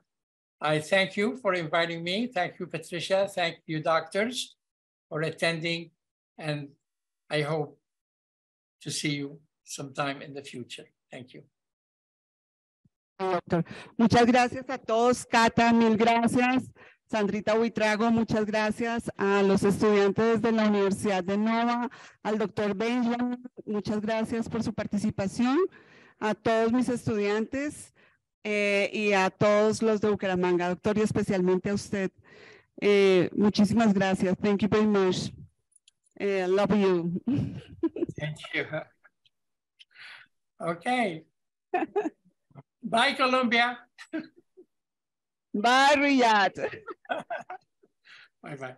I thank you for inviting me. Thank you, Patricia. Thank you, doctors, for attending. And I hope to see you sometime in the future. Thank you. Doctor, muchas gracias a todos. Cata, mil gracias. Sandrita Huitrago, muchas gracias a los estudiantes de la Universidad de Nova, al doctor Benjamin, muchas gracias por su participación a todos mis estudiantes eh, y a todos los de Bucaramanga, doctor, y especialmente a usted. Eh, muchísimas gracias. Thank you very much. Eh, love you. Thank you. Okay. *laughs* Bye, Colombia. Bye, Riyadh. *laughs* bye bye.